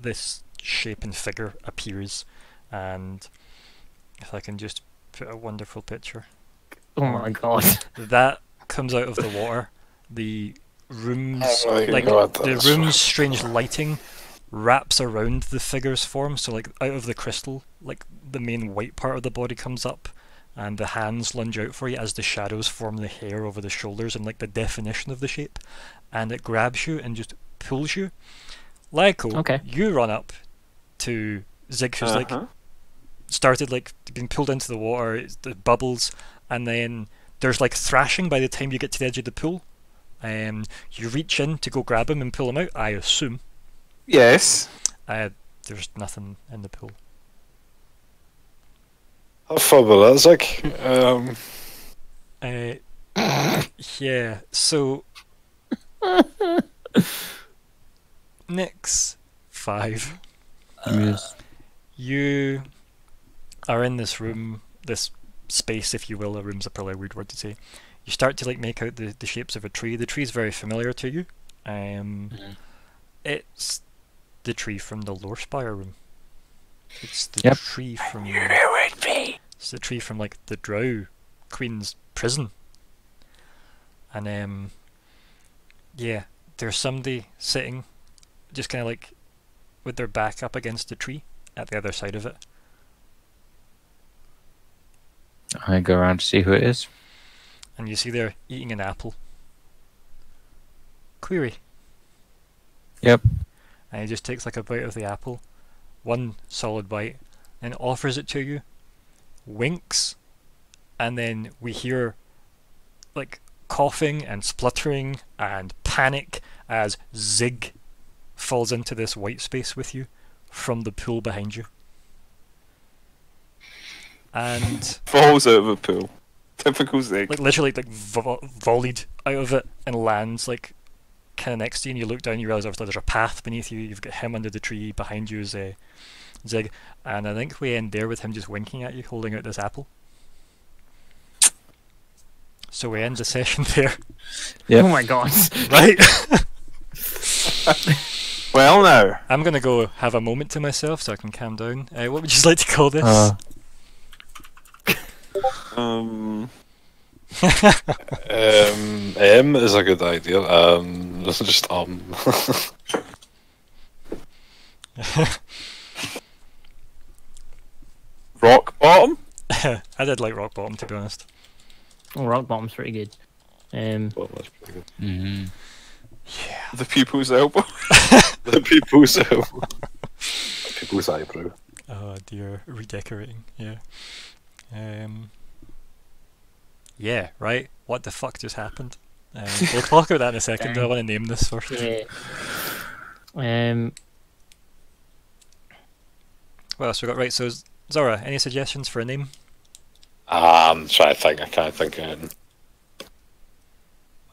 this shape and figure appears. And if I can just put a wonderful picture, Oh my god. that comes out of the water. The room's Oh like the room's strange lighting wraps around the figure's form. So like out of the crystal, like the main white part of the body comes up, and the hands lunge out for you as the shadows form the hair over the shoulders and like the definition of the shape, and it grabs you and just pulls you. Lyko, Okay. you run up to Zigg, who's like Uh-huh. started like being pulled into the water, the bubbles, and then there's like thrashing by the time you get to the edge of the pool. Um, you reach in to go grab him and pull him out. I assume. Yes. Uh, there's nothing in the pool. Have fun with that, Zigg. Um, Uh, yeah. So. Nyx five. Yes. You are in this room, this space, if you will. A room's a probably a weird word to say. You start to like make out the, the shapes of a tree. The tree's very familiar to you. Um, Mhm. it's the tree from the Lorespire room. It's the Yep. tree from. would be. It's the tree from like the Drow Queen's prison. And um yeah, there's somebody sitting just kinda like with their back up against the tree at the other side of it. I go around to see who it is. And you see they're eating an apple. Query. Yep. And he just takes like a bite of the apple, one solid bite, and offers it to you, winks, and then we hear like coughing and spluttering and panic as Zigg falls into this white space with you from the pool behind you. And Falls out of a pool. Typical Zigg. like literally like vo- volleyed out of it and lands like kind of next to you and you look down you realize obviously there's a path beneath you you've got him under the tree behind you is uh, Zigg and I think we end there with him just winking at you holding out this apple so we end the session there Yep. Oh my god. right Well, now. I'm gonna go have a moment to myself so I can calm down uh, what would you like to call this Uh, Um, um, M is a good idea. Um, just um. Rock bottom. I did like Rock Bottom to be honest. Oh, Rock Bottom's pretty good. Um, well, that's pretty good. hmm The people's elbow. The people's elbow. people's eyebrow. Oh dear, redecorating. Yeah. Um. Yeah. Right. What the fuck just happened? Um, we'll talk about that in a second. I want to name this first. yeah. Um, What else we got? Right. So Zora, any suggestions for a name? Um, trying to think. I can't think of anything.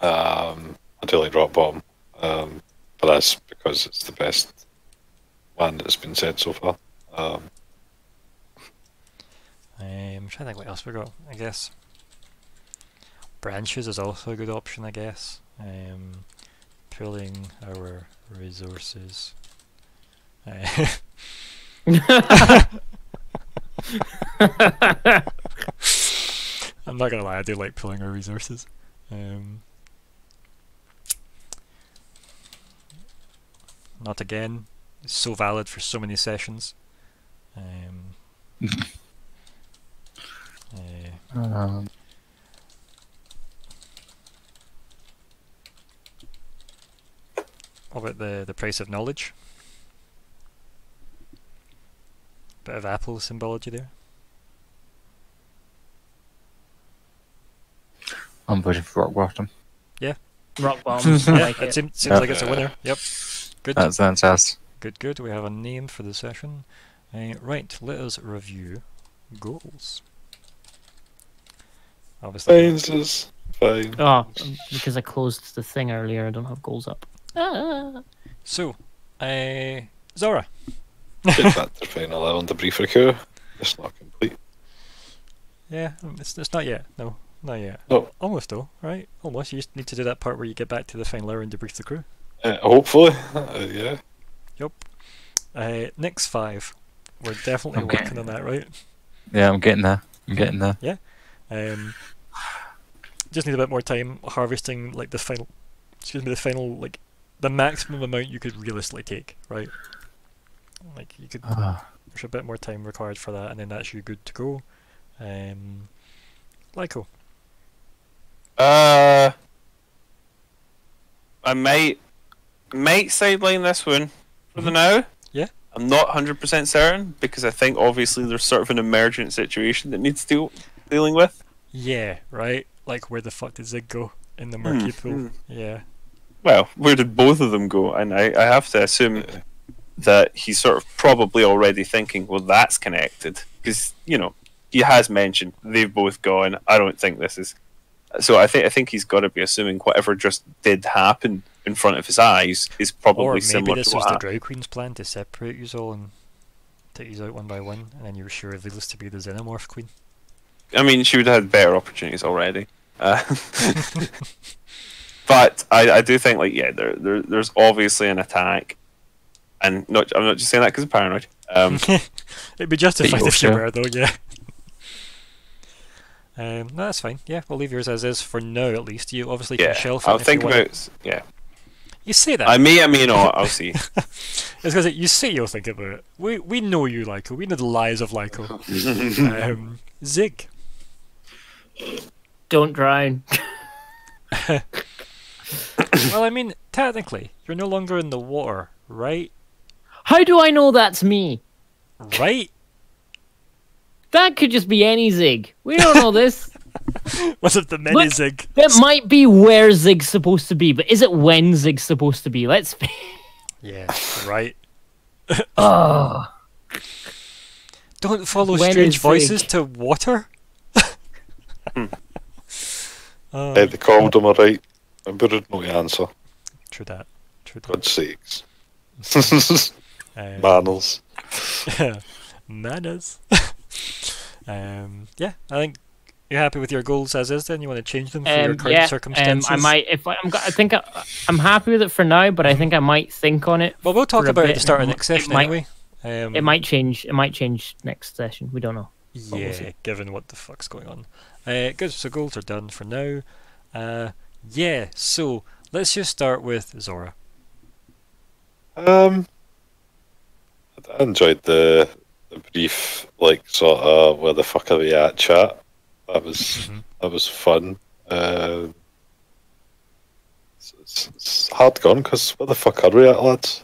Um, I do like Rock Bottom, um, but that's because it's the best one that's been said so far. Um, Um, I'm trying to think what else we got. I guess branches is also a good option. I guess. Um, pulling our resources. Uh, I'm not gonna lie, I do like pulling our resources. Um, not again. It's so valid for so many sessions. Um, Um, what about the the price of knowledge? Bit of Apple symbology there. I'm voting for Rock Bottom. Yeah. Rock Bottom. Yeah, like it it. seems, seems like it's a winner. Yep. Good. That's that's us. Good, good. We have a name for the session. Uh, right, let us review goals. Obviously, Fines is fine. Oh, because I closed the thing earlier, I don't have goals up. Ah. so, uh, Zora. Get back to final on the brief recur. It's not complete. Yeah, um, it's, it's not yet. No, not yet. No. Almost though, right? Almost. You just need to do that part where you get back to the final hour and debrief the crew. Uh, hopefully, uh, yeah. Uh, next five. We're definitely Okay. working on that, right? Yeah, I'm getting there. I'm getting there. Um, just need a bit more time harvesting like the final. Excuse me, the final like the maximum amount you could realistically take, right? Like you could. Ah, There's a bit more time required for that, and then that's you good to go. Um, Lyko. Uh, I might might sideline this one for the now. Yeah. I'm not 100% certain because I think obviously there's sort of an emergent situation that needs to deal dealing with. Yeah, right. Like where the fuck did Zigg go in the murky Hmm, pool? hmm. Yeah. Well, where did both of them go? And I, I have to assume that he's sort of probably already thinking, well, that's connected. Because, you know, he has mentioned they've both gone. I don't think this is. So I think I think he's got to be assuming whatever just did happen in front of his eyes is probably Or maybe similar this to was what the hap- Drow Queen's plan to separate you all and take you out one by one, and then you were sure reveals to be the Xenomorph Queen. I mean, she would have had better opportunities already. Uh, but I, I do think, like, yeah, there, there there's obviously an attack, and not I'm not just saying that because I'm paranoid. Um, It'd be justified you if you were, though. Yeah. Um, no, that's fine. Yeah, we'll leave yours as is for now, at least. You obviously yeah, can shelf it. I'll if think you wanna- about. Yeah, You say that. I may, I may not. I'll see. It's because you say you'll think about it. We we know you, Lyko. We know the lies of Lyko. um, Zigg. Don't drown. Well, I mean, technically, you're no longer in the water, right? How do I know that's me? Right? That could just be any Zigg. We don't know this. Was it the mini Look- Zigg? It might be where Zigg's supposed to be, but is it when Zigg's supposed to be? Let's. be. Yeah, right. Oh, Don't follow When strange voices Zigg? to water. Uh, oh, they called him alright. I wouldn't know the answer. true that. True that. God's sakes. Um, Manners. Manners. um, yeah, I think you're happy with your goals as is. Then you want to change them for your um, current yeah. Um, circumstances. I might. If I, I'm, go- I think I, I'm happy with it for now, but I think I might think on it. Well, we'll talk about it at the start of It next session might- anyway. Um, It might change. It might change next session. We don't know. we'll Yeah, given what the fuck's going on. Uh, good, so goals are done for now. Uh, yeah, so Let's just start with Zora. Um, I enjoyed the the brief, like sort of where the fuck are we at chat. That was Mhm. that was fun. Uh, it's, it's, it's hard gone because where the fuck are we at, lads?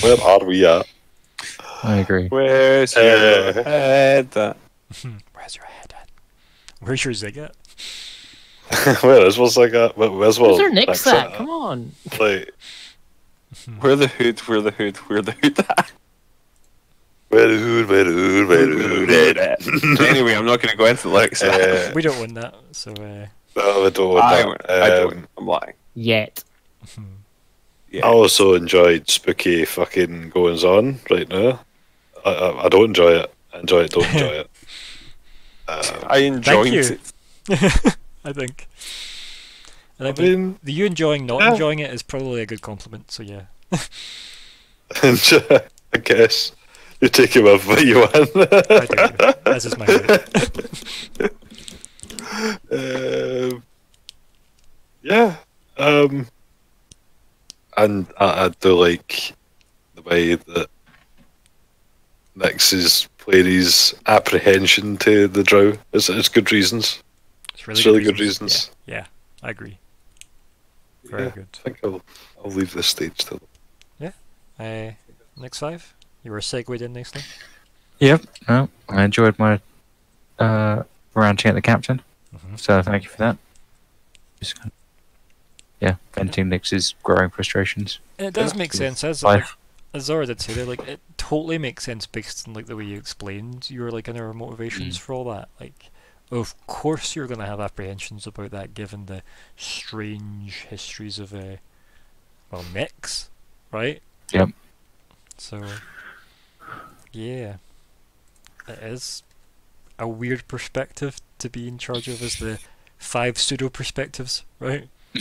Where are we at? I agree. Where's Uh, your head? at? Where's your head at? Where's your zig at? where is what's like that? Where, where's Where's well? our Nick's at? Come on. Like, Where the hood? Where the hood? Where the hood? at? where the hood? Where the hood? Where the hood? at? anyway, I'm not going to go into the lyrics. that. Uh, We don't win that, so uh, no, I don't want I, that. I Um, don't. I'm lying. Yet. Yeah. I also enjoyed spooky fucking goings on right now. I, I, I don't enjoy it. I enjoy it. Don't enjoy it. Um, I enjoyed you. it. I think. I I think the- mean, the you enjoying not Yeah. enjoying it is probably a good compliment. So yeah. enjoy, I guess you take him off what you want. I do. This is my vote. um, yeah. Um, and I, I do like the way that Nyx is playing his apprehension to the drow. It's, it's good reasons. It's really, It's really good reasons. Yeah, yeah, I agree. Very Yeah, good. I think I'll, I'll leave this stage to Uh, next five. You were segued in nicely. Yep. No, I enjoyed my uh, ranting at the captain. Mhm. So thank you for that. Just kind of, yeah, venting Nyx's growing frustrations. And it does Yeah. make sense, as Life. As Zora did say there. Like it totally makes sense based on like the way you explained your like inner motivations for all that. Like, of course you're gonna have apprehensions about that, given the strange histories of uh, well, mix, right? Yep. So, yeah, it is a weird perspective to be in charge of as the five pseudo perspectives, right?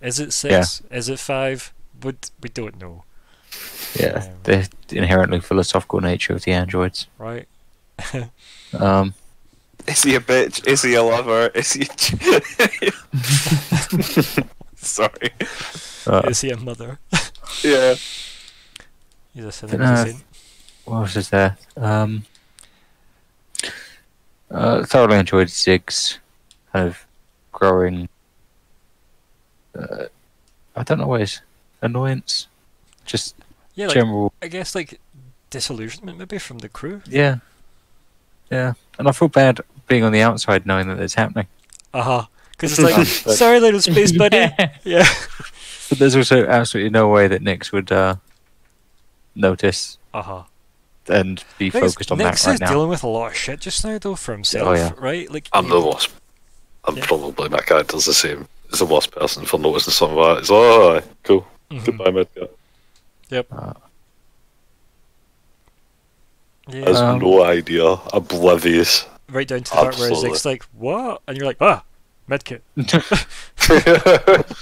is it six? Is it five? Would we don't know, Yeah, Um, the inherently philosophical nature of the androids. right? Um, Is he a bitch? Is he a lover? Is he? Sorry. uh, Is he a mother? Yeah. He's a sin. But he's a no, saint. what else is there? Um, uh, thoroughly enjoyed Zigg's kind of growing. Uh, I don't know what his annoyance, just Yeah, like, general. I guess like disillusionment maybe from the crew. Yeah, yeah, and I feel bad being on the outside knowing that it's happening. Uh huh. Because it's like, sorry, little space buddy. Yeah. Yeah. But there's also absolutely no way that Nyx would uh, notice Uh huh. and be focused on Nyx that right is now. dealing with a lot of shit just now, though, for himself, yeah. right? Like, I'm the wasp. I'm Yeah. probably my character's the same as the wasp person for noticing something like that. It's like, oh, aye, cool. Mhm. Goodbye, mate. Yeah. Yep. Uh, Yeah. Has Um, no idea. Oblivious. right down to the part where absolutely. Zigg's like, what? And you're like, ah, medkit.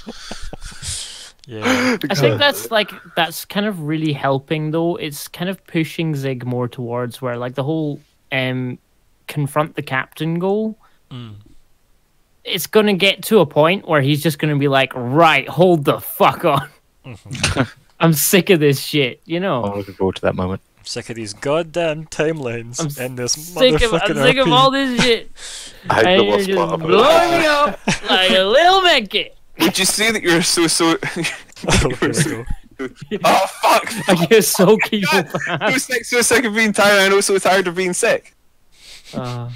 Yeah. I think that's like that's kind of really helping though. It's kind of pushing Zigg more towards where like the whole um confront the captain goal. Mm. It's gonna get to a point where he's just gonna be like, right, hold the fuck on. Mhm. I'm sick of this shit, you know. I'm looking forward to that moment. I'm sick of these goddamn timelines I'm and this sick of motherfucking I'm sick of all this shit. I and know you're just part blowing about me up like a little medkit. Would you say that you're so so? Oh, here we go. oh fuck! I get so evil. So sick, so sick of being tired. I know so tired of being sick. uh,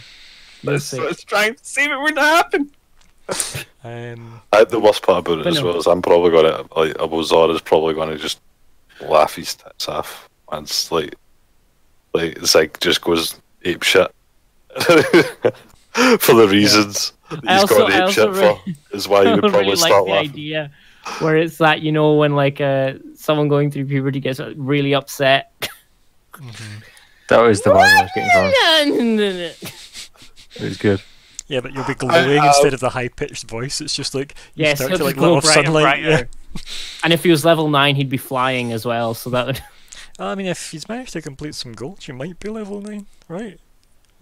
you're Let's, sick. let's try and save it when it happen. Um, I, the worst part about it as no. well is I'm probably gonna like Abu Zora's probably gonna just laugh his tits off. And it's like like it's like just goes ape shit. For the reasons that I he's also- got ape shit really- for is why you I would probably really like start the laughing. idea where it's that you know when like uh someone going through puberty gets uh, really upset. mhm. That was the one I was getting from. It was good. Yeah, but you'll be glowing uh, instead of the high pitched voice. It's just like you yes, start he'll to like let glow off brighter and sunlight. Yeah. And if he was level nine, he'd be flying as well. So that would. I mean, if he's managed to complete some goals, you might be level nine, right?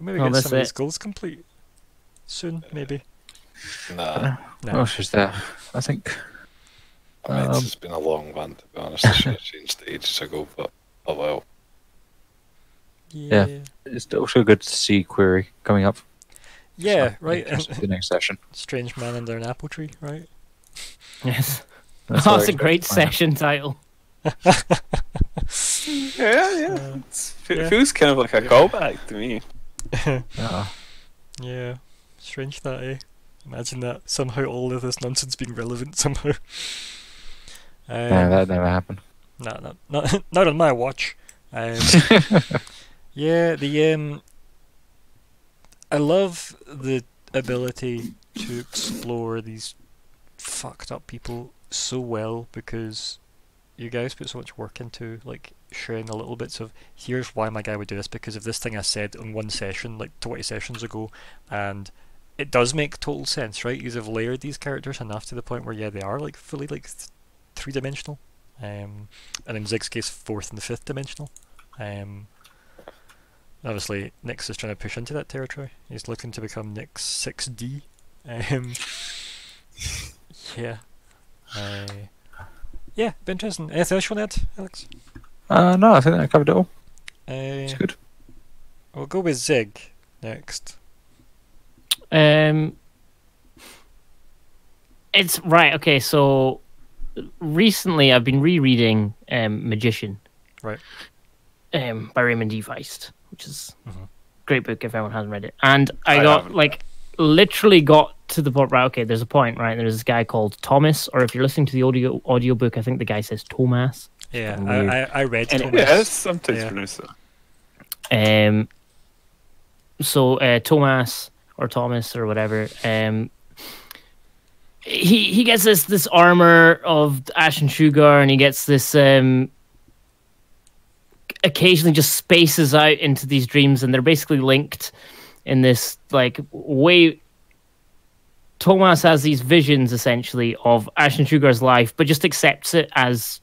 Maybe Well, get that's some of these it. goals complete soon, maybe. Nah. No. What else was there? I think I mean, Um, it's been a long one, to be honest. I should have changed it ages ago, but oh well. Yeah. It's also good to see Query coming up. Yeah, So, right. just the next session. Strange man under an apple tree, right? Yes. That's what I it's a great to find session title. Yeah, yeah. Uh, it yeah. feels kind of like a callback to me. Ah, yeah, strange that, eh? Imagine that somehow all of this nonsense being relevant somehow. Um, yeah, that never happened. No, no, not not on my watch. Um, yeah, the um, I love the ability to explore these fucked up people so well because you guys put so much work into like sharing the little bits of here's why my guy would do this because of this thing I said on one session like 20 sessions ago and it does make total sense right? You have layered these characters enough to the point where yeah they are like fully like th- three dimensional um, and in Zigg's case fourth and the fifth dimensional um, obviously Nyx is trying to push into that territory he's looking to become Nyx 6D um, yeah uh, yeah be interesting anything else you want to add Alex Uh, no, I think I covered it all. uh, It's good. We'll go with Zigg next. Um, it's right. Okay, so recently I've been rereading um, Magician, Right. um, by Raymond E. Feist, which is Mhm. a great book if anyone hasn't read it. And I, I got haven't. like literally got to the point. Right. Okay, there's a point. Right. There's this guy called Thomas, or if you're listening to the audio audio book, I think the guy says Thomas. Yeah, I. I, I read And- Thomas. Yeah, sometimes Yeah. pronounced that. Um, so uh, Thomas or Thomas or whatever. Um, he he gets this this armor of Ashen-Shugar, and he gets this um. Occasionally, just spaces out into these dreams, and they're basically linked in this like way. Thomas has these visions essentially of Ashen-Shugar's life, but just accepts it as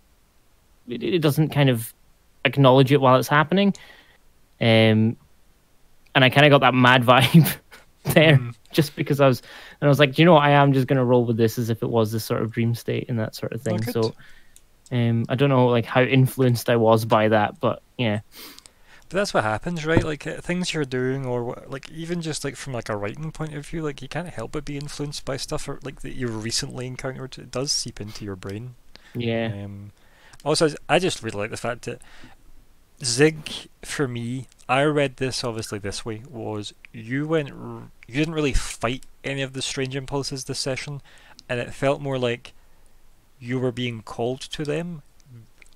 it, it doesn't kind of acknowledge it while it's happening. Um, and I kind of got that mad vibe there Mm. just because I was, and I was like, "Do you know, what? I am just going to roll with this as if it was this sort of dream state and that sort of thing. So, um, I don't know like how influenced I was by that, but yeah, But that's what happens, right? Like uh, things you're doing, or like even just like from like a writing point of view, like you can't help but be influenced by stuff or, like that you recently encountered. It does seep into your brain. yeah, Um, also, I just really like the fact that Zigg, for me, I read this obviously this way was you went, r- you didn't really fight any of the strange impulses this session, and it felt more like you were being called to them,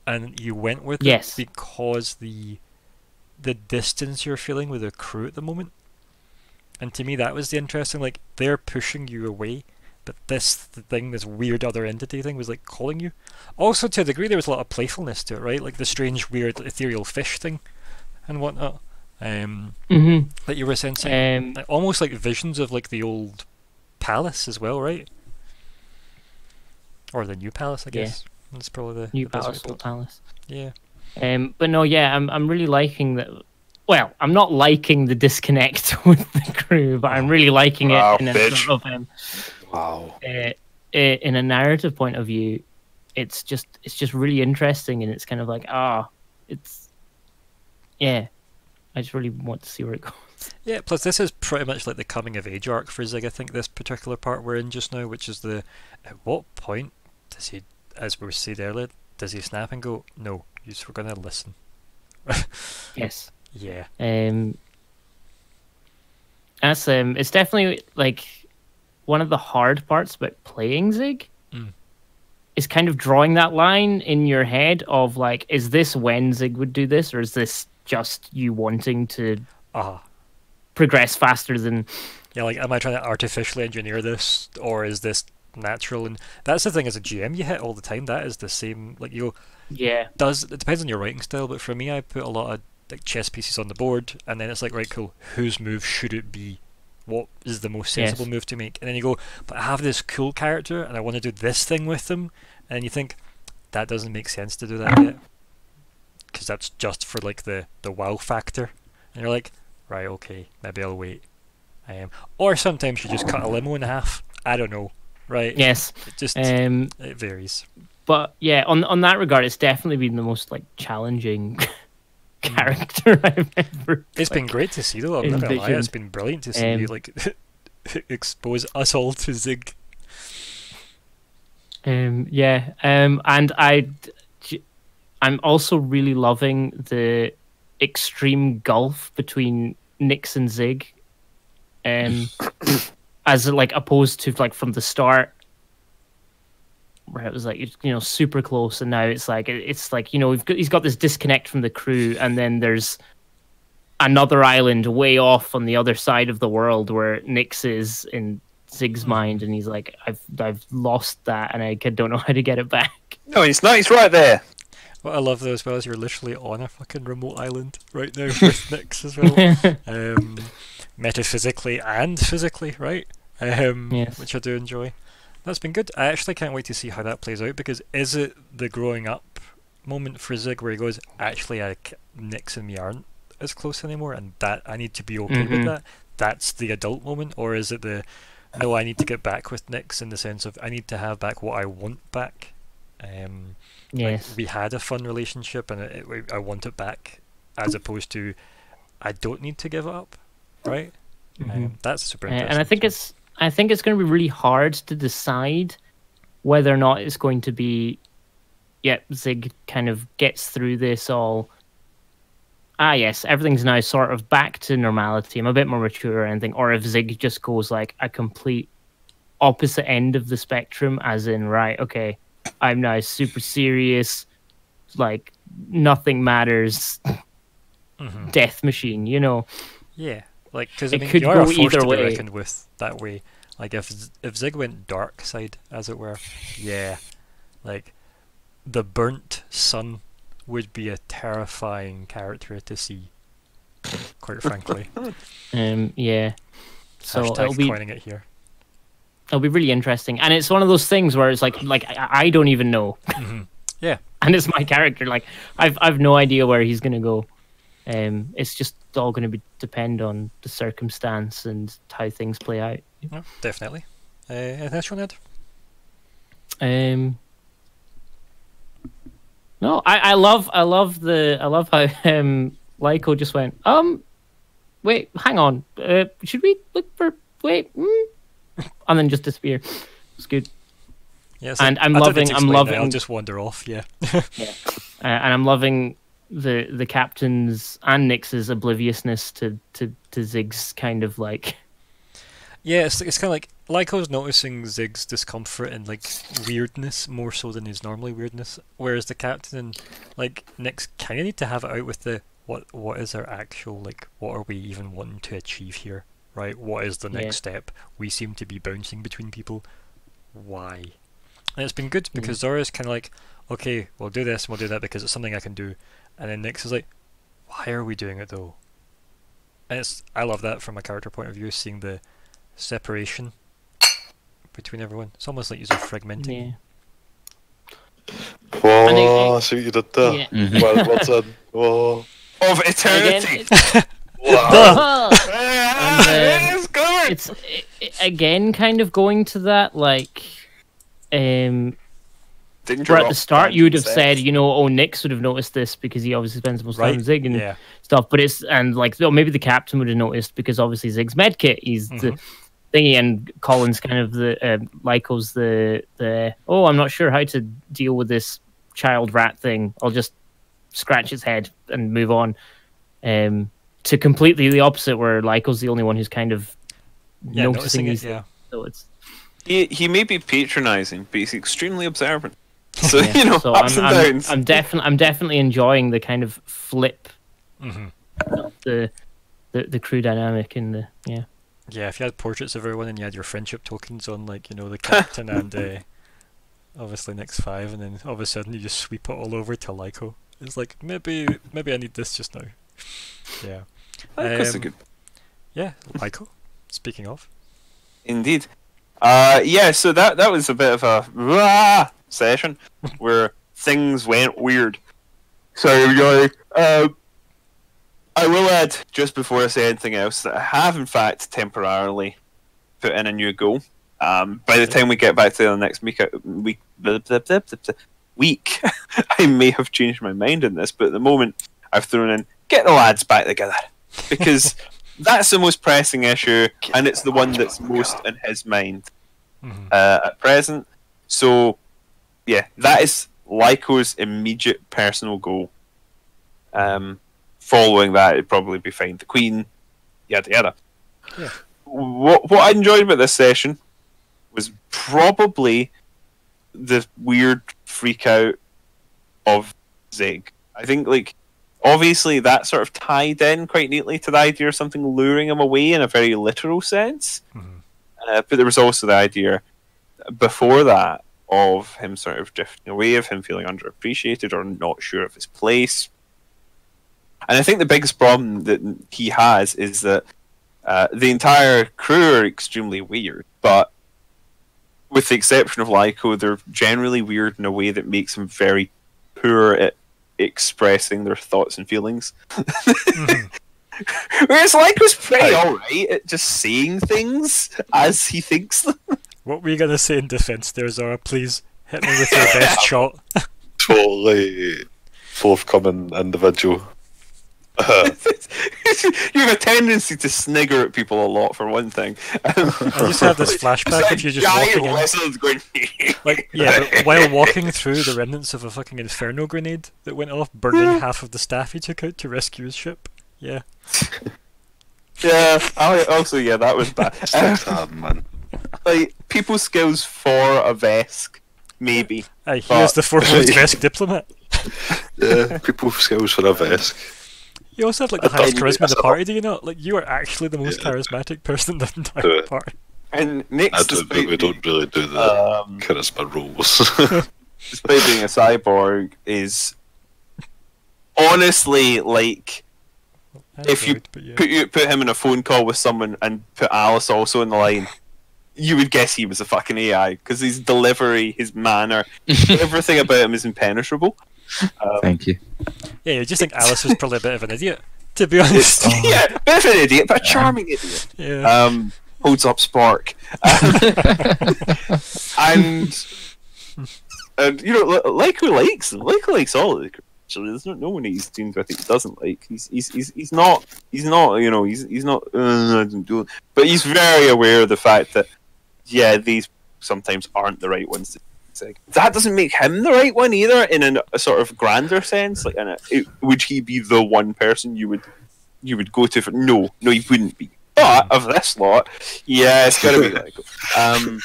and you went with Yes. it because the the distance you're feeling with the crew at the moment. And to me, that was the interesting. Like they're pushing you away, but this thing, this weird other entity thing, was like calling you. Also, to a degree, there was a lot of playfulness to it, right? Like the strange, weird, ethereal fish thing, and whatnot. Um, hmm that you were sensing, um, almost like visions of like the old palace as well, right? Or the new palace, I guess. Yeah. guess. That's probably the New the Palace, Old. Palace. Yeah. Um, but no, yeah, I'm I'm really liking that. Well, I'm not liking the disconnect with the crew, but I'm really liking Wow, it in a sort of um, Wow. uh, uh, in a narrative point of view, it's just it's just really interesting, and it's kind of like ah, it's yeah. I just really want to see where it goes. Yeah, plus this is pretty much like the coming of age arc for Zigg, I think, this particular part we're in just now, which is the at what point does he, as we were said earlier, does he snap and go, No, you we're gonna listen. Yes. Yeah. Um. That's um. It's definitely like one of the hard parts about playing Zigg. Mm. Is kind of drawing that line in your head of like, is this when Zigg would do this, or is this just you wanting to Ah. progress faster than Yeah, like am I trying to artificially engineer this or is this natural and that's the thing as a GM you hit all the time, that is the same like you yeah does it depends on your writing style, but for me I put a lot of like chess pieces on the board and then it's like right cool, whose move should it be? What is the most Yes. sensible move to make? And then you go, but I have this cool character and I want to do this thing with them and you think that doesn't make sense to do that yet. Because that's just for like the, the wow factor. And you're like, right, okay, maybe I'll wait. Um, or sometimes you just cut a limo in half. I don't know. Right? yes It just um it varies. but yeah, on on that regard, it's definitely been the most like challenging character I've ever. It's been great to see though. I'm not gonna lie, it's been brilliant to see you Um, like expose us all to Zigg. Um, yeah, um, and I'm also really loving the extreme gulf between Nyx and Zigg, um, as like opposed to like from the start, where it was like you know super close, and now it's like it's like you know we've got, he's got this disconnect from the crew, and then there's another island way off on the other side of the world where Nyx is in Zigg's mind, and he's like, I've I've lost that, and I don't know how to get it back. No, he's not. He's right there. What I love though as well is you're literally on a fucking remote island right now with Nyx as well. um, metaphysically and physically, right? Um, Yes. Which I do enjoy. That's been good. I actually can't wait to see how that plays out because is it the growing up moment for Zigg where he goes, actually, I Nyx and me aren't as close anymore, and that I need to be okay with Mhm. that. That's the adult moment, or is it the no? I need to get back with Nyx in the sense of I need to have back what I want back. Um, like, yes. we had a fun relationship and it, it, I want it back, as opposed to I don't need to give it up, right? Mhm. Um, that's super interesting. and I think it's I think it's going to be really hard to decide whether or not it's going to be, yeah, Zigg kind of gets through this all. Ah, yes, everything's now sort of back to normality. I'm a bit more mature or anything, or if Zigg just goes like a complete opposite end of the spectrum, as in right, okay, I'm now super serious, like nothing matters, Mhm. death machine, you know. Yeah, like because I mean, could you are a go force either to be way. reckoned with that way. Like if Z- if Zigg went dark side, as it were, yeah, like the burnt sun would be a terrifying character to see. Quite frankly, Um, yeah. So hashtag it'll be coining it here. it'll be really interesting, and it's one of those things where it's like like I, I don't even know, Mhm. Yeah, and it's my character. Like I've I've no idea where he's gonna go. Um, it's just all gonna be depend on the circumstance and how things play out. no, definitely. Uh, anything else you want to Um, no, I, I love I love the I love how um Lyko just went um wait hang on uh, should we look for wait mm? and then just disappear. It's good. Yeah, And I'm loving- I'm that, I'll loving- just wander off. Yeah. uh, and I'm loving the the captain's and Nyx's obliviousness to to to Zigg's kind of like Yeah, it's, it's kind of like Lyko's noticing Zigg's discomfort and like weirdness more so than his normally weirdness, whereas the captain and like Nyx kind of need to have it out with the what what is our actual like what are we even wanting to achieve here, right? What is the next Yeah. step? We seem to be bouncing between people. Why? And it's been good Mm. because Zora's kind of like, okay, we'll do this and we'll do that because it's something I can do, and then Nyx is like, why are we doing it though? And it's I love that from a character point of view, seeing the separation between everyone. It's almost like you're fragmenting. yeah. Whoa, I see what you did there. Yeah. Mhm. Well, well done. Whoa. Of eternity. it- Wow. And, uh, it's going. it's i i- again kind of going to that like um Danger where at the start you would have sex. said you know oh Nyx would have noticed this because he obviously spends most time Right? with Zigg and Yeah. stuff but it's and like oh, maybe the captain would have noticed because obviously Zigg's medkit he's the Mhm. thingy and Colin's kind of the uh, Lyko's the the oh I'm not sure how to deal with this child rat thing I'll just scratch its head and move on um to completely the opposite where Lyko's the only one who's kind of Yeah, noticing noticing it, these yeah. so it's He, he may be patronizing, but he's extremely observant. So Yeah, you know, so ups I'm, and I'm, downs. I'm definitely I'm definitely enjoying the kind of flip hmm the the, the crew dynamic in the yeah. Yeah, if you had portraits of everyone and you had your friendship tokens on, like, you know, the captain and uh, obviously Nyx Five, and then all of a sudden you just sweep it all over to Lyko. It's like, maybe maybe I need this just now. Yeah. Of course, Um, good. Yeah, Lyko. Speaking of. Indeed. Uh, yeah, so that that was a bit of a rah session where things went weird. Sorry, everybody. Uh, I will add, just before I say anything else, that I have in fact temporarily put in a new goal. Um, by the time we get back to the next week, uh, week blah, blah, blah, blah, blah, week, I may have changed my mind on this, but at the moment, I've thrown in get the lads back together because that's the most pressing issue, and it's the one that's most in his mind Mhm. uh, at present. So, yeah, that is Lyko's immediate personal goal. Um, following that, it'd probably be find the Queen, yada yada. Yeah. What what I enjoyed about this session was probably the weird freak out of Zigg. I think like obviously that sort of tied in quite neatly to the idea of something luring him away in a very literal sense. Mhm. Uh, but there was also the idea before that of him sort of drifting away, of him feeling underappreciated or not sure of his place. And I think the biggest problem that he has is that uh, the entire crew are extremely weird, but with the exception of Lyko, they're generally weird in a way that makes them very poor at expressing their thoughts and feelings. Mhm. Whereas Lyko's pretty alright at just saying things as he thinks them. What were you gonna say in defense there, Zara? Please hit me with your best shot. Totally forthcoming individual. You have a tendency to snigger at people a lot, for one thing. Um, I just had this flashback of you just giant walking in. going. Like, yeah, while walking through the remnants of a fucking inferno grenade that went off, burning half of the staff he took out to rescue his ship. Yeah. yeah. I, also, yeah, that was bad. Um, stick man. Like people skills for a Vesk, maybe. Aye, he is But- the foremost Vesk diplomat. Yeah, people skills for a Vesk. You also have like the I highest charisma in the party, do you not? Like, you are actually the most Yeah. charismatic person in the entire Yeah. party. And I next, do, but despite, we don't really do the um, charisma roles. despite being a cyborg, is honestly like If you Android, yeah. put you put him in a phone call with someone and put Alice also in the line, you would guess he was a fucking AI because his delivery, his manner, everything about him is impenetrable. Um, Thank you. Yeah, you just think Alice was probably a bit of an idiot, to be honest. yeah, bit of an idiot, but a charming idiot. Yeah. Um, holds up Spark, Um, and and you know, like who likes him, like who likes all of the. Actually, there's no, no one he's teamed with that he doesn't like. He's he's he's, he's not he's not you know he's he's not uh, I don't do it. but he's very aware of the fact that yeah these sometimes aren't the right ones to say. That doesn't make him the right one either in an, a sort of grander sense. Like, a, it, would he be the one person you would you would go to for? No, no, he wouldn't be. But of this lot, yeah, it's got to be like. Um,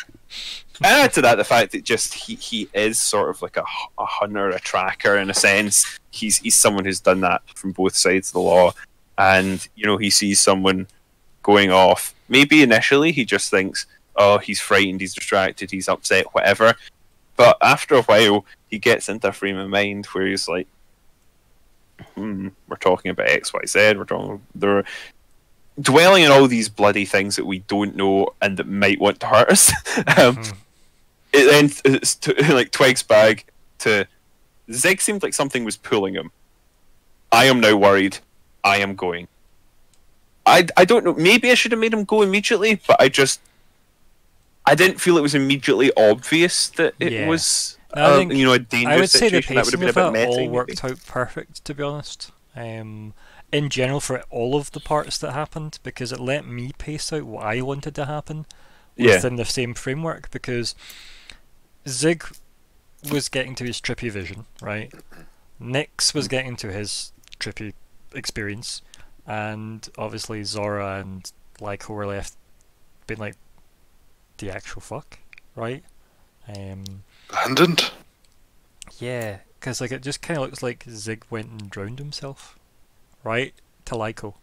add to that the fact that just he, he is sort of like a hunter, a tracker in a sense. He's he's someone who's done that from both sides of the law, and you know he sees someone going off. Maybe initially he just thinks, oh, he's frightened, he's distracted, he's upset, whatever. But after a while, he gets into a frame of mind where he's like, hmm, we're talking about X, Y, Z. We're talking they're dwelling on all these bloody things that we don't know and that might want to hurt us. um, Mhm. it then it's to, like Twig's bag to Zigg seemed like something was pulling him. I am now worried. I am going. I, I don't know. Maybe I should have made him go immediately, but I just I didn't feel it was immediately obvious that it Yeah. was No, uh, you know a dangerous I would say the situation. that would have been a bit all maybe. worked out perfect, to be honest. Um, in general, for all of the parts that happened, because it let me pace out what I wanted to happen Yeah. within the same framework. Because Zigg was getting to his trippy vision, right? Nyx was getting to his trippy experience, and obviously Zora and Lyko were left being like, the actual fuck, right? Um, Abandoned? yeah, because like it just kind of looks like Zigg went and drowned himself, right? To Lyko.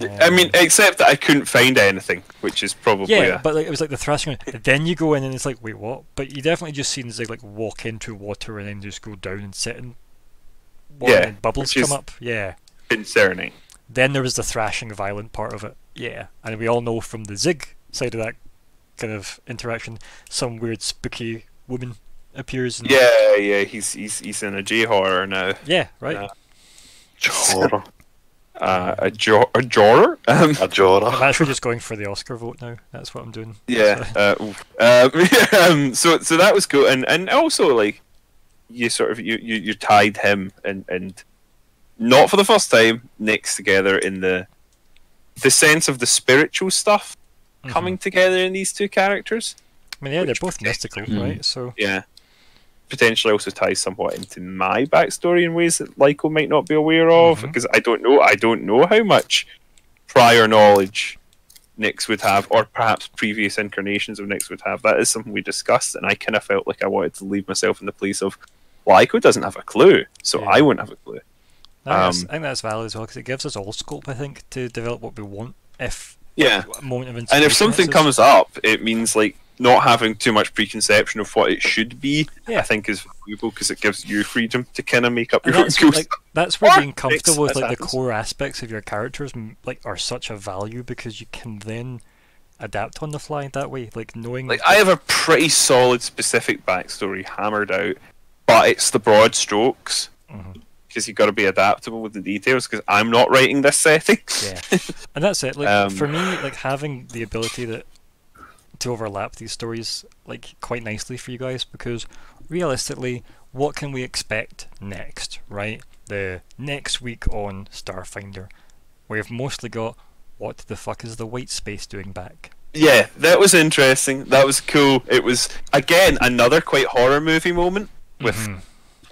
I mean, Um, except that I couldn't find anything, which is probably yeah, a- but like it was like the thrashing. then you go in and it's like, wait, what? But you definitely just seen Zigg like walk into water and then just go down and sit in. water Yeah, and bubbles come up. Yeah. concerning. Then there was the thrashing, violent part of it. Yeah, and we all know from the Zigg side of that kind of interaction, some weird spooky woman appears. And, Yeah, yeah, he's he's he's in a J horror now. Yeah. Right. Yeah. Jora. Uh, a jo- a Jorer? Um, A Jora. I'm actually just going for the Oscar vote now. That's what I'm doing. yeah. That's Uh, um, um, so so that was cool, and and also like, you sort of you you, you tied him and and not for the first time next together in the the sense of the spiritual stuff Mhm. coming together in these two characters. I mean, yeah, they're both mystical, them. right? So Yeah. Potentially also ties somewhat into my backstory in ways that Lyko might not be aware of Mhm. because I don't know I don't know how much prior knowledge Nyx would have, or perhaps previous incarnations of Nyx would have. That is something we discussed, and I kind of felt like I wanted to leave myself in the place of Lyko doesn't have a clue, so Yeah. I won't have a clue. Um, I think that's valid as well because it gives us all scope, I think, to develop what we want. If Yeah, a moment of and if something comes up, it means like not having too much preconception of what it should be. Yeah. I think is valuable because it gives you freedom to kind of make up And your own that's, ghost. like, that's where being comfortable with like the core aspects of your characters like are such a value because you can then adapt on the fly that way. Like knowing Like I have a pretty solid specific backstory hammered out, but it's the broad strokes Mhm. Because you've got to be adaptable with the details. Because I'm not writing this setting. Yeah, and that's it. Like Um, for me, like having the ability that to overlap these stories like quite nicely for you guys because realistically, what can we expect next? Right, the next week on Starfinder, we've mostly got what the fuck is the white space doing back? Yeah, that was interesting. That was cool. It was again another quite horror movie moment with Mhm.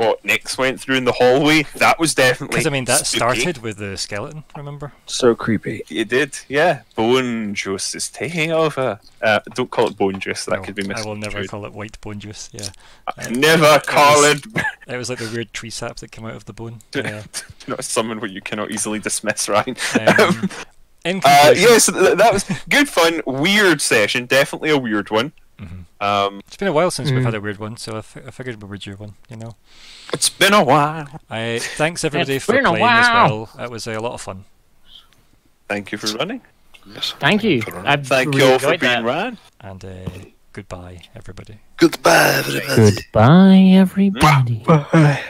What Nyx went through in the hallway. That was definitely Because I mean that spooky. started with the skeleton. Remember? So creepy. It did, yeah. Bone juice is taking over. Uh, don't call it bone juice. That No, could be I will never call it white bone juice. Yeah, uh, Never call was- it. it was like the weird tree sap that came out of the bone. Yeah. not someone what you cannot easily dismiss, Ryan. Um, in Uh, conclusion, yes, th- that was good fun. Weird session, definitely a weird one. Mhm. Um, It's been a while since we've Mm. had a weird one, so I, f- I figured we were due one. You know. it's been a while. I thanks everybody It's for been a playing as well. It was a lot of fun. Thank you for running. Yes. Thank you. For- I Thank really you all for being that. Ryan. And uh, goodbye, everybody. Goodbye, everybody. Goodbye, everybody. Bye.